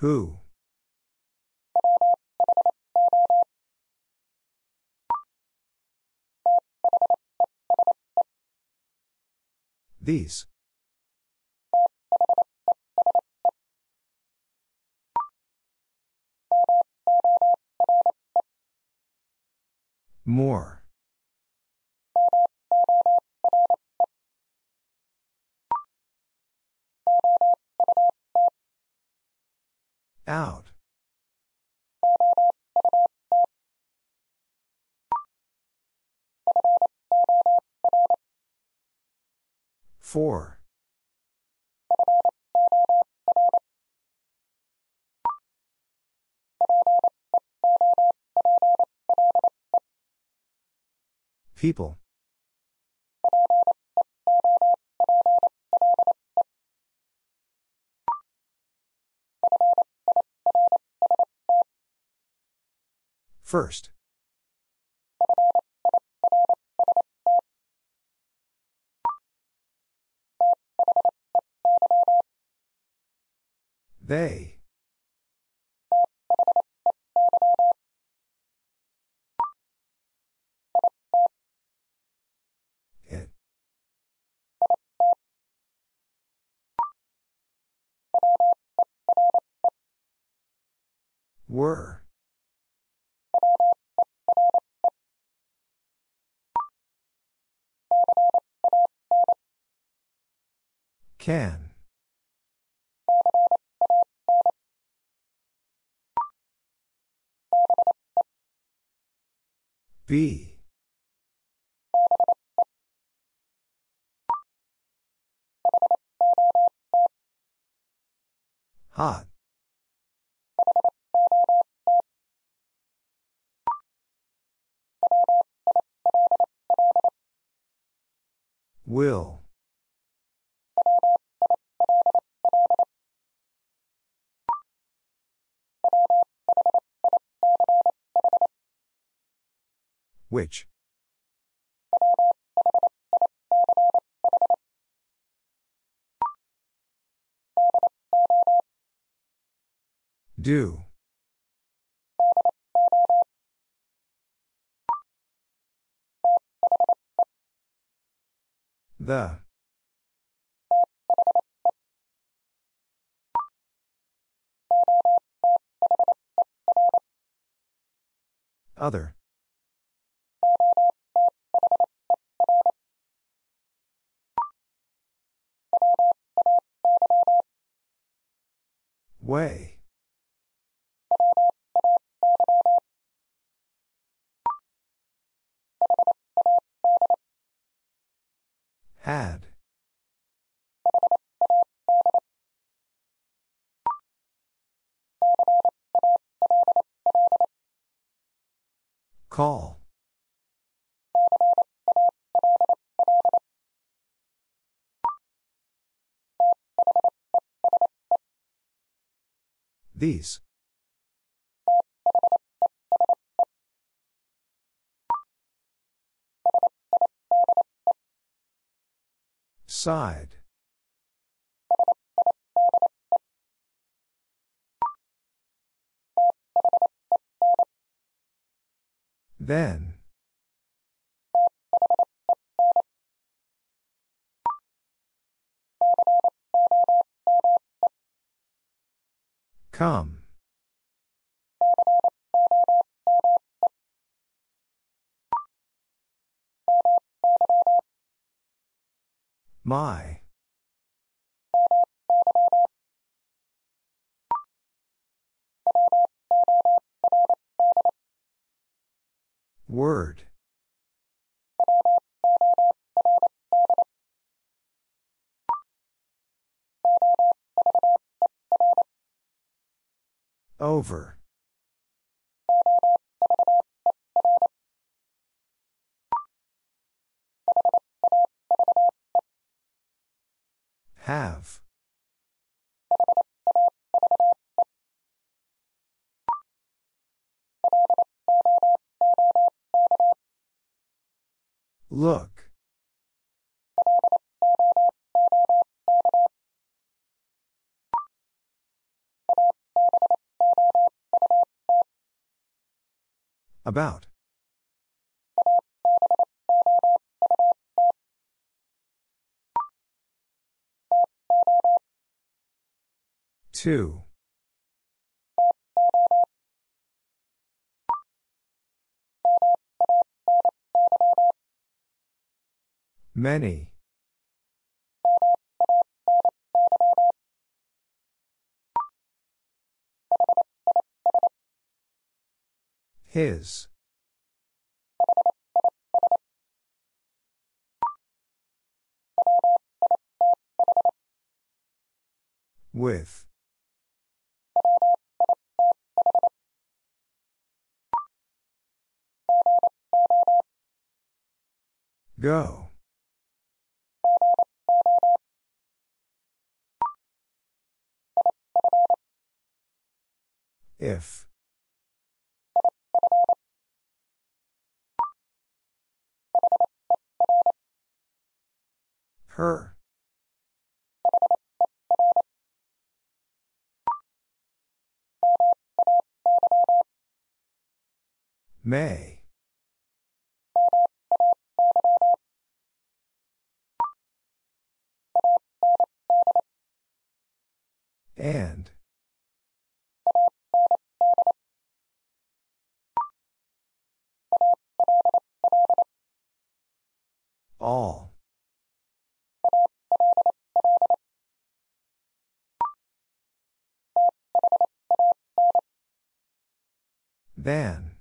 Who? These. More. Out. Four. People. First. They. Were. Can. Be. Hot. Will. Which? Do. The. Other. Way. Had. Call. These. Side. Then. Come. My. Word. Over. Have. Look. About. Two. Many. His. With. Go. If. Her. May. And. All. then.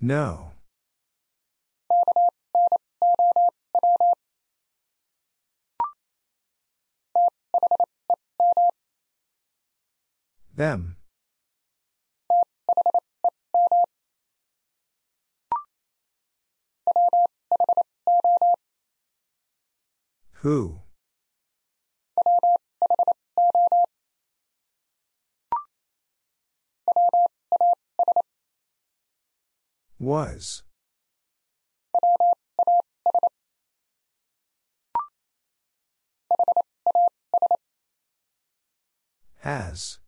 No. Them. Who? Was. Has.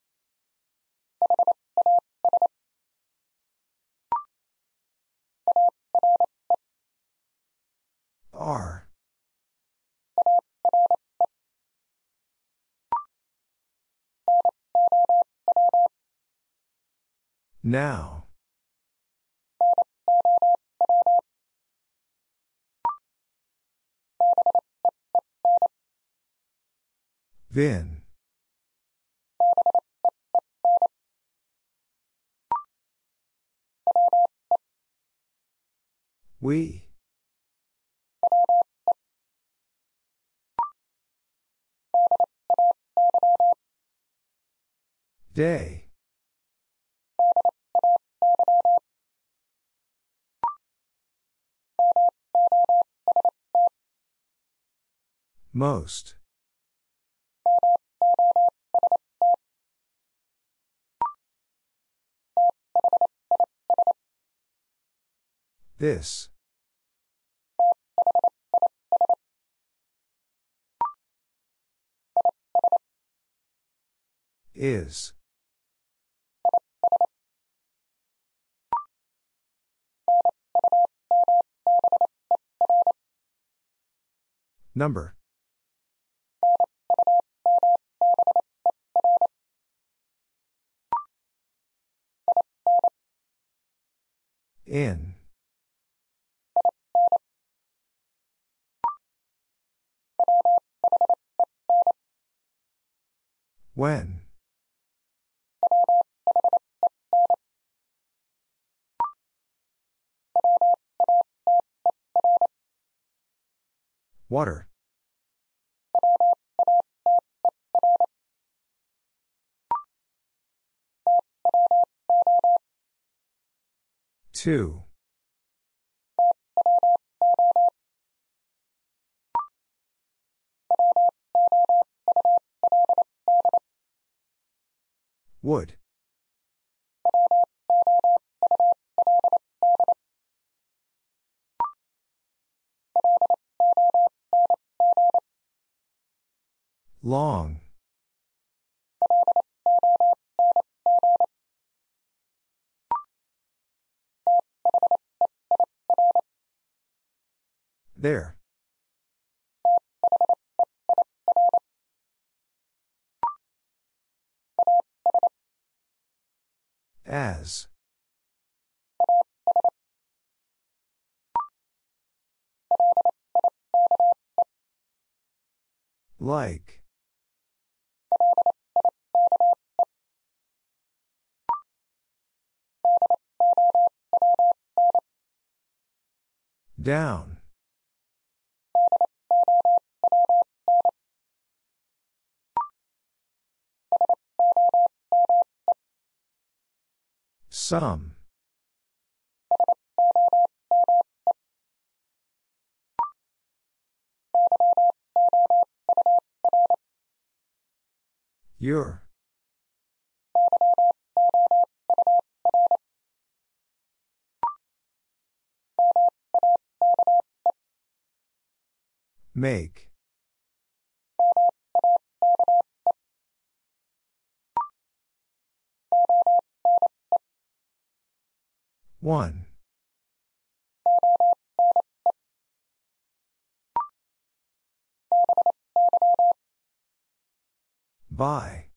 Are. Now. Vin. We. Day. Most. This. Is. Number. In. When? Water. Two. Would. Long. There. As. Like. Down. Some. Your. Make. One. By.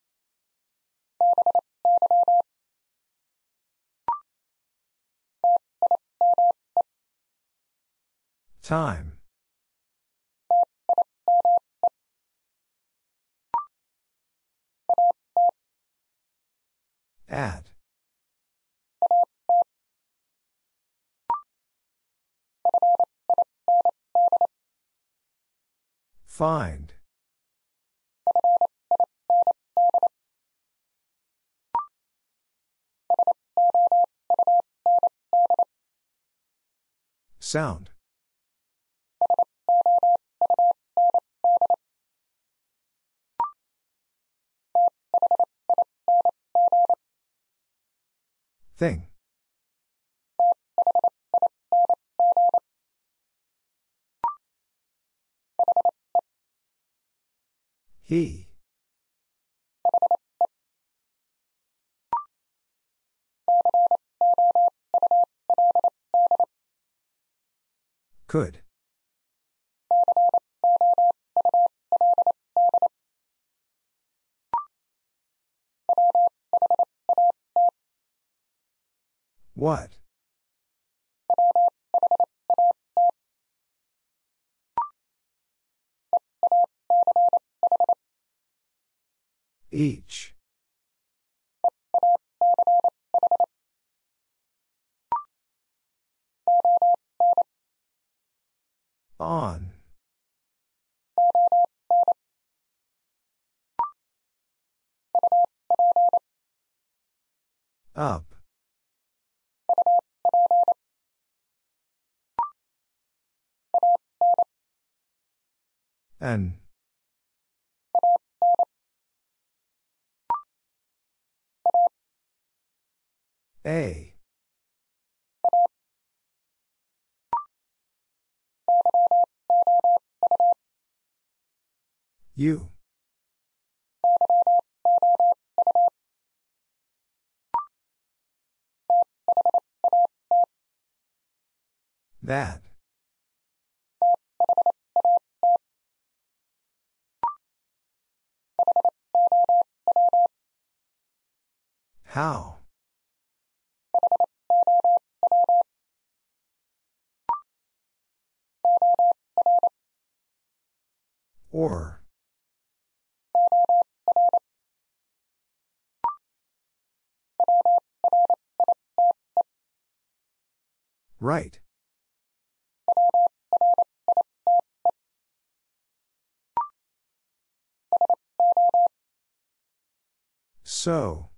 Time. At. Find. Sound. Thing. He. Could. What? Each. On. Up. An. A. You. That. How? Or. Right. So.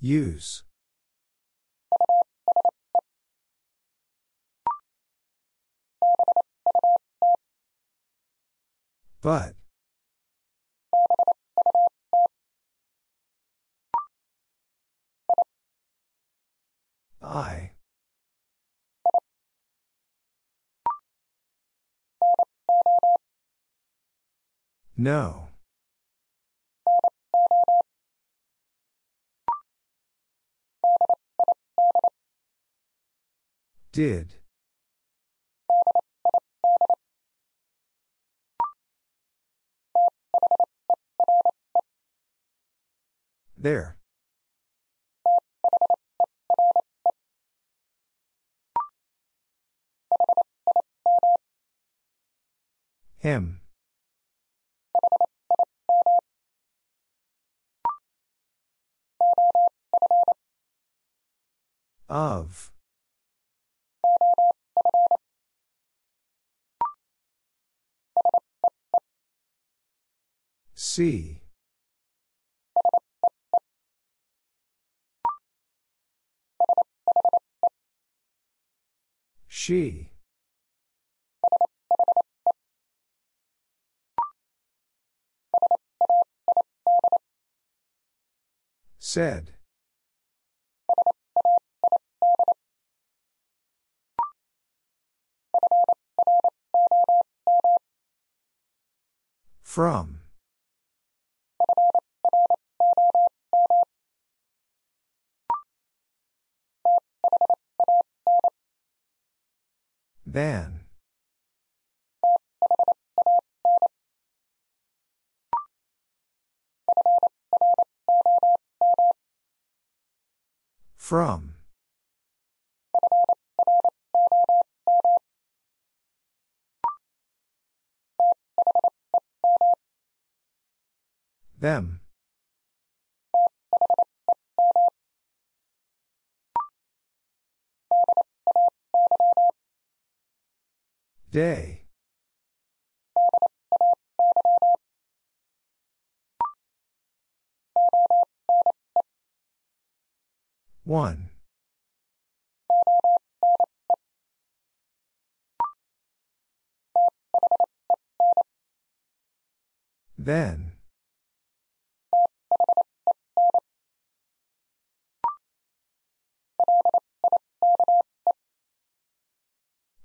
Use. But. I. No. Did. There. Him. Of. See. She. Said. From. Than. From. Them. Day. One. Then.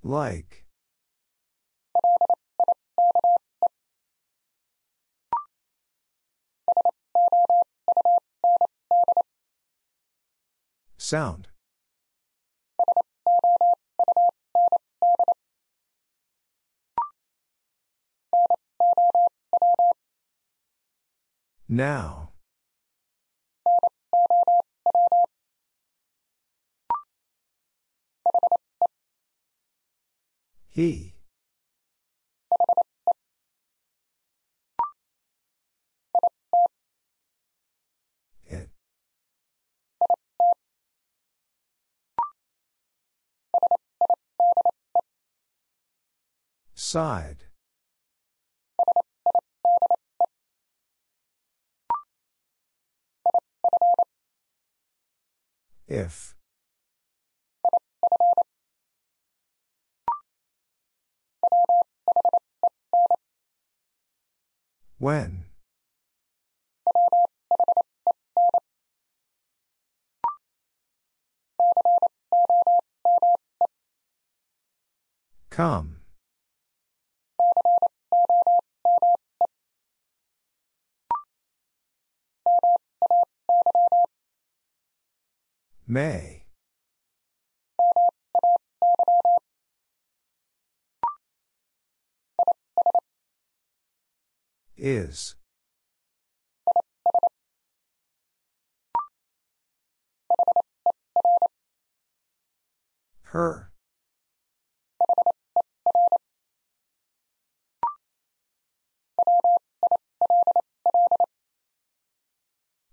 Like. Sound. Now. He. It. Side. If. When. Come. May. Is. Her.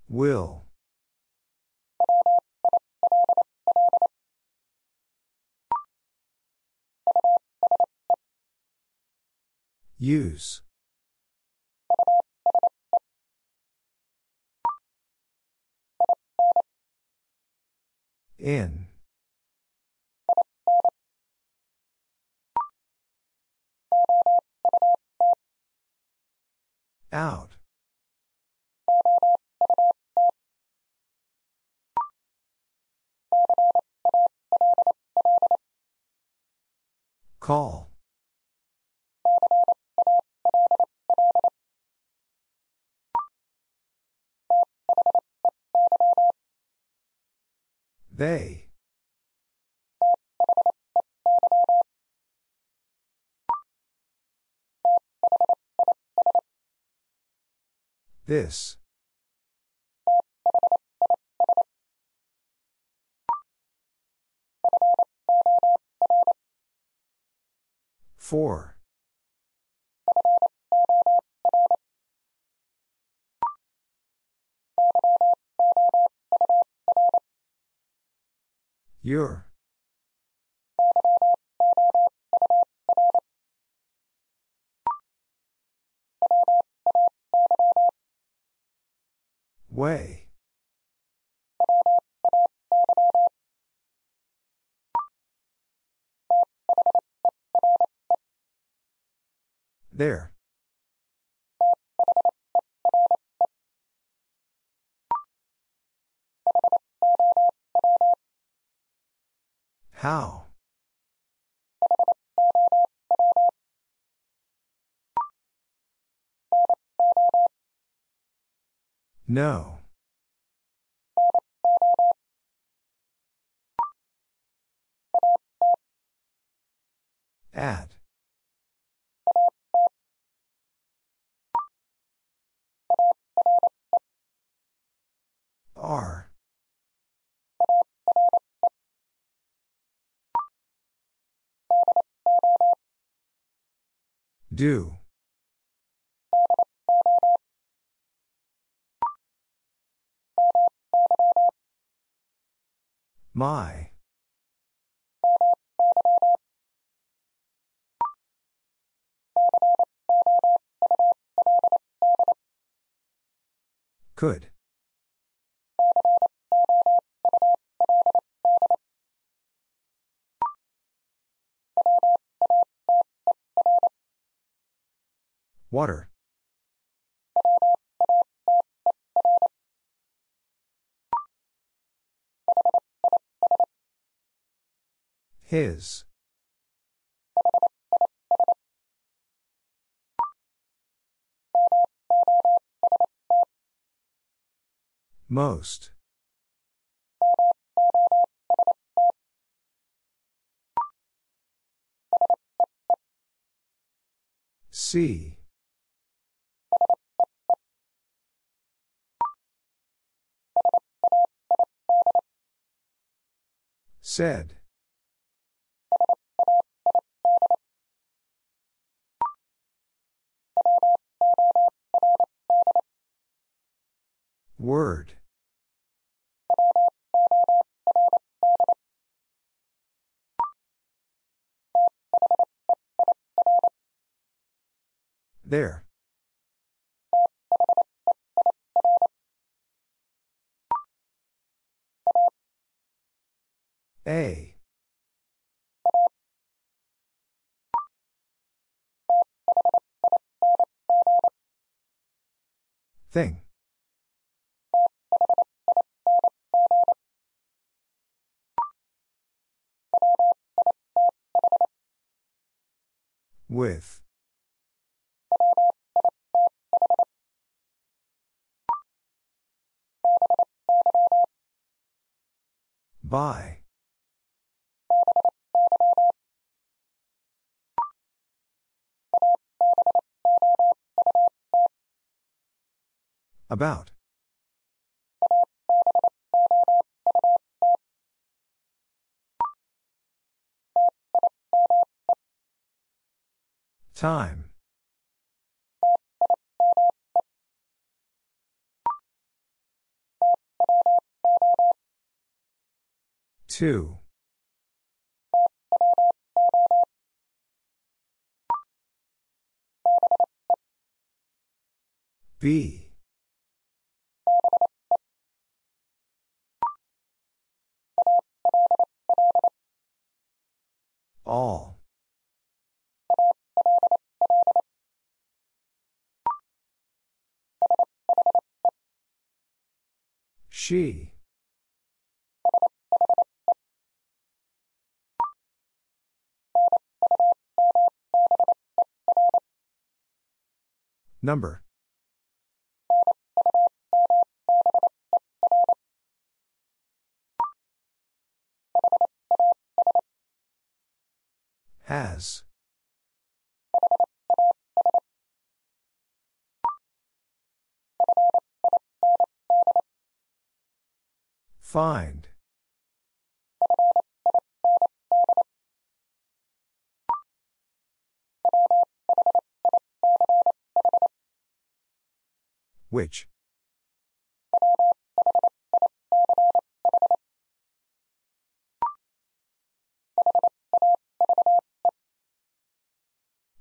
Will. Use. In. Out. Call. They. This. Four. Your. Way. There. How? No. At. Are. Do. My. Could. Water. His. Most. See. Said. Word. There. A. Thing. With. By. About. Time. Two. B. All. She. Number. Has. Find. Which?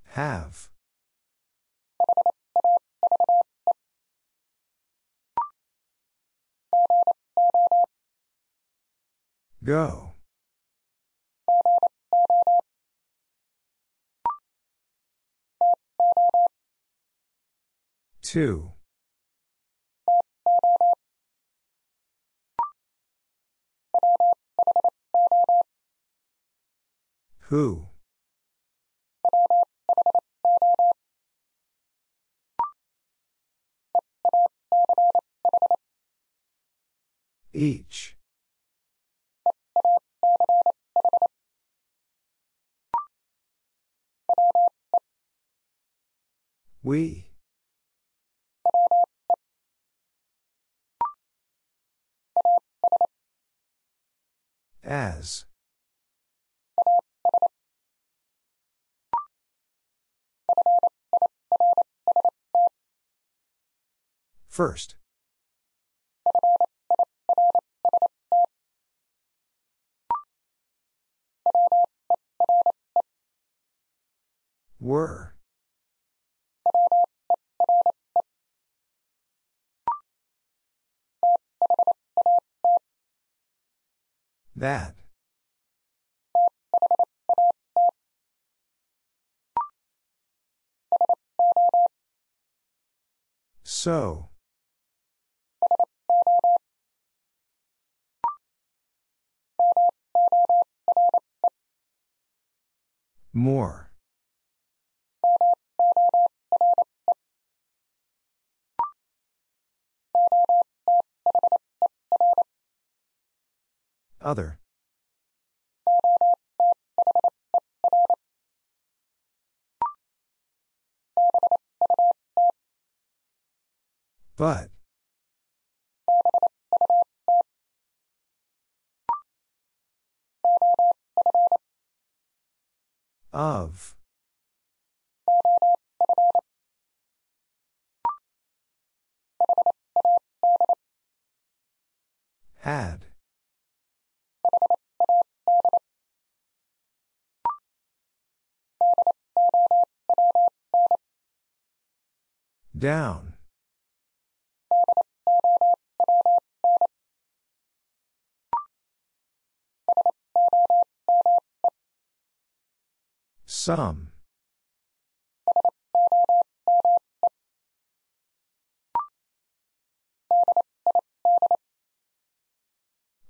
Have. Go. Two. Who? Each. We. As. First. Were. That. So. More. Other. But. Of. Had. Down. Some.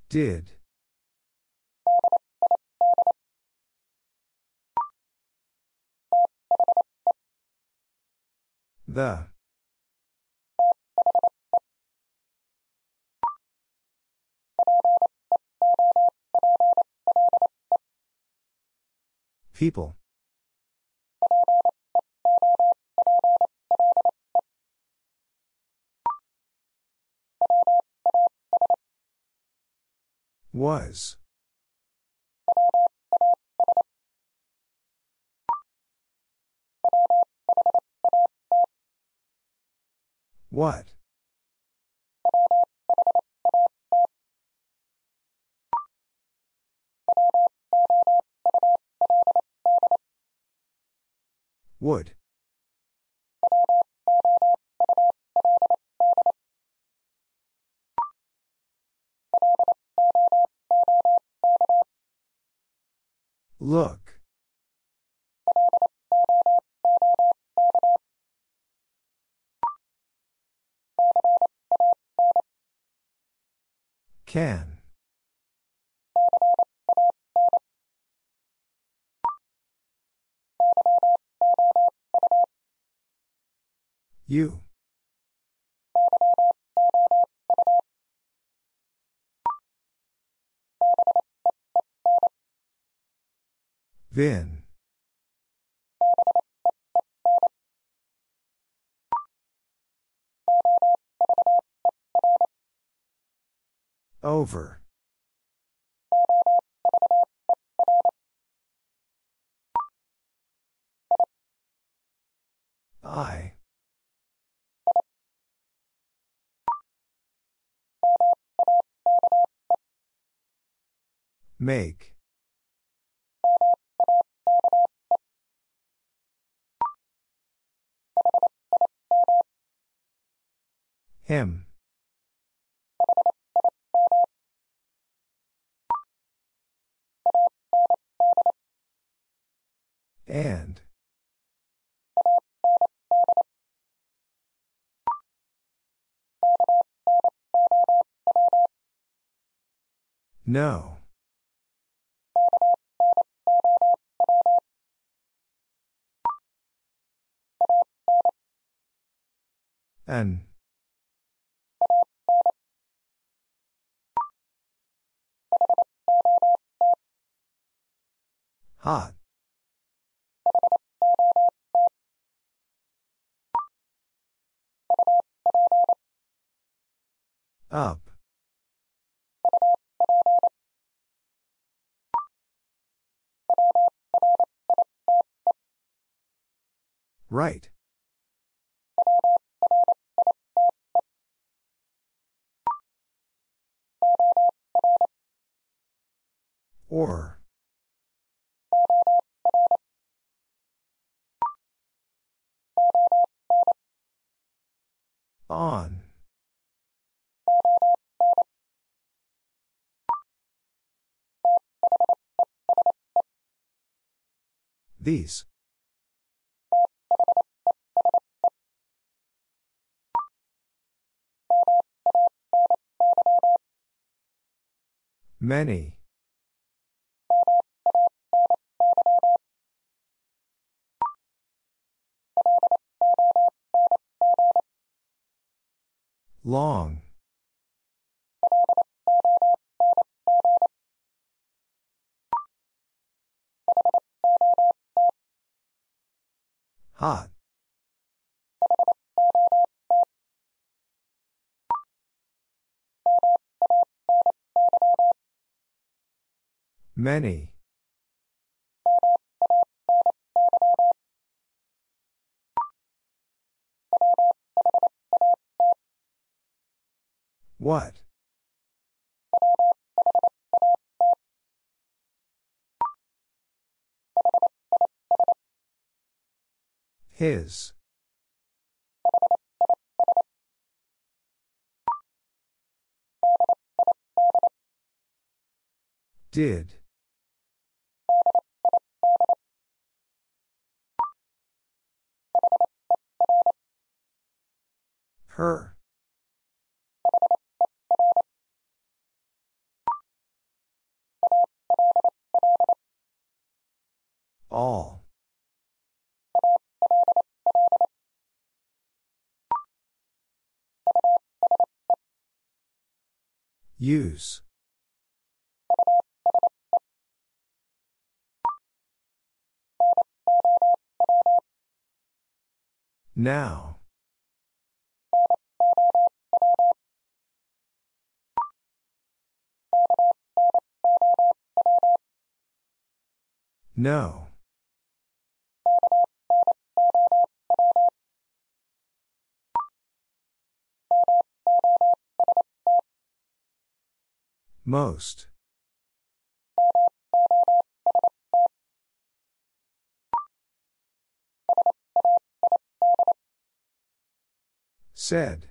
Did. The. People. Was. What? Would. Look. Can. You. Vin. Over. I. Make. Him. And. No. N. Hot. Up. Right. Or. On. These. Many. Long. Hot. Many. What? His. Did. Her. All. Use. Now. No. Most. Said.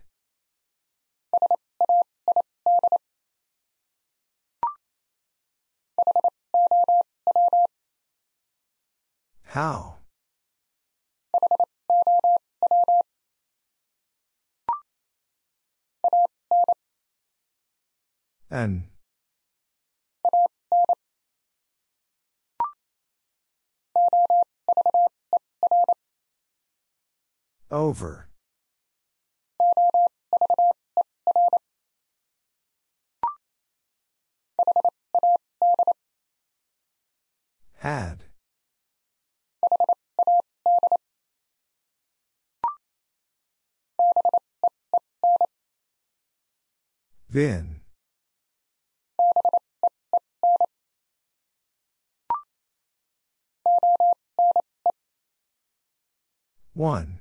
How? An. Over. Had. Vin. One.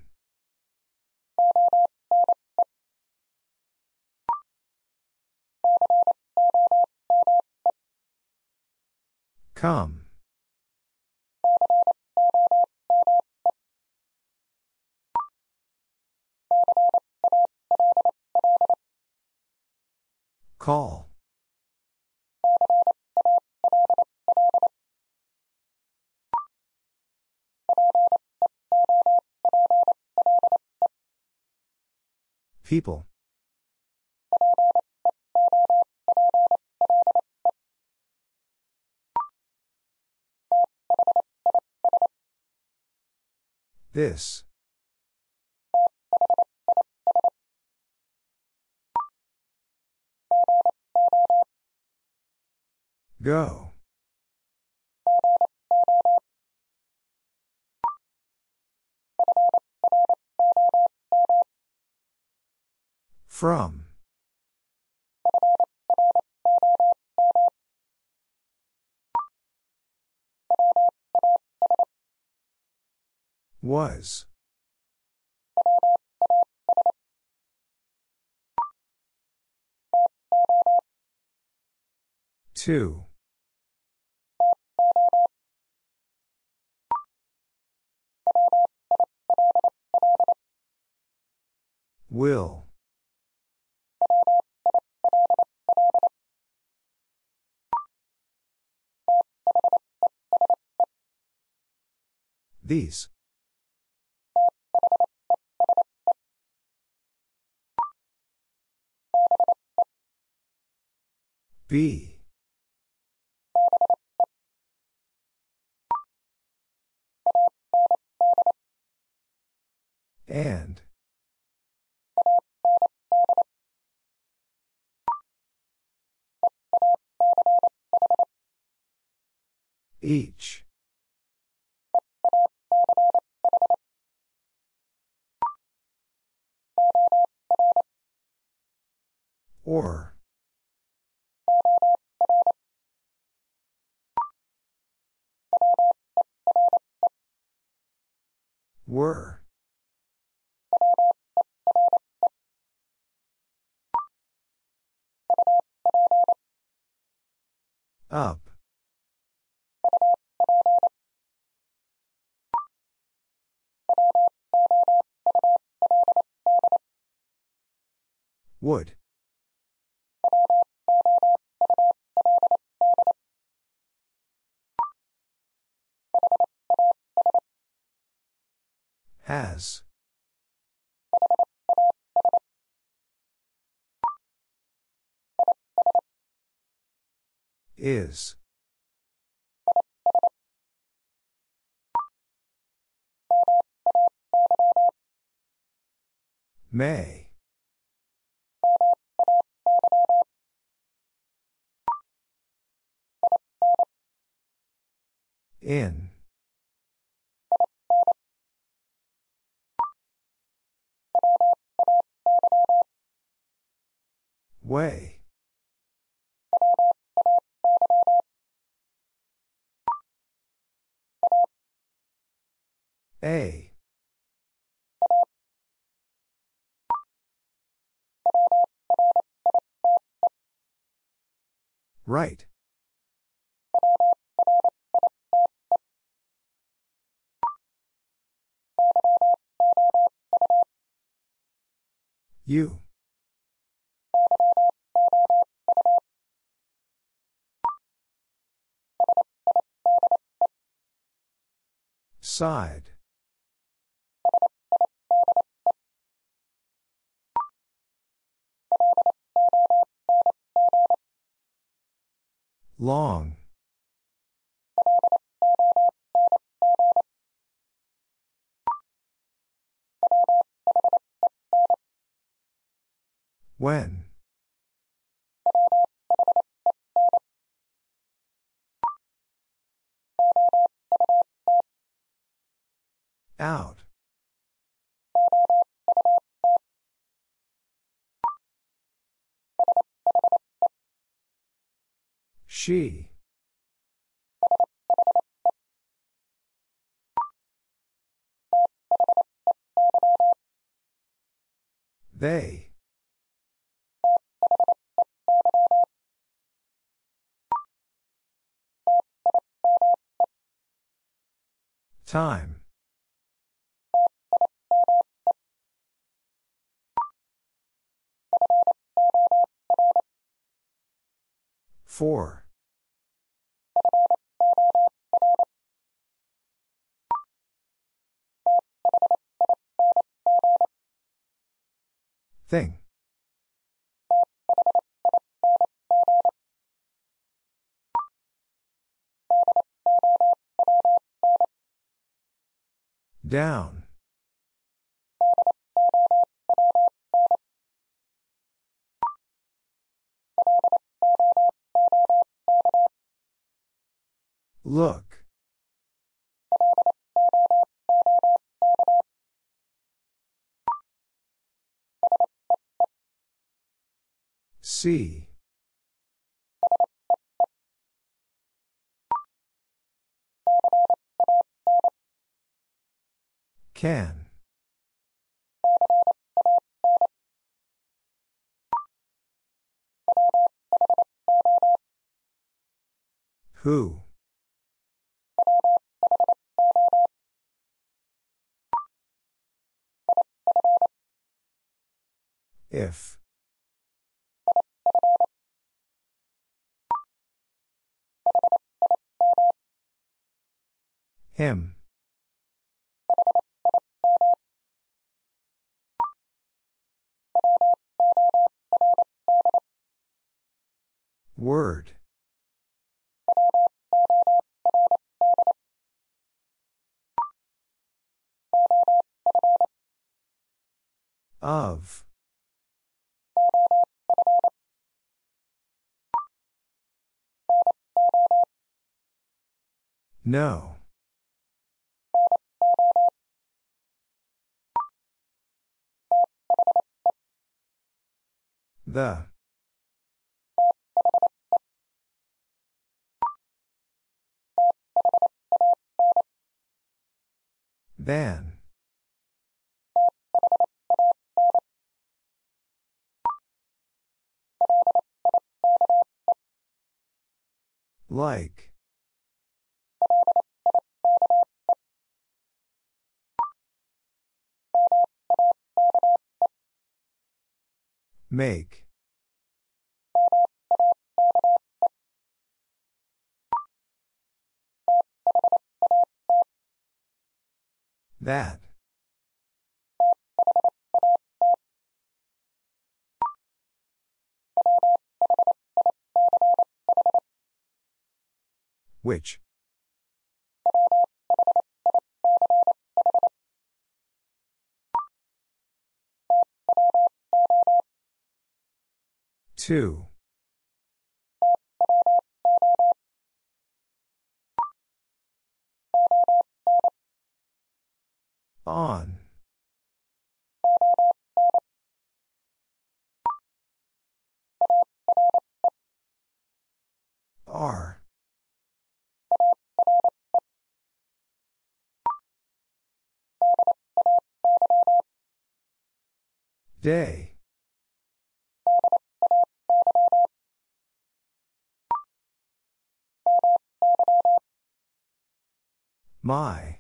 Come. Call. People. This. Go. From. Was. Two. Will. These. B. And. Each. Or. Were. Up. Would. Has. Is. May. In. Way. A. Right. You. Side. Long. When? Out. She. They. Time. For. Thing. Down. Look. See. Can. Who? If. Him. Word. Of. No. The. Than. Like. Make. That. Which? Two. On. R. Day. My.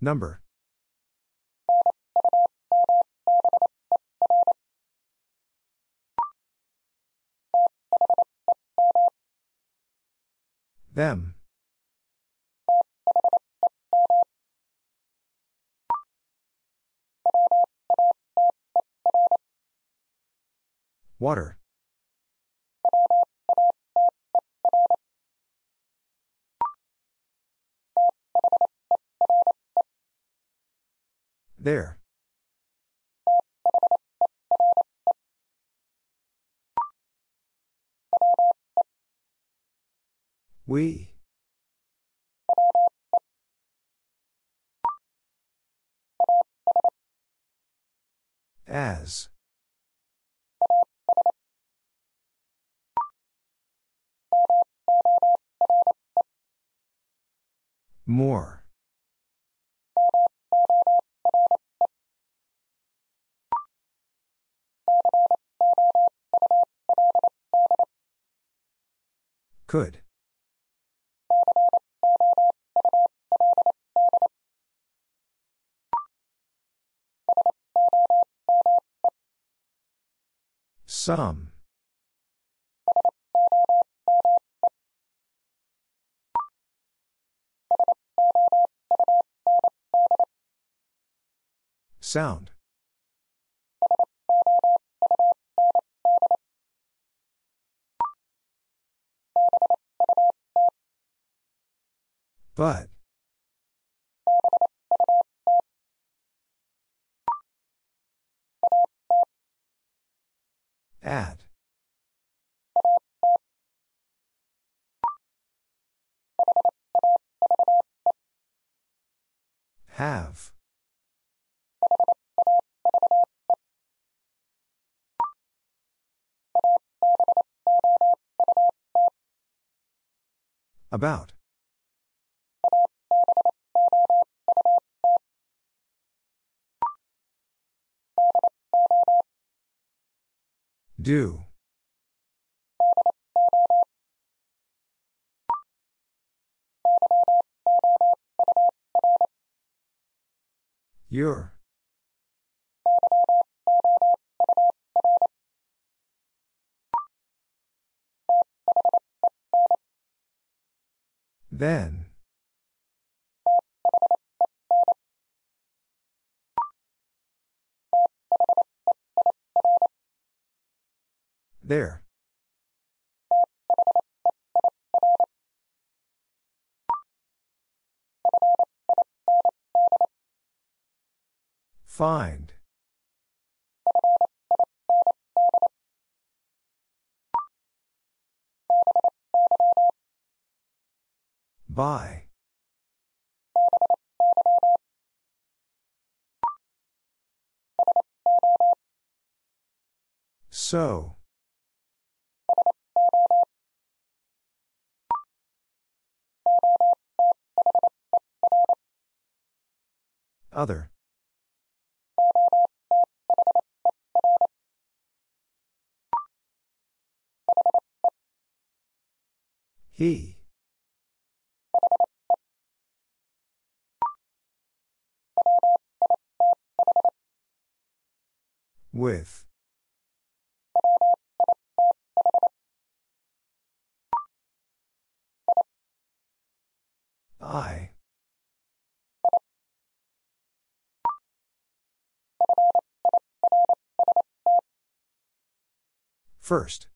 Number. Them. Water. There. We. As. More. Could. Some. Sound. But. At. Have. About. Do. Your. Then. There. Find. By. So. Other. He. With. I. First.